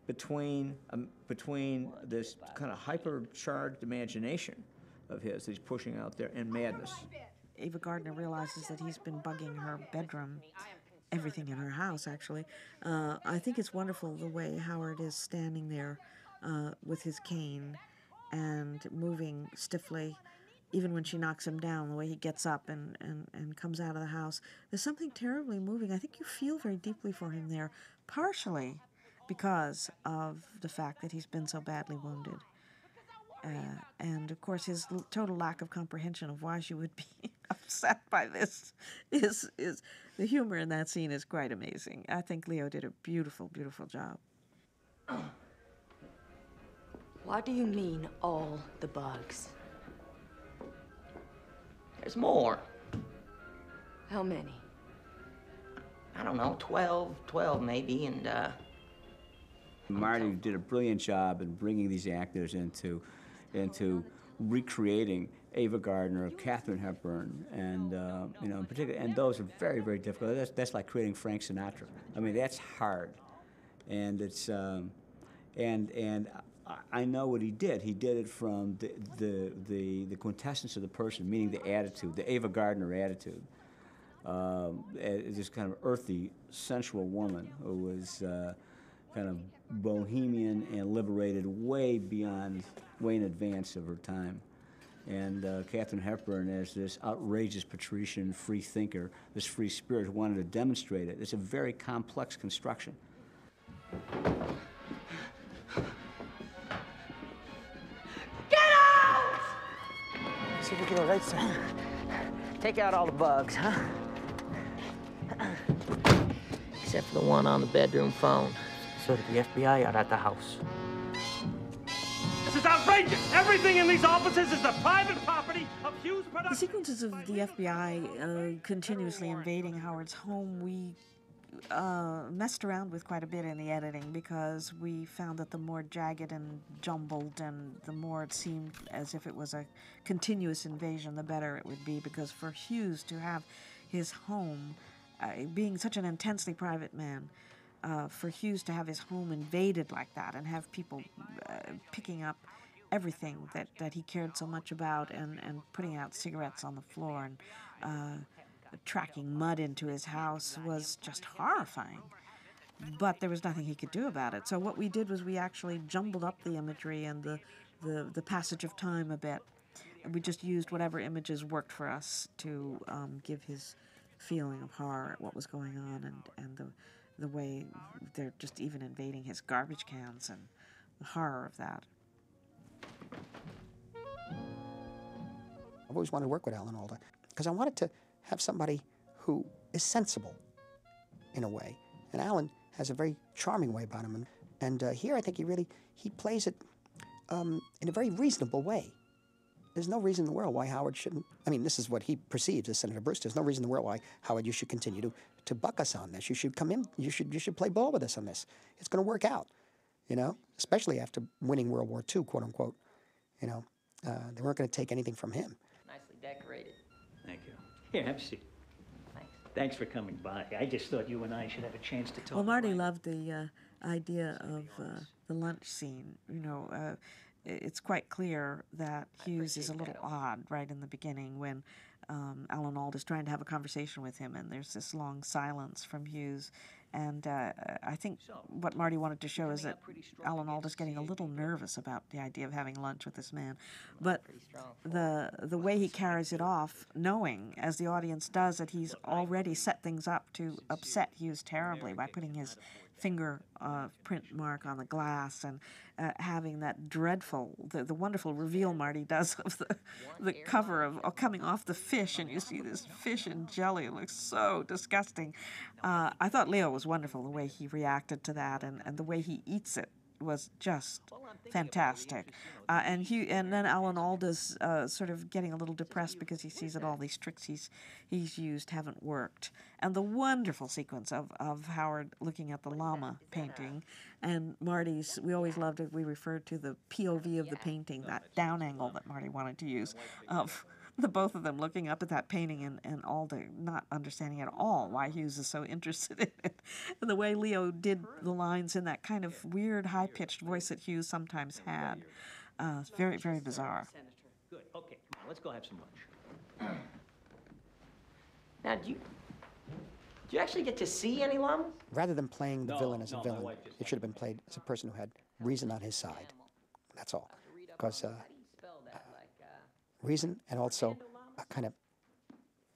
between um, between this kind of hypercharged imagination of his that he's pushing out there and madness. Ava Gardner realizes that he's been bugging her bedroom everything in her house, actually. Uh, I think it's wonderful the way Howard is standing there uh, with his cane and moving stiffly, even when she knocks him down, the way he gets up and, and, and comes out of the house. There's something terribly moving. I think you feel very deeply for him there, partially because of the fact that he's been so badly wounded. Uh, and of course, his l- total lack of comprehension of why she would be upset by this is is the humor in that scene is quite amazing. I think Leo did a beautiful, beautiful job. What do you mean, all the bugs? There's more. How many? I don't know, 12, 12 maybe, and uh, Marty did a brilliant job in bringing these actors into, into recreating Ava Gardner, Katharine Hepburn, and uh, you know, in particular, and those are very, very difficult. That's, that's like creating Frank Sinatra. I mean, that's hard, and it's um, and and I- know what he did. He did it from the the the, the quintessence of the person, meaning the attitude, the Ava Gardner attitude. Um, this kind of earthy, sensual woman who was uh, kind of bohemian and liberated way beyond, way in advance of her time. And uh, Katharine Hepburn, as this outrageous patrician free thinker, this free spirit wanted to demonstrate it. It's a very complex construction. Get out! See if we a right side. Take out all the bugs, huh? Except for the one on the bedroom phone. So that the FBI are at the house. This is outrageous! Everything in these offices is the private property of Hughes Productions. The sequences of the FBI uh, continuously invading Howard's home, we uh, messed around with quite a bit in the editing because we found that the more jagged and jumbled and the more it seemed as if it was a continuous invasion, the better it would be. Because for Hughes to have his home, uh, being such an intensely private man, uh, for Hughes to have his home invaded like that and have people uh, picking up everything that, that he cared so much about and, and putting out cigarettes on the floor and uh, tracking mud into his house was just horrifying. But there was nothing he could do about it. So what we did was we actually jumbled up the imagery and the, the, the passage of time a bit. We just used whatever images worked for us to um, give his feeling of horror at what was going on and, and the, the way they're just even invading his garbage cans and the horror of that. I've always wanted to work with Alan Alda because I wanted to have somebody who is sensible in a way. And Alan has a very charming way about him. And, and uh, here I think he really, he plays it um, in a very reasonable way. There's no reason in the world why Howard shouldn't. I mean, this is what he perceives as Senator Bruce. There's no reason in the world why Howard you should continue to, to buck us on this. You should come in. You should you should play ball with us on this. It's going to work out, you know. Especially after winning World War II, quote unquote. You know, uh, they weren't going to take anything from him. Nicely decorated. Thank you. Here, have a seat. Thanks Thanks for coming by. I just thought you and I should have a chance to talk. Well, Marty loved the uh, idea of uh, the lunch scene. You know, uh, it's quite clear that Hughes is a little odd right in the beginning when um, Alan Alda is trying to have a conversation with him, and there's this long silence from Hughes. And uh, I think what Marty wanted to show is that Alan Alda is getting a little nervous about the idea of having lunch with this man. But the the way he carries it off, knowing as the audience does that he's already set things up to upset Hughes terribly by putting his finger uh, print mark on the glass and uh, having that dreadful, the, the wonderful reveal Marty does of the, the cover of coming off the fish, and you see this fish in jelly. It looks so disgusting. Uh, I thought Leo was wonderful the way he reacted to that and, and the way he eats it was just fantastic. Uh, and he and then Alan Alda's uh, sort of getting a little depressed because he sees that all these tricks he's he's used haven't worked. And the wonderful sequence of, of Howard looking at the llama painting and Marty's we always loved it. We referred to the POV of the painting, that down angle that Marty wanted to use of the both of them looking up at that painting and, and Alda not understanding at all why Hughes is so interested in it. And the way Leo did the lines in that kind of weird high pitched voice that Hughes sometimes had. Uh, very, very bizarre. Good. Okay, come on, let's go have some lunch. Now, do you, Do you actually get to see any llamas? Rather than playing the No, villain as no, a villain, it should have been played as a person who had reason on his side. That's all. Because uh, reason and also a kind of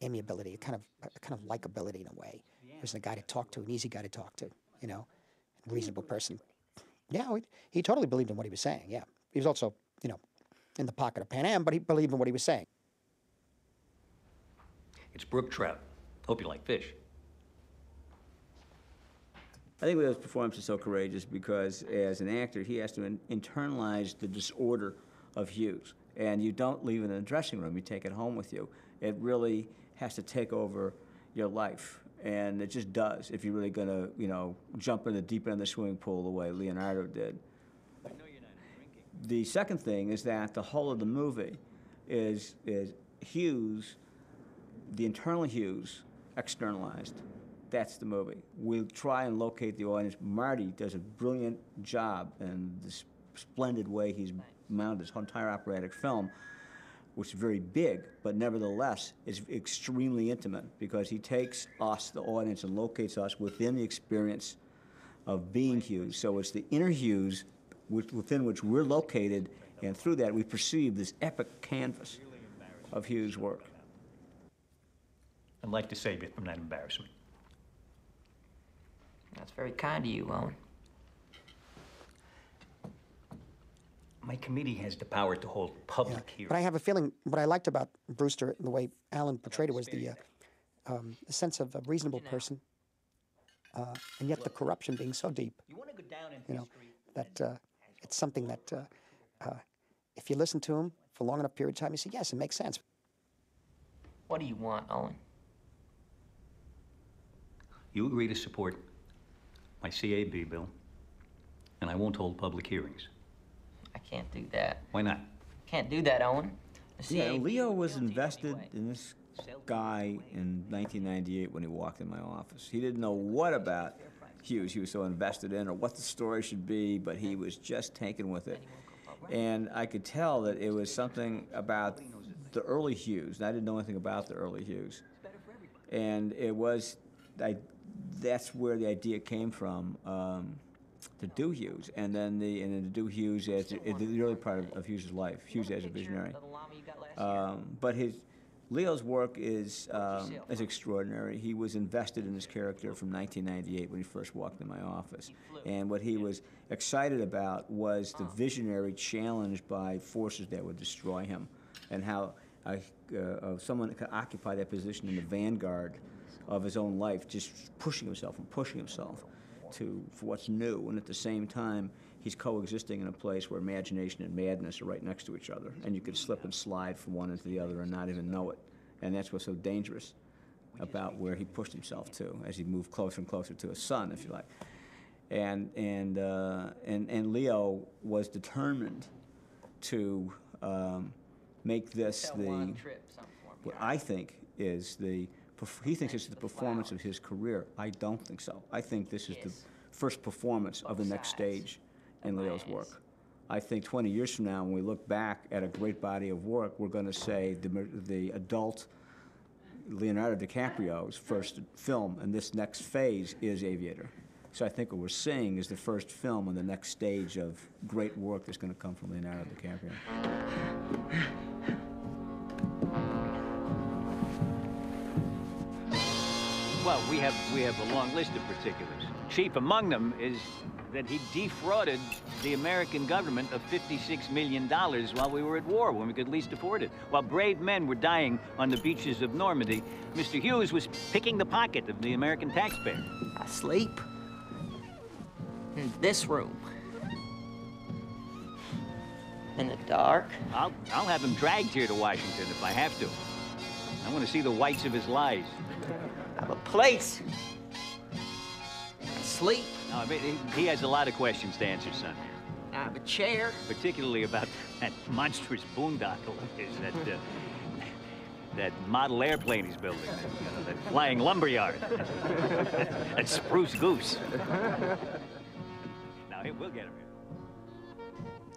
amiability, a kind of a kind of likability in a way. He was a guy to talk to, an easy guy to talk to, you know, a reasonable person. Yeah, he, he totally believed in what he was saying. Yeah, he was also, you know, in the pocket of Pan Am, but he believed in what he was saying. It's brook trout. Hope you like fish. I think Leo's performance is so courageous because as an actor, he has to in- internalize the disorder of Hughes. And you don't leave it in the dressing room, you take it home with you. It really has to take over your life. And it just does if you're really going to, you know, jump in the deep end of the swimming pool the way Leonardo did. The second thing is that the whole of the movie is, is Hughes, the internal Hughes, externalized. That's the movie. We'll try and locate the audience. Marty does a brilliant job in this splendid way he's mounted this entire operatic film, which is very big, but nevertheless is extremely intimate because he takes us, the audience, and locates us within the experience of being Hughes. So it's the inner Hughes with- within which we're located, and through that we perceive this epic canvas of Hughes' work. I'd like to save you from that embarrassment. That's very kind of you, Owen. My committee has the power to hold public hearings. But I have a feeling what I liked about Brewster and the way Alan portrayed it was the, uh, um, sense of a reasonable person, uh, and yet the corruption being so deep. You want to go down, you know, that uh, it's something that uh, uh, if you listen to him for a long enough period of time, you say, yes, it makes sense. What do you want, Owen? You agree to support my CAB bill, and I won't hold public hearings. I can't do that. Why not? Can't do that, Owen. The Yeah, Leo was invested in this guy in 1998 when he walked in my office. He didn't know what about Hughes he was so invested in or what the story should be, but he was just taken with it. And I could tell that it was something about the early Hughes. And I didn't know anything about the early Hughes. And it was, I, that's where the idea came from. Um, to do Hughes, and then the and then to do Hughes as the, the early part of, of Hughes' life, Hughes as a visionary. Um, but his Leo's work is um, is extraordinary. He was invested in his character from 1998 when he first walked in my office, and what he was excited about was the visionary challenge by forces that would destroy him, and how uh, uh, someone could occupy that position in the vanguard of his own life, just pushing himself and pushing himself to for what's new, and at the same time, he's coexisting in a place where imagination and madness are right next to each other, and you could slip and slide from one into the other and not even know it. And that's what's so dangerous about where he pushed himself to as he moved closer and closer to his sun, if you like. And and uh, and and Leo was determined to um, make this the what I think is the he thinks it's the performance of his career. I don't think so. I think this is the first performance of the next stage in Leo's work. I think 20 years from now, when we look back at a great body of work, we're going to say the, the adult Leonardo DiCaprio's first film in this next phase is Aviator. So I think what we're seeing is the first film on the next stage of great work that's going to come from Leonardo DiCaprio. Well, we have we have a long list of particulars. Chief among them is that he defrauded the American government of $56 million while we were at war, when we could least afford it. While brave men were dying on the beaches of Normandy, Mr. Hughes was picking the pocket of the American taxpayer. Asleep? In this room? In the dark? I'll, I'll have him dragged here to Washington if I have to. I want to see the whites of his lies. Have place. Sleep. No, I mean, he, he has a lot of questions to answer, son. I have a chair. Particularly about that monstrous boondoggle of his, that, uh, that model airplane he's building, that, you know, that flying lumberyard, that spruce goose. Now, he- we'll get him here.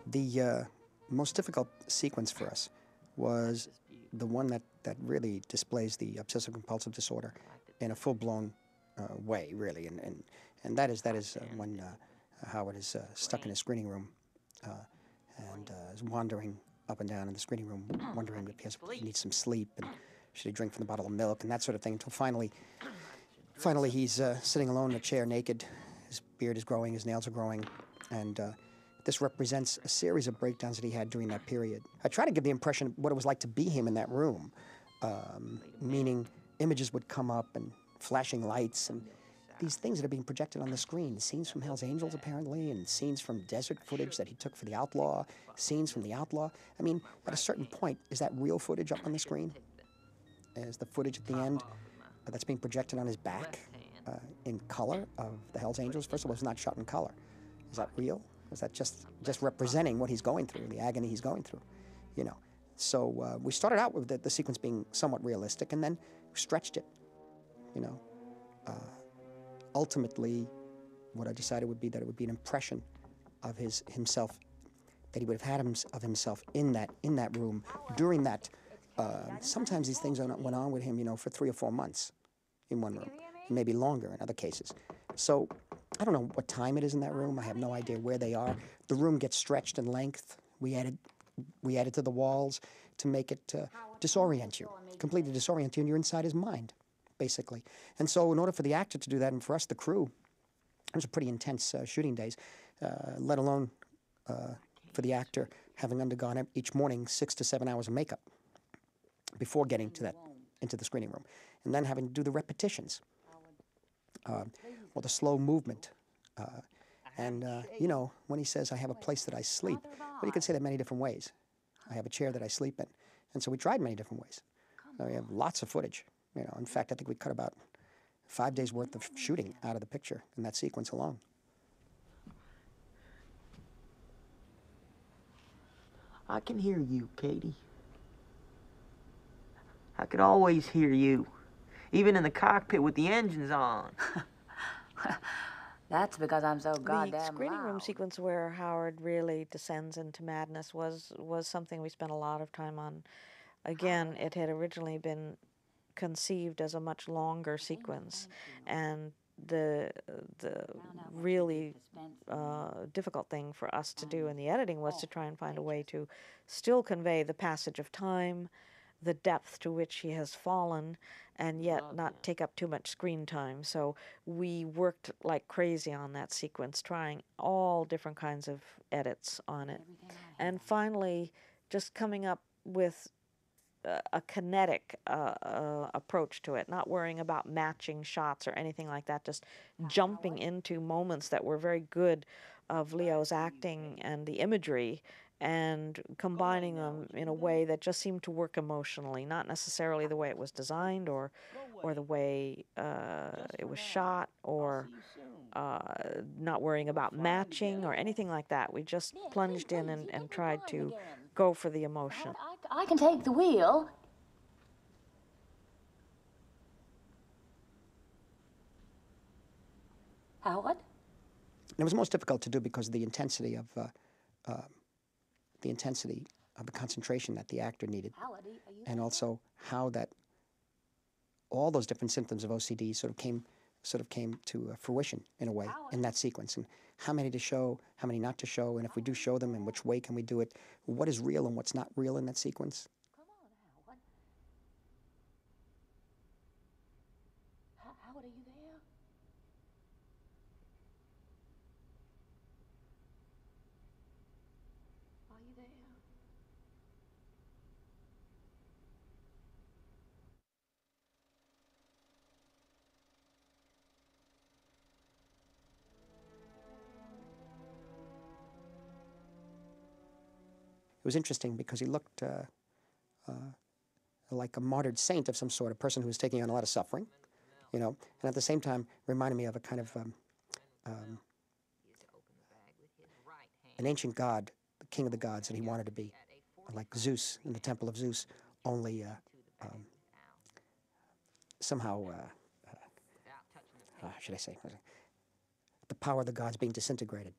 The uh, most difficult sequence for us was the one that, that really displays the obsessive compulsive disorder in a full blown uh, way, really, and, and and that is that is uh, when uh, Howard is uh, stuck in his screening room uh, and uh, is wandering up and down in the screening room, wondering if he, has, he needs some sleep and should he drink from the bottle of milk and that sort of thing. Until finally, finally he's uh, sitting alone in a chair, naked. His beard is growing, his nails are growing, and uh, this represents a series of breakdowns that he had during that period. I try to give the impression of what it was like to be him in that room, um, meaning images would come up and flashing lights and these things that are being projected on the screen scenes from Hell's Angels, apparently, and scenes from desert footage that he took for The Outlaw, scenes from The Outlaw. I mean, at a certain point, is that real footage up on the screen? Is the footage at the end uh, that's being projected on his back uh, in color of the Hell's Angels? First of all, it's not shot in color. Is that real? Is that just, just representing what he's going through, the agony he's going through? You know. So uh, we started out with the, the, sequence being somewhat realistic and then stretched it, you know. Uh, ultimately, what I decided would be that it would be an impression of his himself, that he would have had him, of himself in that in that room during that. Uh, sometimes these things went on with him, you know, for three or four months in one room, maybe longer in other cases. So I don't know what time it is in that room. I have no idea where they are. The room gets stretched in length. We added we added to the walls to make it uh, disorient you, completely disorient you, and you're inside his mind basically. And so, in order for the actor to do that, and for us, the crew, it was a pretty intense uh, shooting days, uh, let alone uh, for the actor having undergone each morning six to seven hours of makeup before getting to that into the screening room, and then having to do the repetitions uh, or the slow movement. And uh, you know, when he says, "I have a place that I sleep," well, you can say that many different ways. I have a chair that I sleep in, and so we tried many different ways. we have lots of footage. You know, in fact, I think we cut about five days worth of shooting out of the picture in that sequence alone. I can hear you, Katie. I could always hear you, even in the cockpit with the engines on. That's because I'm so goddamn The screening loud. room sequence where Howard really descends into madness was was something we spent a lot of time on. Again, it had originally been conceived as a much longer sequence, and the the really uh, difficult thing for us to do in the editing was to try and find a way to still convey the passage of time, the depth to which he has fallen, and yet not take up too much screen time. So we worked like crazy on that sequence, trying all different kinds of edits on it, and finally just coming up with a kinetic uh, uh, approach to it, not worrying about matching shots or anything like that, just jumping into moments that were very good of Leo's acting and the imagery and combining them in a way that just seemed to work emotionally, not necessarily the way it was designed or, or the way uh, it was shot or uh, not worrying about matching or anything like that. We just plunged in and, and tried to go for the emotion. I, I can take the wheel. Howard? it was most difficult to do because of the intensity of uh, uh, the intensity of the concentration that the actor needed, and also how that all those different symptoms of OCD sort of came sort of came to uh, fruition in a way in that sequence, and how many to show, how many not to show, and if we do show them, in which way can we do it? What is real and what's not real in that sequence? Was interesting because he looked uh, uh, like a martyred saint of some sort, a person who was taking on a lot of suffering, you know, and at the same time reminded me of a kind of um, um, an ancient god, the king of the gods that he wanted to be, like Zeus in the temple of Zeus, only uh, um, somehow, uh, uh, should I say, the power of the gods being disintegrated,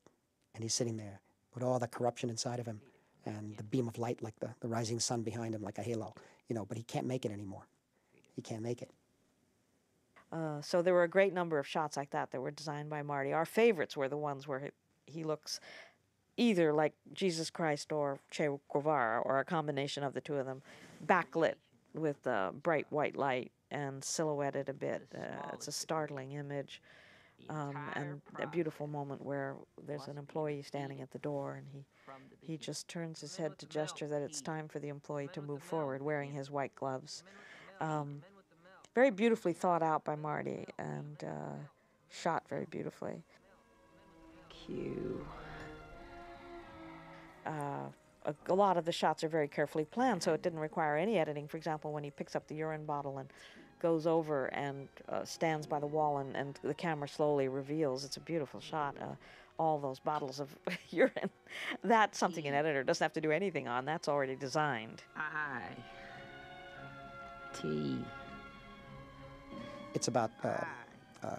and he's sitting there with all the corruption inside of him and the beam of light like the, the rising sun behind him like a halo, you know, but he can't make it anymore. He can't make it. Uh, so there were a great number of shots like that that were designed by Marty. Our favorites were the ones where he, he looks either like Jesus Christ or Che Guevara, or a combination of the two of them, backlit with uh, bright white light and silhouetted a bit. Uh, it's a startling image. Um, and a beautiful moment where there's an employee standing at the door and he he just turns his head to gesture that it's time for the employee to move forward wearing his white gloves. Um, very beautifully thought out by Marty and uh, shot very beautifully. Cue. Uh, a, a, lot of the shots are very carefully planned, so it didn't require any editing. For example, when he picks up the urine bottle and goes over and uh, stands by the wall and, and the camera slowly reveals, it's a beautiful shot, uh, all those bottles of urine. That's something an editor doesn't have to do anything on. That's already designed. I. T. It's about uh, uh,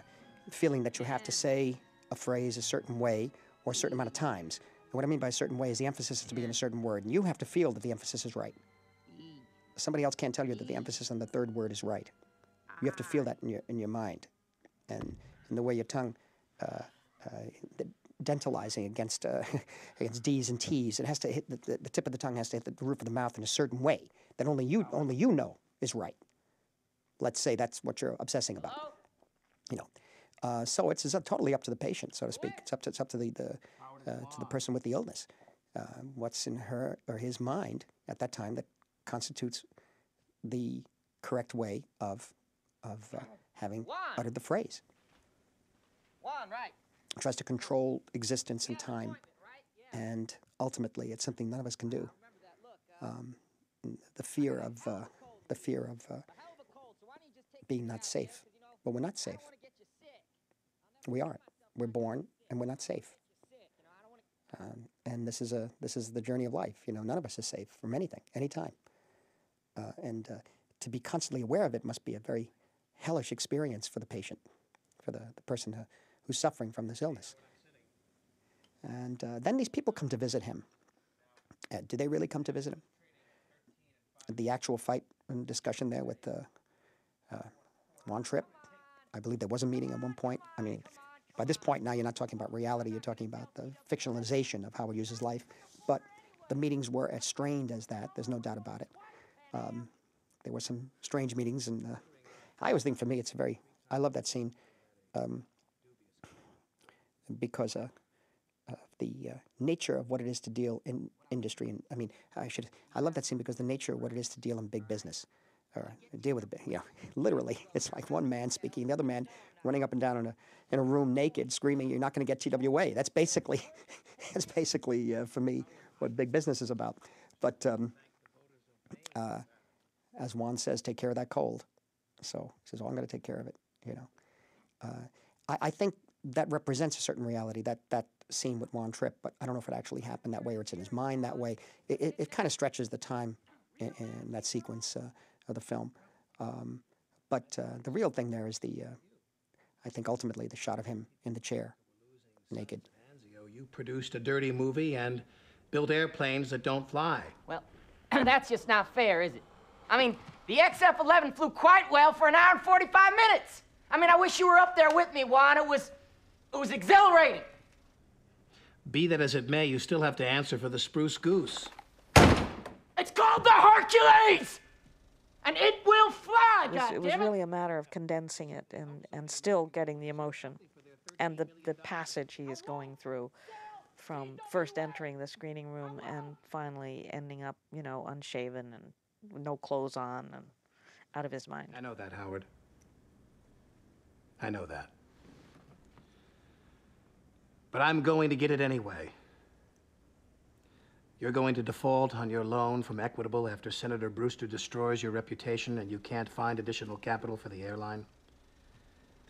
feeling that you have to say a phrase a certain way or a certain amount of times. And what I mean by a certain way is the emphasis has to be in a certain word, and you have to feel that the emphasis is right. Somebody else can't tell you that the emphasis on the third word is right. You have to feel that in your in your mind, and in the way your tongue, uh, uh, dentalizing against uh, against D's and T's. It has to hit the, the, the, tip of the tongue has to hit the roof of the mouth in a certain way that only you only you know is right. Let's say that's what you're obsessing about. You know, uh, so it's, it's totally up to the patient, so to speak. It's up to it's up to the, the uh, to the person with the illness. Uh, what's in her or his mind at that time that constitutes the correct way of of uh, having uttered the phrase. One, right. Tries to control existence and time, and ultimately, it's something none of us can do. Um, the fear of uh, the fear of uh, being not safe. Well, we're not safe. We aren't. We're born and we're not safe. Um, and this is a this is the journey of life. You know, none of us is safe from anything, anytime. Uh, and uh, to be constantly aware of it must be a very hellish experience for the patient, for the, the person who, who's suffering from this illness. And uh, then these people come to visit him. Uh, do they really come to visit him? The actual fight and discussion there with uh, Juan Trippe, I believe there was a meeting at one point. I mean, by this point now, you're not talking about reality, you're talking about the fictionalization of Howard Hughes' life. But the meetings were as strained as that, there's no doubt about it. Um, there were some strange meetings, and uh, I always think for me it's a very, I love that scene um, because uh, of the uh, nature of what it is to deal in industry. And I mean, I should, I love that scene because the nature of what it is to deal in big business or deal with it, you know, literally. It's like one man speaking, the other man running up and down in a, in a room naked, screaming, "You're not going to get TWA." That's basically, that's basically uh, for me what big business is about. But um, uh, as Juan says, take care of that cold. So he says, "Oh, I'm going to take care of it." You know, uh, I, I, think that represents a certain reality. That that scene with Juan Trippe, but I don't know if it actually happened that way or it's in his mind that way. It, it, it kind of stretches the time in, in that sequence uh, of the film. Um, but uh, the real thing there is the, uh, I think ultimately the shot of him in the chair, naked. You produced a dirty movie and built airplanes that don't fly. Well, that's just not fair, is it? I mean, the XF-11 flew quite well for an hour and 45 minutes. I mean, I wish you were up there with me, Juan. It was, it was exhilarating. Be that as it may, you still have to answer for the spruce goose. It's called the Hercules! And it will fly, It was, it was really a matter of condensing it and, and still getting the emotion and the, the passage he is going through from first entering the screening room and finally ending up, you know, unshaven and no clothes on and out of his mind. I know that, Howard. I know that. But I'm going to get it anyway. You're going to default on your loan from Equitable after Senator Brewster destroys your reputation and you can't find additional capital for the airline.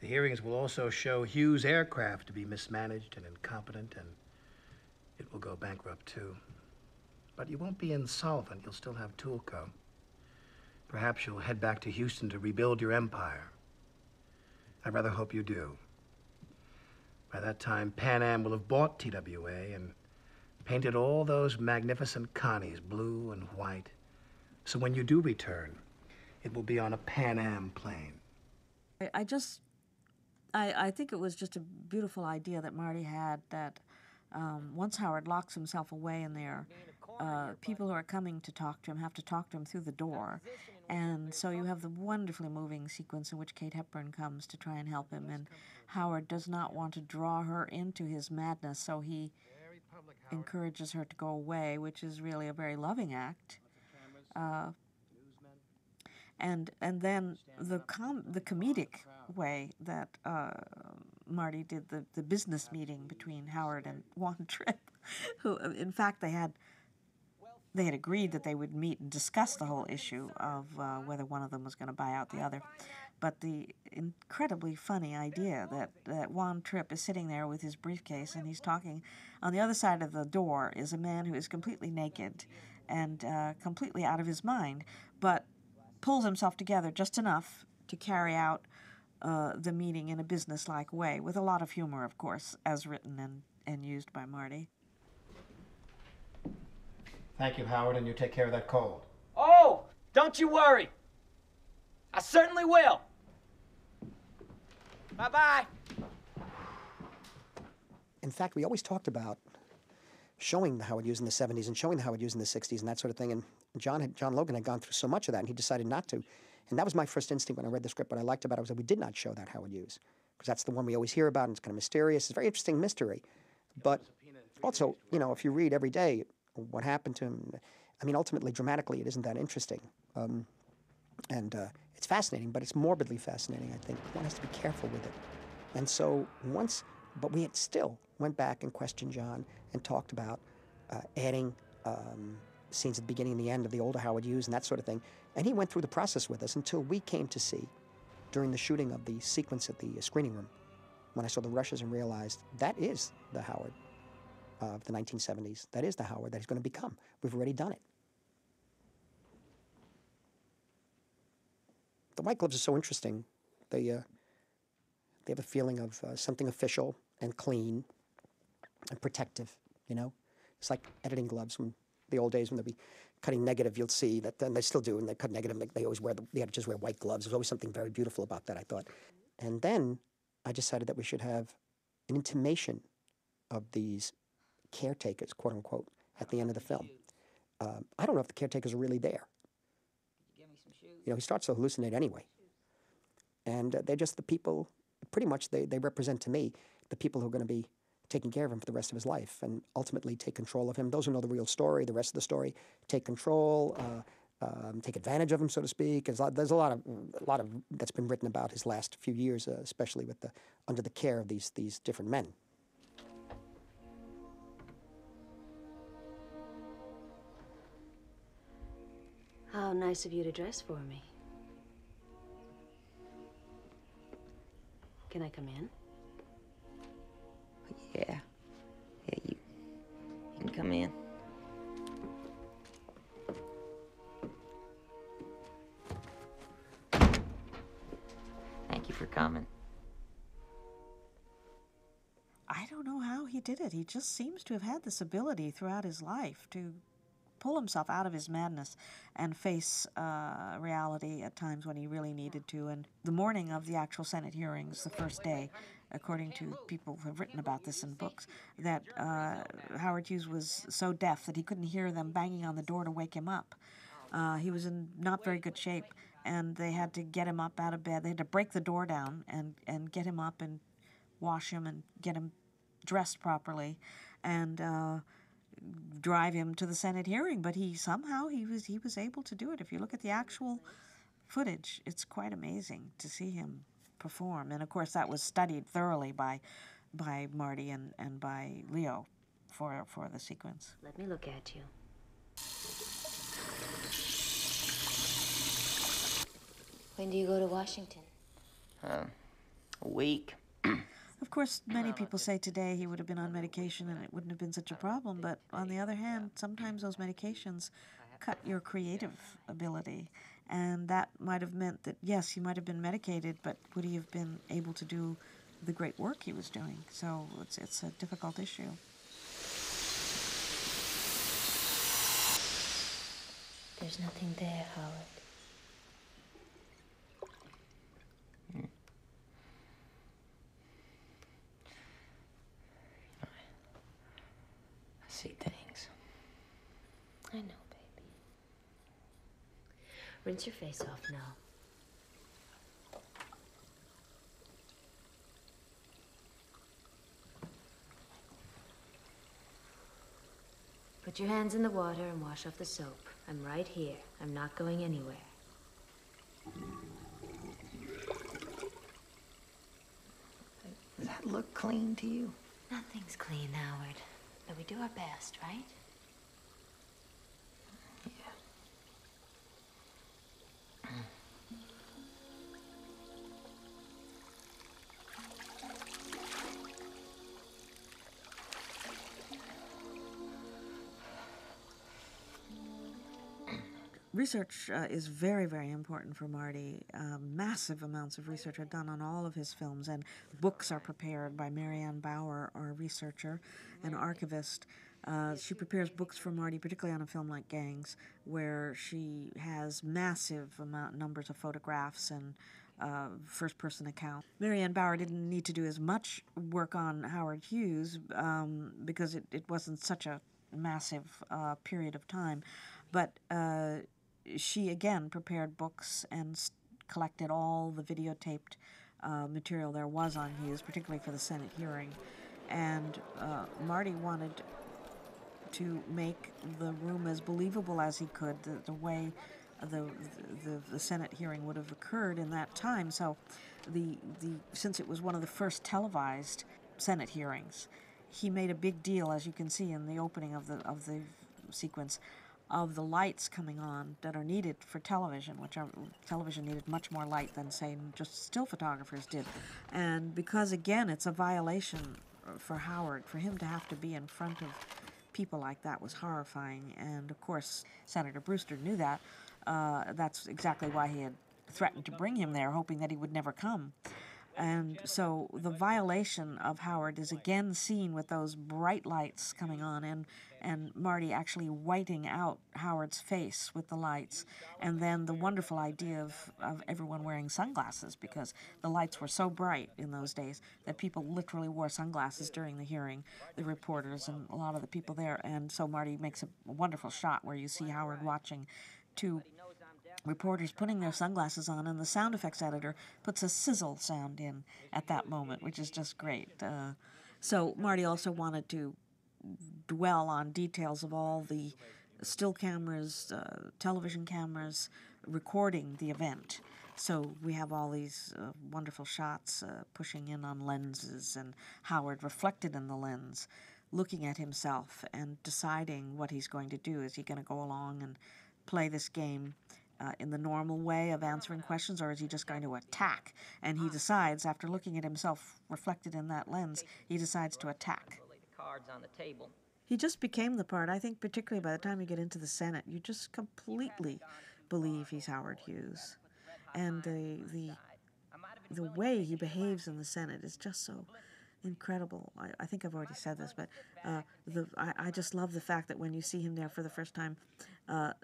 The hearings will also show Hughes Aircraft to be mismanaged and incompetent, and it will go bankrupt too. But you won't be insolvent. You'll still have Toolco. Perhaps you'll head back to Houston to rebuild your empire. I rather hope you do. By that time, Pan Am will have bought TWA and painted all those magnificent Connies blue and white. So when you do return, it will be on a Pan Am plane. I, I just, I, I think it was just a beautiful idea that Marty had that um, once Howard locks himself away in there, uh, people who are coming to talk to him have to talk to him through the door. And so you have the wonderfully moving sequence in which Kate Hepburn comes to try and help him. And Howard does not want to draw her into his madness, so he encourages her to go away, which is really a very loving act. Uh, and and then the com- the comedic way that uh, Marty did the, the business meeting between Howard and Juan Trippe, who in fact they had they had agreed that they would meet and discuss the whole issue of uh, whether one of them was going to buy out the other. But the incredibly funny idea that, that Juan Trippe is sitting there with his briefcase and he's talking. On the other side of the door is a man who is completely naked and uh, completely out of his mind, but pulls himself together just enough to carry out uh, the meeting in a businesslike way, with a lot of humor, of course, as written and, and used by Marty. Thank you, Howard, and you take care of that cold. Oh, don't you worry. I certainly will. Bye bye. In fact, we always talked about showing the Howard Hughes in the 70s and showing the Howard Hughes in the 60s and that sort of thing. And John had, John Logan had gone through so much of that, and he decided not to. And that was my first instinct when I read the script. What I liked about it was that we did not show that Howard Hughes, because that's the one we always hear about, and it's kind of mysterious. It's a very interesting mystery. But also, you know, if you read every day what happened to him, I mean, ultimately, dramatically, it isn't that interesting. Um, and uh, it's fascinating, but it's morbidly fascinating, I think. One has to be careful with it. And so once, but we had still went back and questioned John and talked about uh, adding um, scenes at the beginning and the end of the older Howard Hughes and that sort of thing. And he went through the process with us until we came to see, during the shooting of the sequence at the uh, screening room, when I saw the rushes and realized that is the Howard of the 1970s. That is the Howard that he's going to become. We've already done it. The White Gloves are so interesting. They, uh, they have a feeling of uh, something official and clean and protective, you know? It's like editing gloves when the old days when they'd be cutting negative, you'll see that, and they still do, and they cut negative, they always wear, the, the editors wear white gloves. There's always something very beautiful about that, I thought. And then I decided that we should have an intimation of these caretakers, quote unquote, at the end of the film. Um, I don't know if the caretakers are really there. You know, he starts to hallucinate anyway. And uh, they're just the people, pretty much, they, they represent to me the people who are going to be taking care of him for the rest of his life and ultimately take control of him. Those who know the real story, the rest of the story, take control, uh, um, take advantage of him, so to speak. There's a lot, there's a lot of a lot of that's been written about his last few years, uh, especially with the under the care of these these different men. How nice of you to dress for me. Can I come in? Yeah. Yeah, you, you can come in. Thank you for coming. I don't know how he did it. He just seems to have had this ability throughout his life to pull himself out of his madness and face uh, reality at times when he really needed to. And the morning of the actual Senate hearings, the first day, according to people who have written about this in books, that uh, Howard Hughes was so deaf that he couldn't hear them banging on the door to wake him up. Uh, he was in not very good shape, and they had to get him up out of bed. They had to break the door down and, and get him up and wash him and get him dressed properly. And uh, drive him to the Senate hearing, but he somehow he was he was able to do it. If you look at the actual footage, it's quite amazing to see him perform. And of course, that was studied thoroughly by by Marty and, and by Leo for for the sequence. Let me look at you. When do you go to Washington? Uh, a week. Of course, many people say today he would have been on medication and it wouldn't have been such a problem, but on the other hand, sometimes those medications cut your creative ability. And that might have meant that, yes, he might have been medicated, but would he have been able to do the great work he was doing? So it's, it's a difficult issue. There's nothing there, Howard. see things. I know, baby. Rinse your face off now. Put your hands in the water and wash off the soap. I'm right here. I'm not going anywhere. Does that look clean to you? Nothing's clean, Howard. But we do our best, right? Research uh, is very, very important for Marty. Uh, massive amounts of research are done on all of his films, and books are prepared by Marianne Bower, our researcher and archivist. Uh, she prepares books for Marty, particularly on a film like Gangs, where she has massive amount numbers of photographs and uh, first-person account. Marianne Bower didn't need to do as much work on Howard Hughes um, because it, it wasn't such a massive uh, period of time, but uh, she again prepared books and collected all the videotaped uh, material there was on Hughes, particularly for the Senate hearing. And uh, Marty wanted to make the room as believable as he could, the, the way the, the, the Senate hearing would have occurred in that time. So, the, the since it was one of the first televised Senate hearings, he made a big deal, as you can see in the opening of the of the sequence, of the lights coming on that are needed for television, which are, television needed much more light than, say, just still photographers did. And because, again, it's a violation for Howard, for him to have to be in front of people like that was horrifying. And of course, Senator Brewster knew that. Uh, that's exactly why he had threatened to bring him there, hoping that he would never come. And so the violation of Howard is again seen with those bright lights coming on and, and Marty actually whiting out Howard's face with the lights. And then the wonderful idea of, of everyone wearing sunglasses because the lights were so bright in those days that people literally wore sunglasses during the hearing, the reporters and a lot of the people there. And so Marty makes a, wonderful shot where you see Howard watching two reporters putting their sunglasses on, and the sound effects editor puts a sizzle sound in at that moment, which is just great. Uh, so Marty also wanted to dwell on details of all the still cameras, uh, television cameras recording the event. So we have all these uh, wonderful shots uh, pushing in on lenses and Howard reflected in the lens, looking at himself and deciding what he's going to do. Is he going to go along and play this game uh, in the normal way of answering questions, or is he just going to attack? And he decides, after looking at himself reflected in that lens, he decides to attack. He just became the part. I think, particularly by the time you get into the Senate, you just completely believe he's Howard Hughes, and the the the way he behaves in the Senate is just so incredible. I, I think I've already said this, but uh, the I, I, just love the fact that when you see him there for the first time, a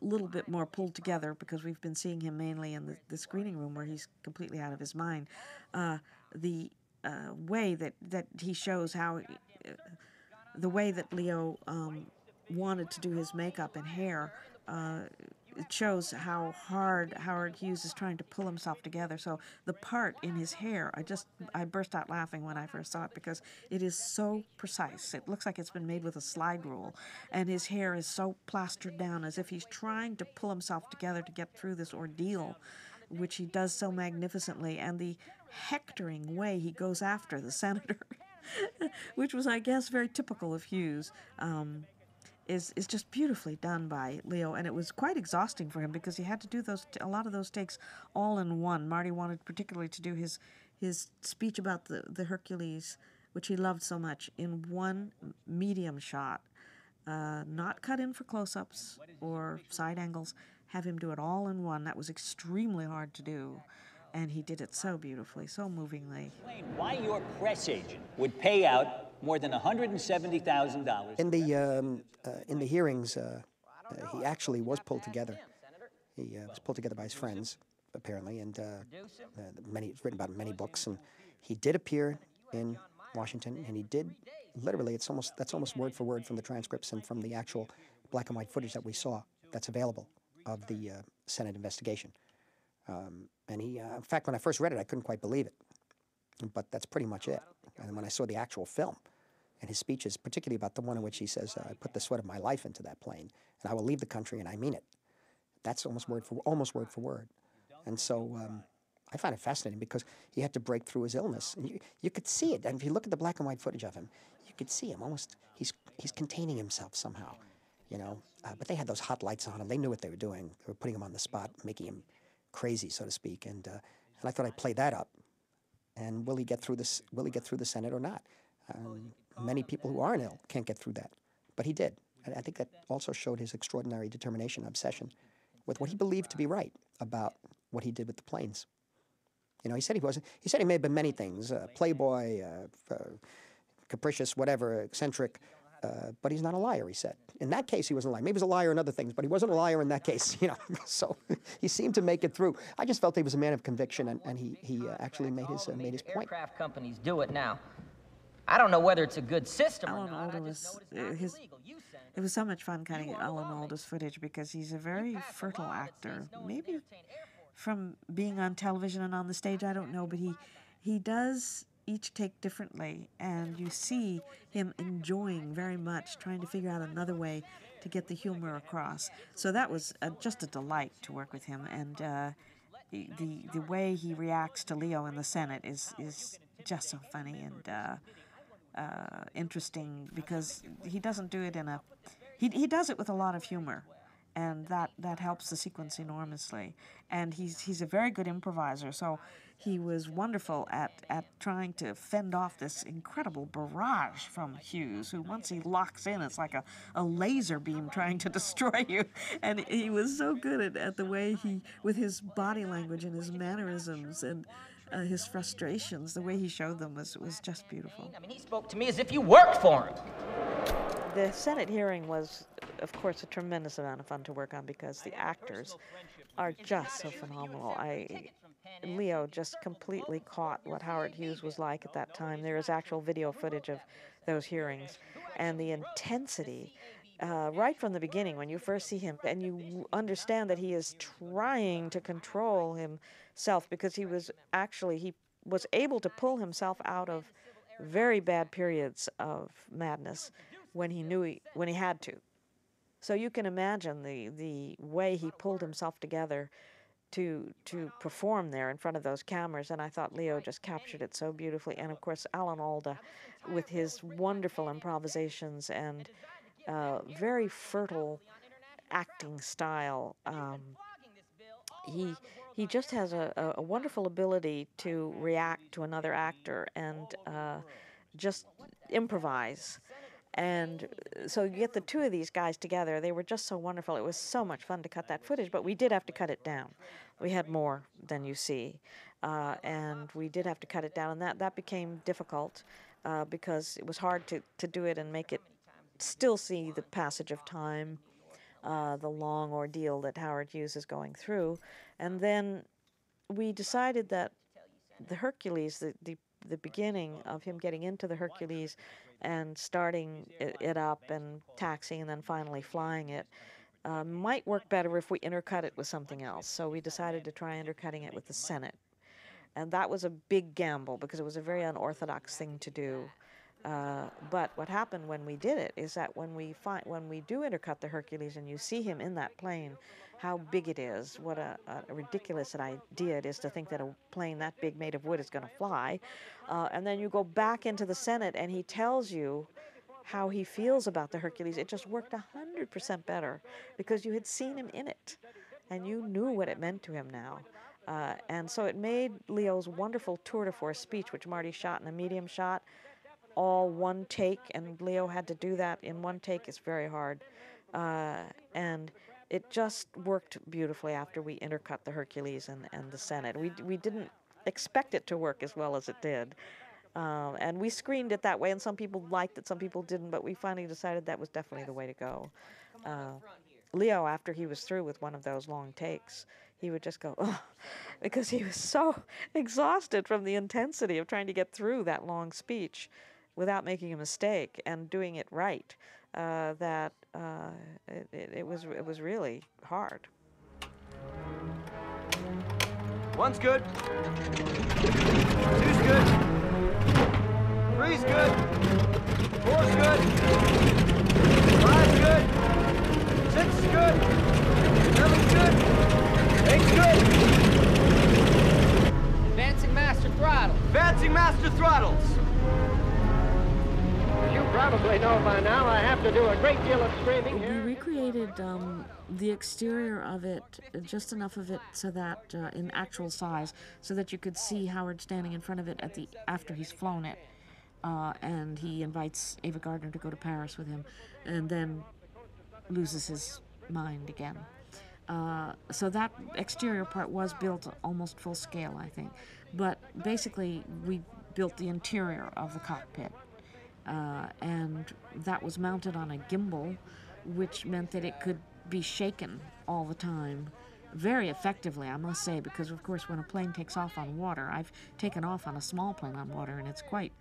little bit more pulled together because we've been seeing him mainly in the, the screening room where he's completely out of his mind. Uh, the uh, way that, that he shows how, uh, the way that Leo um, wanted to do his makeup and hair uh, it shows how hard Howard Hughes is trying to pull himself together. So the part in his hair, I just I burst out laughing when I first saw it because it is so precise. It looks like it's been made with a slide rule, and his hair is so plastered down as if he's trying to pull himself together to get through this ordeal, which he does so magnificently, and the hectoring way he goes after the senator. which was, I guess, very typical of Hughes. Um, is is just beautifully done by Leo, and it was quite exhausting for him because he had to do those a lot of those takes all in one. Marty wanted particularly to do his his speech about the the Hercules, which he loved so much, in one medium shot, uh, not cut in for close-ups or side angles. Have him do it all in one. That was extremely hard to do and he did it so beautifully, so movingly. Why your press agent would pay out more than $170,000. In the um, uh, in the hearings, uh, uh, he actually was pulled together. He uh, was pulled together by his friends, apparently, and uh, uh, many written about in many books. And he did appear in Washington, and he did literally. It's almost that's almost word for word from the transcripts and from the actual black and white footage that we saw that's available of the uh, Senate investigation. Um, and he, uh, in fact, when I first read it, I couldn't quite believe it. But that's pretty much it. And when I saw the actual film and his speeches, particularly about the one in which he says, uh, "I put the sweat of my life into that plane, and I will leave the country, and I mean it." That's almost word for almost word for word. And so um, I find it fascinating because he had to break through his illness. And you, you could see it. And if you look at the black and white footage of him, you could see him almost, he's, he's containing himself somehow, you know. Uh, but they had those hot lights on him. They knew what they were doing. They were putting him on the spot, making him crazy, so to speak. And, uh, and I thought I'd play that up. And will he get through this? Will he get through the Senate or not? Um, many people who aren't ill can't get through that, but he did. And I think that also showed his extraordinary determination, obsession with what he believed to be right about what he did with the planes. You know, he said he wasn't. He said he may have been many things: uh, playboy, uh, uh, capricious, whatever, eccentric. Uh, but he's not a liar. He said. In that case, he wasn't a liar. Maybe he was a liar in other things, but he wasn't a liar in that case. You know, so he seemed to make it through. I just felt he was a man of conviction, and, and he he uh, actually made his uh, made his point. Aircraft companies do it now. I don't know whether it's a good system Alan or not. Alda was uh, his. It was so much fun cutting Alan Alda's footage because he's a very fertile actor. Maybe from being on television and on the stage, I don't know, but he he does each take differently, and you see him enjoying very much trying to figure out another way to get the humor across. So that was uh just a delight to work with him, and uh, the, the way he reacts to Leo in the Senate is is just so funny and. Uh, uh, interesting because he doesn't do it in a he, he does it with a lot of humor and that that helps the sequence enormously. And he's he's a very good improviser so he was wonderful at at trying to fend off this incredible barrage from Hughes who once he locks in it's like a, a laser beam trying to destroy you. And he was so good at, at the way he with his body language and his mannerisms and uh, his frustrations the way he showed them was was just beautiful I mean, he spoke to me as if you worked for him. the Senate hearing was, of course, a tremendous amount of fun to work on because the actors are just so phenomenal. I, Leo just completely caught what Howard Hughes was like at that time. There is actual video footage of those hearings, and the intensity. Uh, right from the beginning, when you first see him, and you understand that he is trying to control himself because he was actually he was able to pull himself out of very bad periods of madness when he knew he, when he had to. So you can imagine the the way he pulled himself together to to perform there in front of those cameras and I thought Leo just captured it so beautifully and of course Alan Alda with his wonderful improvisations and very fertile acting style um, he he just has a, a, wonderful ability to react to another actor and uh, just improvise and so you get the two of these guys together. They were just so wonderful. It was so much fun to cut that footage, but we did have to cut it down. We had more than you see, uh, and we did have to cut it down, and that that became difficult uh, because it was hard to to do it and make it still see the passage of time, uh, the long ordeal that Howard Hughes is going through, and then we decided that the Hercules, the the the beginning of him getting into the Hercules and starting it, it up and taxiing and then finally flying it uh, might work better if we intercut it with something else. So we decided to try intercutting it with the Senate. And that was a big gamble because it was a very unorthodox thing to do. Uh, but what happened when we did it is that when we find when we do intercut the Hercules and you see him in that plane, how big it is, what a, a ridiculous idea it is to think that a plane that big made of wood is going to fly, uh, and then you go back into the Senate and he tells you how he feels about the Hercules. It just worked hundred percent better because you had seen him in it, and you knew what it meant to him now. Uh, and so it made Leo's wonderful tour de force speech, which Marty shot in a medium shot, all one take, and Leo had to do that in one take. It's very hard. Uh, and it just worked beautifully after we intercut the Hercules and, and the Senate. We, we didn't expect it to work as well as it did. Um, and we screened it that way, and some people liked it, some people didn't, but we finally decided that was definitely the way to go. Uh, Leo, after he was through with one of those long takes, he would just go, oh, because he was so exhausted from the intensity of trying to get through that long speech without making a mistake and doing it right. Uh, that uh, it, it, it was it was really hard. One's good. Two's good. Three's good. Four's good. Five's good. Six is good. Seven's good. Eight's good. Advancing master throttle. Advancing master throttles. As you probably know by now, I have to do a great deal of screaming We recreated um, the exterior of it, just enough of it so that uh, in actual size, so that you could see Howard standing in front of it at the after he's flown it, uh, and he invites Ava Gardner to go to Paris with him, and then loses his mind again. Uh, so that exterior part was built almost full scale, I think. But basically, we built the interior of the cockpit. Uh, and that was mounted on a gimbal, which meant that it could be shaken all the time very effectively, I must say, because of course, when a plane takes off on water, I've taken off on a small plane on water, and it's quite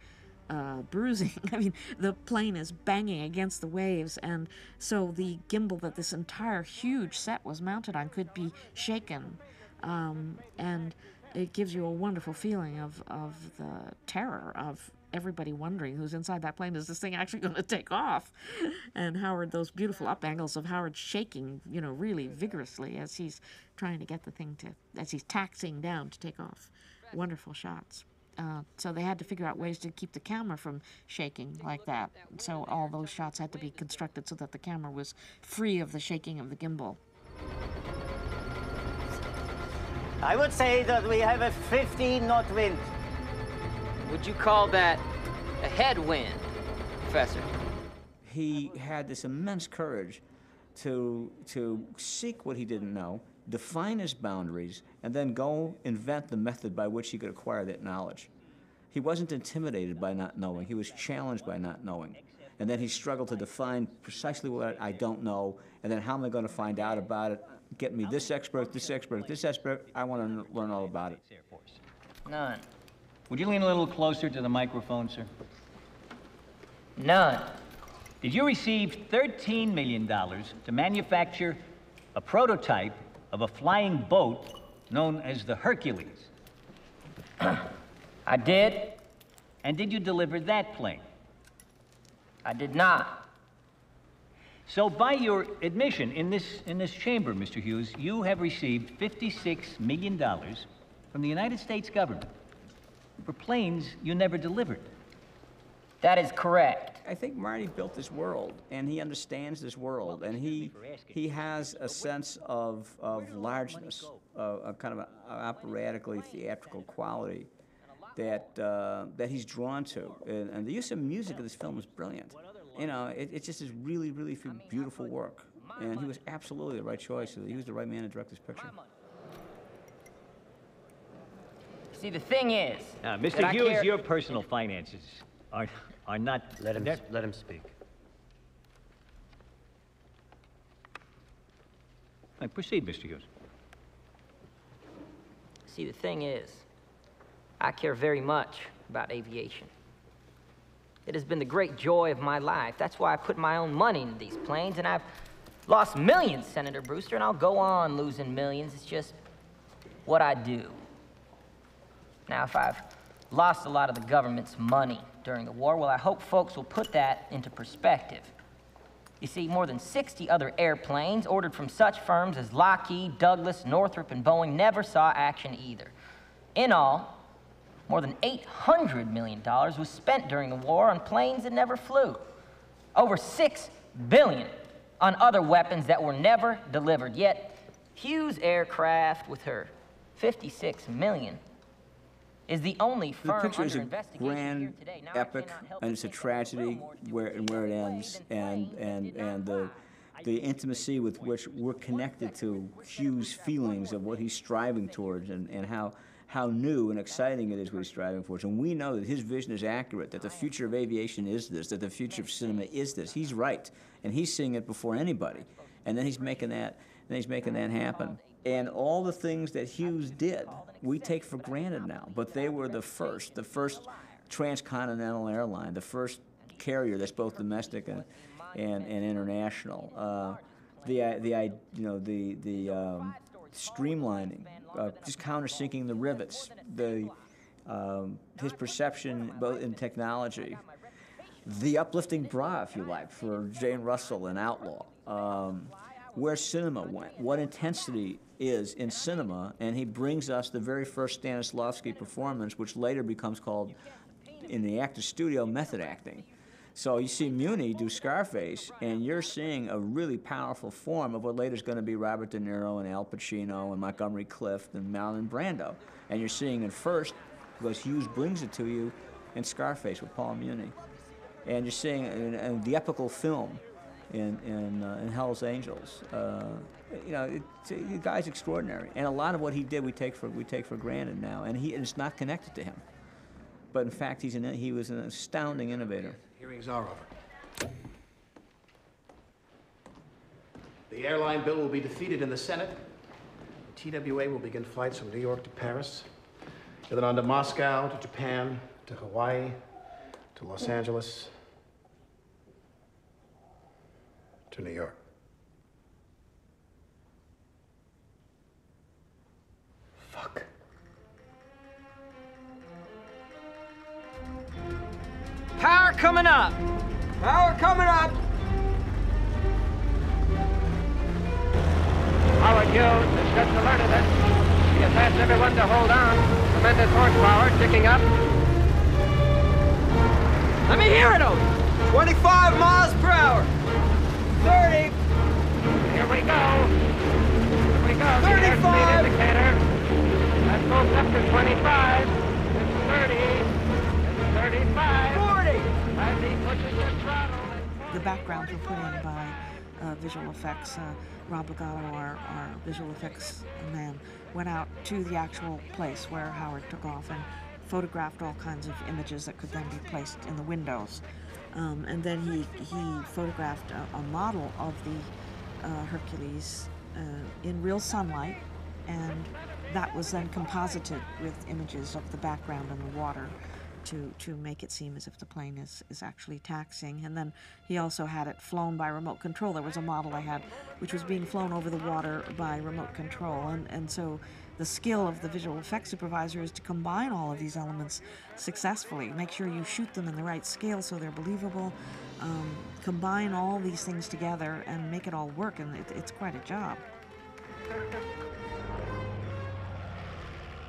uh, bruising. I mean, the plane is banging against the waves, and so the gimbal that this entire huge set was mounted on could be shaken, um, and it gives you a wonderful feeling of, of the terror of everybody wondering who's inside that plane. Is this thing actually going to take off? And Howard, those beautiful up angles of Howard shaking, you know, really vigorously as he's trying to get the thing to, as he's taxing down to take off. Wonderful shots. Uh, so they had to figure out ways to keep the camera from shaking like that. So all those shots had to be constructed so that the camera was free of the shaking of the gimbal. I would say that we have a 15 knot wind. Would you call that a headwind, Professor? He had this immense courage to, to seek what he didn't know, define his boundaries, and then go invent the method by which he could acquire that knowledge. He wasn't intimidated by not knowing, he was challenged by not knowing. And then he struggled to define precisely what I don't know, and then how am I going to find out about it? Get me this expert, this expert, this expert. I want to learn all about it. None. Would you lean a little closer to the microphone, sir? None. Did you receive $13 million to manufacture a prototype of a flying boat known as the Hercules? I did. And did you deliver that plane? I did not. So, by your admission in this, in this chamber, Mr. Hughes, you have received $56 million from the United States government for planes you never delivered. That is correct. I think Marty built this world, and he understands this world, and he he has a sense of, of largeness, uh, a kind of operatically theatrical quality that uh, that he's drawn to, and, and the use of music in this film is brilliant. You know, it, it just is really, really beautiful work, and he was absolutely the right choice. He was the right man to direct this picture. See, the thing is. Now, Mr. Hughes, care- your personal finances are, are not. Let him, they're- let him speak. Proceed, Mr. Hughes. See, the thing is, I care very much about aviation. It has been the great joy of my life. That's why I put my own money into these planes, and I've lost millions, Senator Brewster, and I'll go on losing millions. It's just what I do. Now, if I've lost a lot of the government's money during the war, well, I hope folks will put that into perspective. You see, more than 60 other airplanes ordered from such firms as Lockheed, Douglas, Northrop, and Boeing never saw action either. In all, more than $800 million was spent during the war on planes that never flew. Over 6 billion on other weapons that were never delivered. Yet, Hughes Aircraft, with her 56 million, is the only The picture under is a investigation grand, here today. Now, epic, and it's a tragedy where and where it ends, and and and the the intimacy with which we're connected to Hughes' feelings of what he's striving towards, and and how how new and exciting it is what he's striving for. And we know that his vision is accurate, that the future of aviation is this, that the future of cinema is this. He's right, and he's seeing it before anybody, and then he's making that, then he's making that happen. And all the things that Hughes did, we take for granted now, but they were the first, the first transcontinental airline, the first carrier that's both domestic and, and, and international. Uh, the, the, you know, the, the um, streamlining, uh, just countersinking the rivets, the um, his perception both in technology, the uplifting bra, if you like, for Jane Russell and Outlaw, um, where cinema went, what intensity is in cinema, and he brings us the very first Stanislavski performance, which later becomes called, in the actor's studio, method acting. So you see Muni do Scarface, and you're seeing a really powerful form of what later is going to be Robert De Niro and Al Pacino and Montgomery Clift and Marlon Brando. And you're seeing it first because Hughes brings it to you in Scarface with Paul Muni. And you're seeing in, in the epical film in, in, uh, in Hell's Angels. Uh, you know, it, the guy's extraordinary. And a lot of what he did we take for, we take for granted now, and he, it's not connected to him. But in fact, he's an, he was an astounding innovator. Hearings are over. The airline bill will be defeated in the Senate. The TWA will begin flights from New York to Paris, and then on to Moscow, to Japan, to Hawaii, to Los Angeles, to New York. Fuck. Power coming up! Power coming up! Howard Hughes has just alerted us. He has asked everyone to hold on. Tremendous horsepower ticking up. Let me hear it, Odie! 25 miles per hour! 30! Here we go! Here we go! 35! The airspeed indicator. That goes up to 25. It's 30. It's 35. 40! As he pushes the throttle. The backgrounds were put in by uh, visual effects. Uh, Rob Legato, our, our visual effects man, went out to the actual place where Howard took off and photographed all kinds of images that could then be placed in the windows. Um, and then he, he photographed a, a model of the uh, Hercules uh, in real sunlight, and that was then composited with images of the background and the water to, to make it seem as if the plane is, is actually taxing. And then he also had it flown by remote control. There was a model I had which was being flown over the water by remote control. And, and so the skill of the visual effects supervisor is to combine all of these elements successfully. Make sure you shoot them in the right scale so they're believable. Um, combine all these things together and make it all work, and it, it's quite a job.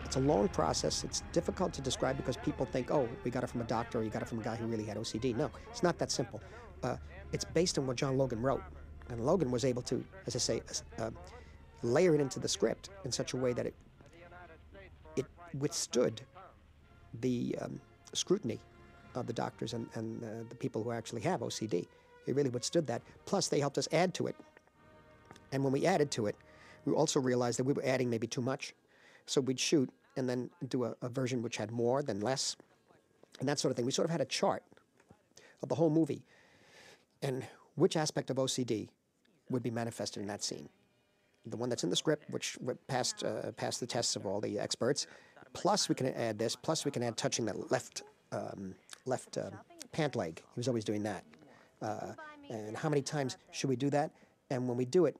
It's a long process. It's difficult to describe because people think, oh, we got it from a doctor or you got it from a guy who really had OCD. No, it's not that simple. Uh, it's based on what John Logan wrote. And Logan was able to, as I say, uh, layer it into the script in such a way that it, it withstood the um, scrutiny of the doctors and, and uh, the people who actually have OCD. It really withstood that. Plus, they helped us add to it. And when we added to it, we also realized that we were adding maybe too much. So we'd shoot and then do a, a version which had more than less, and that sort of thing. We sort of had a chart of the whole movie and which aspect of OCD would be manifested in that scene. The one that's in the script, which passed, uh, passed the tests of all the experts, plus we can add this, plus we can add touching that left, um, left uh, pant leg. He was always doing that. Uh, and how many times should we do that? And when we do it,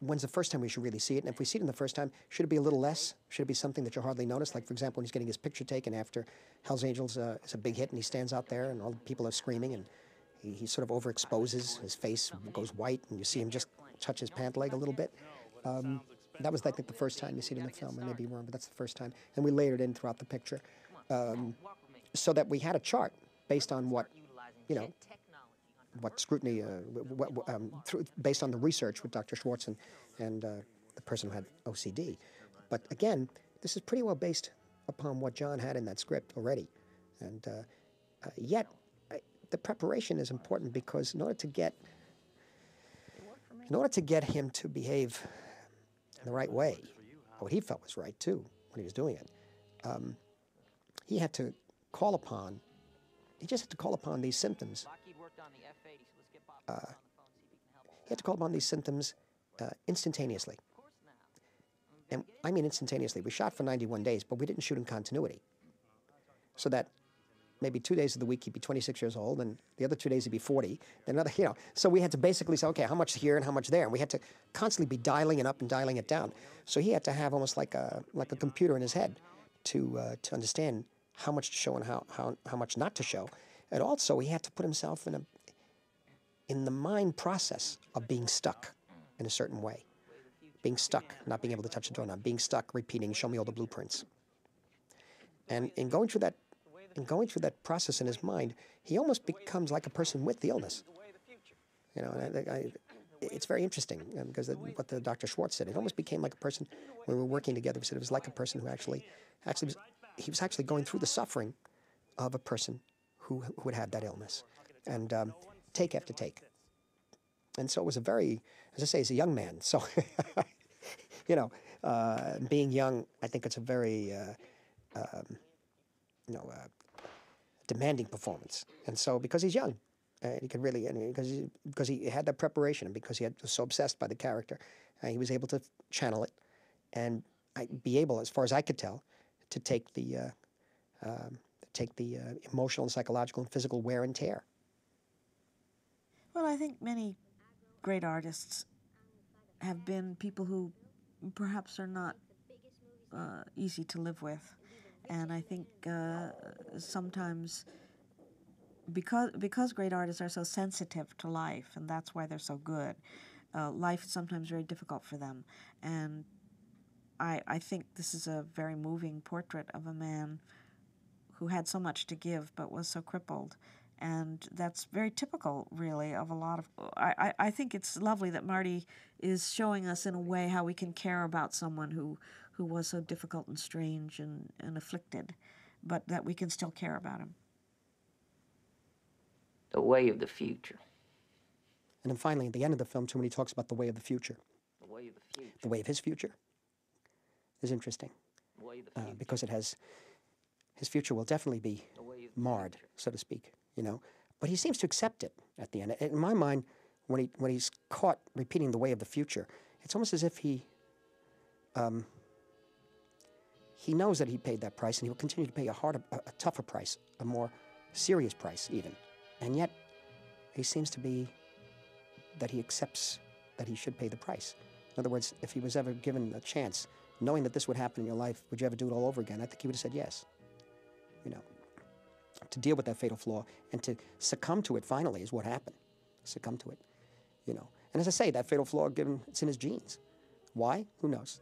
when's the first time we should really see it? And if we see it in the first time, should it be a little less? Should it be something that you hardly notice? Like, for example, when he's getting his picture taken after Hell's Angels uh, is a big hit and he stands out there and all the people are screaming and he, he sort of overexposes, his face goes white and you see him just touch his pant leg a little bit. Um, that was, I think, the first time you see it in the film. I may be wrong, but that's the first time. And we layered in throughout the picture um, so that we had a chart based on what, you know, what scrutiny, uh, what, um, through, based on the research with Dr. Schwartz and, uh, the person who had OCD. But again, this is pretty well based upon what John had in that script already. And uh, uh yet, the preparation is important because in order to get, in order to get him to behave in the right way, what he felt was right too when he was doing it, um, he had to call upon, he just had to call upon these symptoms uh, he had to call upon these symptoms uh, instantaneously. And I mean instantaneously. We shot for 91 days, but we didn't shoot in continuity. So that maybe two days of the week he'd be 26 years old, and the other two days he'd be 40. Then another, you know. So we had to basically say, okay, how much here and how much there, and we had to constantly be dialing it up and dialing it down. So he had to have almost like a like a computer in his head to uh, to understand how much to show and how, how how much not to show, and also he had to put himself in a in the mind process of being stuck in a certain way, being stuck, not being able to touch the doorknob, being stuck, repeating, "Show me all the blueprints." And in going through that in going through that process in his mind, he almost becomes like a person with the illness. You know, and I, I, it's very interesting um, because the, what the Dr. Schwartz said, it almost became like a person when we were working together. He said it was like a person who actually, actually, was, he was actually going through the suffering of a person who, who had had that illness, and um, take after take. And so it was a very, as I say, he's a young man. So, you know, uh, being young, I think it's a very, uh, um, you know, uh, demanding performance. And so, because he's young, uh, he could really, because he, because he had that preparation, and because he had, was so obsessed by the character, uh, he was able to channel it, and be able, as far as I could tell, to take the uh, um, take the uh, emotional and psychological and physical wear and tear. Well, I think many great artists have been people who perhaps are not uh, easy to live with. And I think uh, sometimes because because great artists are so sensitive to life, and that's why they're so good. Uh, life is sometimes very difficult for them, and I I think this is a very moving portrait of a man who had so much to give but was so crippled. And that's very typical, really, of a lot of. I, I, I think it's lovely that Marty is showing us, in a way, how we can care about someone who, who was so difficult and strange and, and afflicted, but that we can still care about him. The way of the future. And then finally, at the end of the film, too, when he talks about the way of the future, The way of the future. the way of his future is interesting The way of the uh, because it has his future will definitely be marred, so to speak. You know, but he seems to accept it at the end. In my mind, when he when he's caught repeating the way of the future, it's almost as if he um, he knows that he paid that price, and he will continue to pay a harder, a, a tougher price, a more serious price, even. And yet, he seems to be that he accepts that he should pay the price. In other words, if he was ever given a chance, knowing that this would happen in your life, would you ever do it all over again? I think he would have said yes. You know, to deal with that fatal flaw and to succumb to it finally is what happened. Succumb to it, you know. And as I say, that fatal flaw, given it's in his genes. Why? Who knows?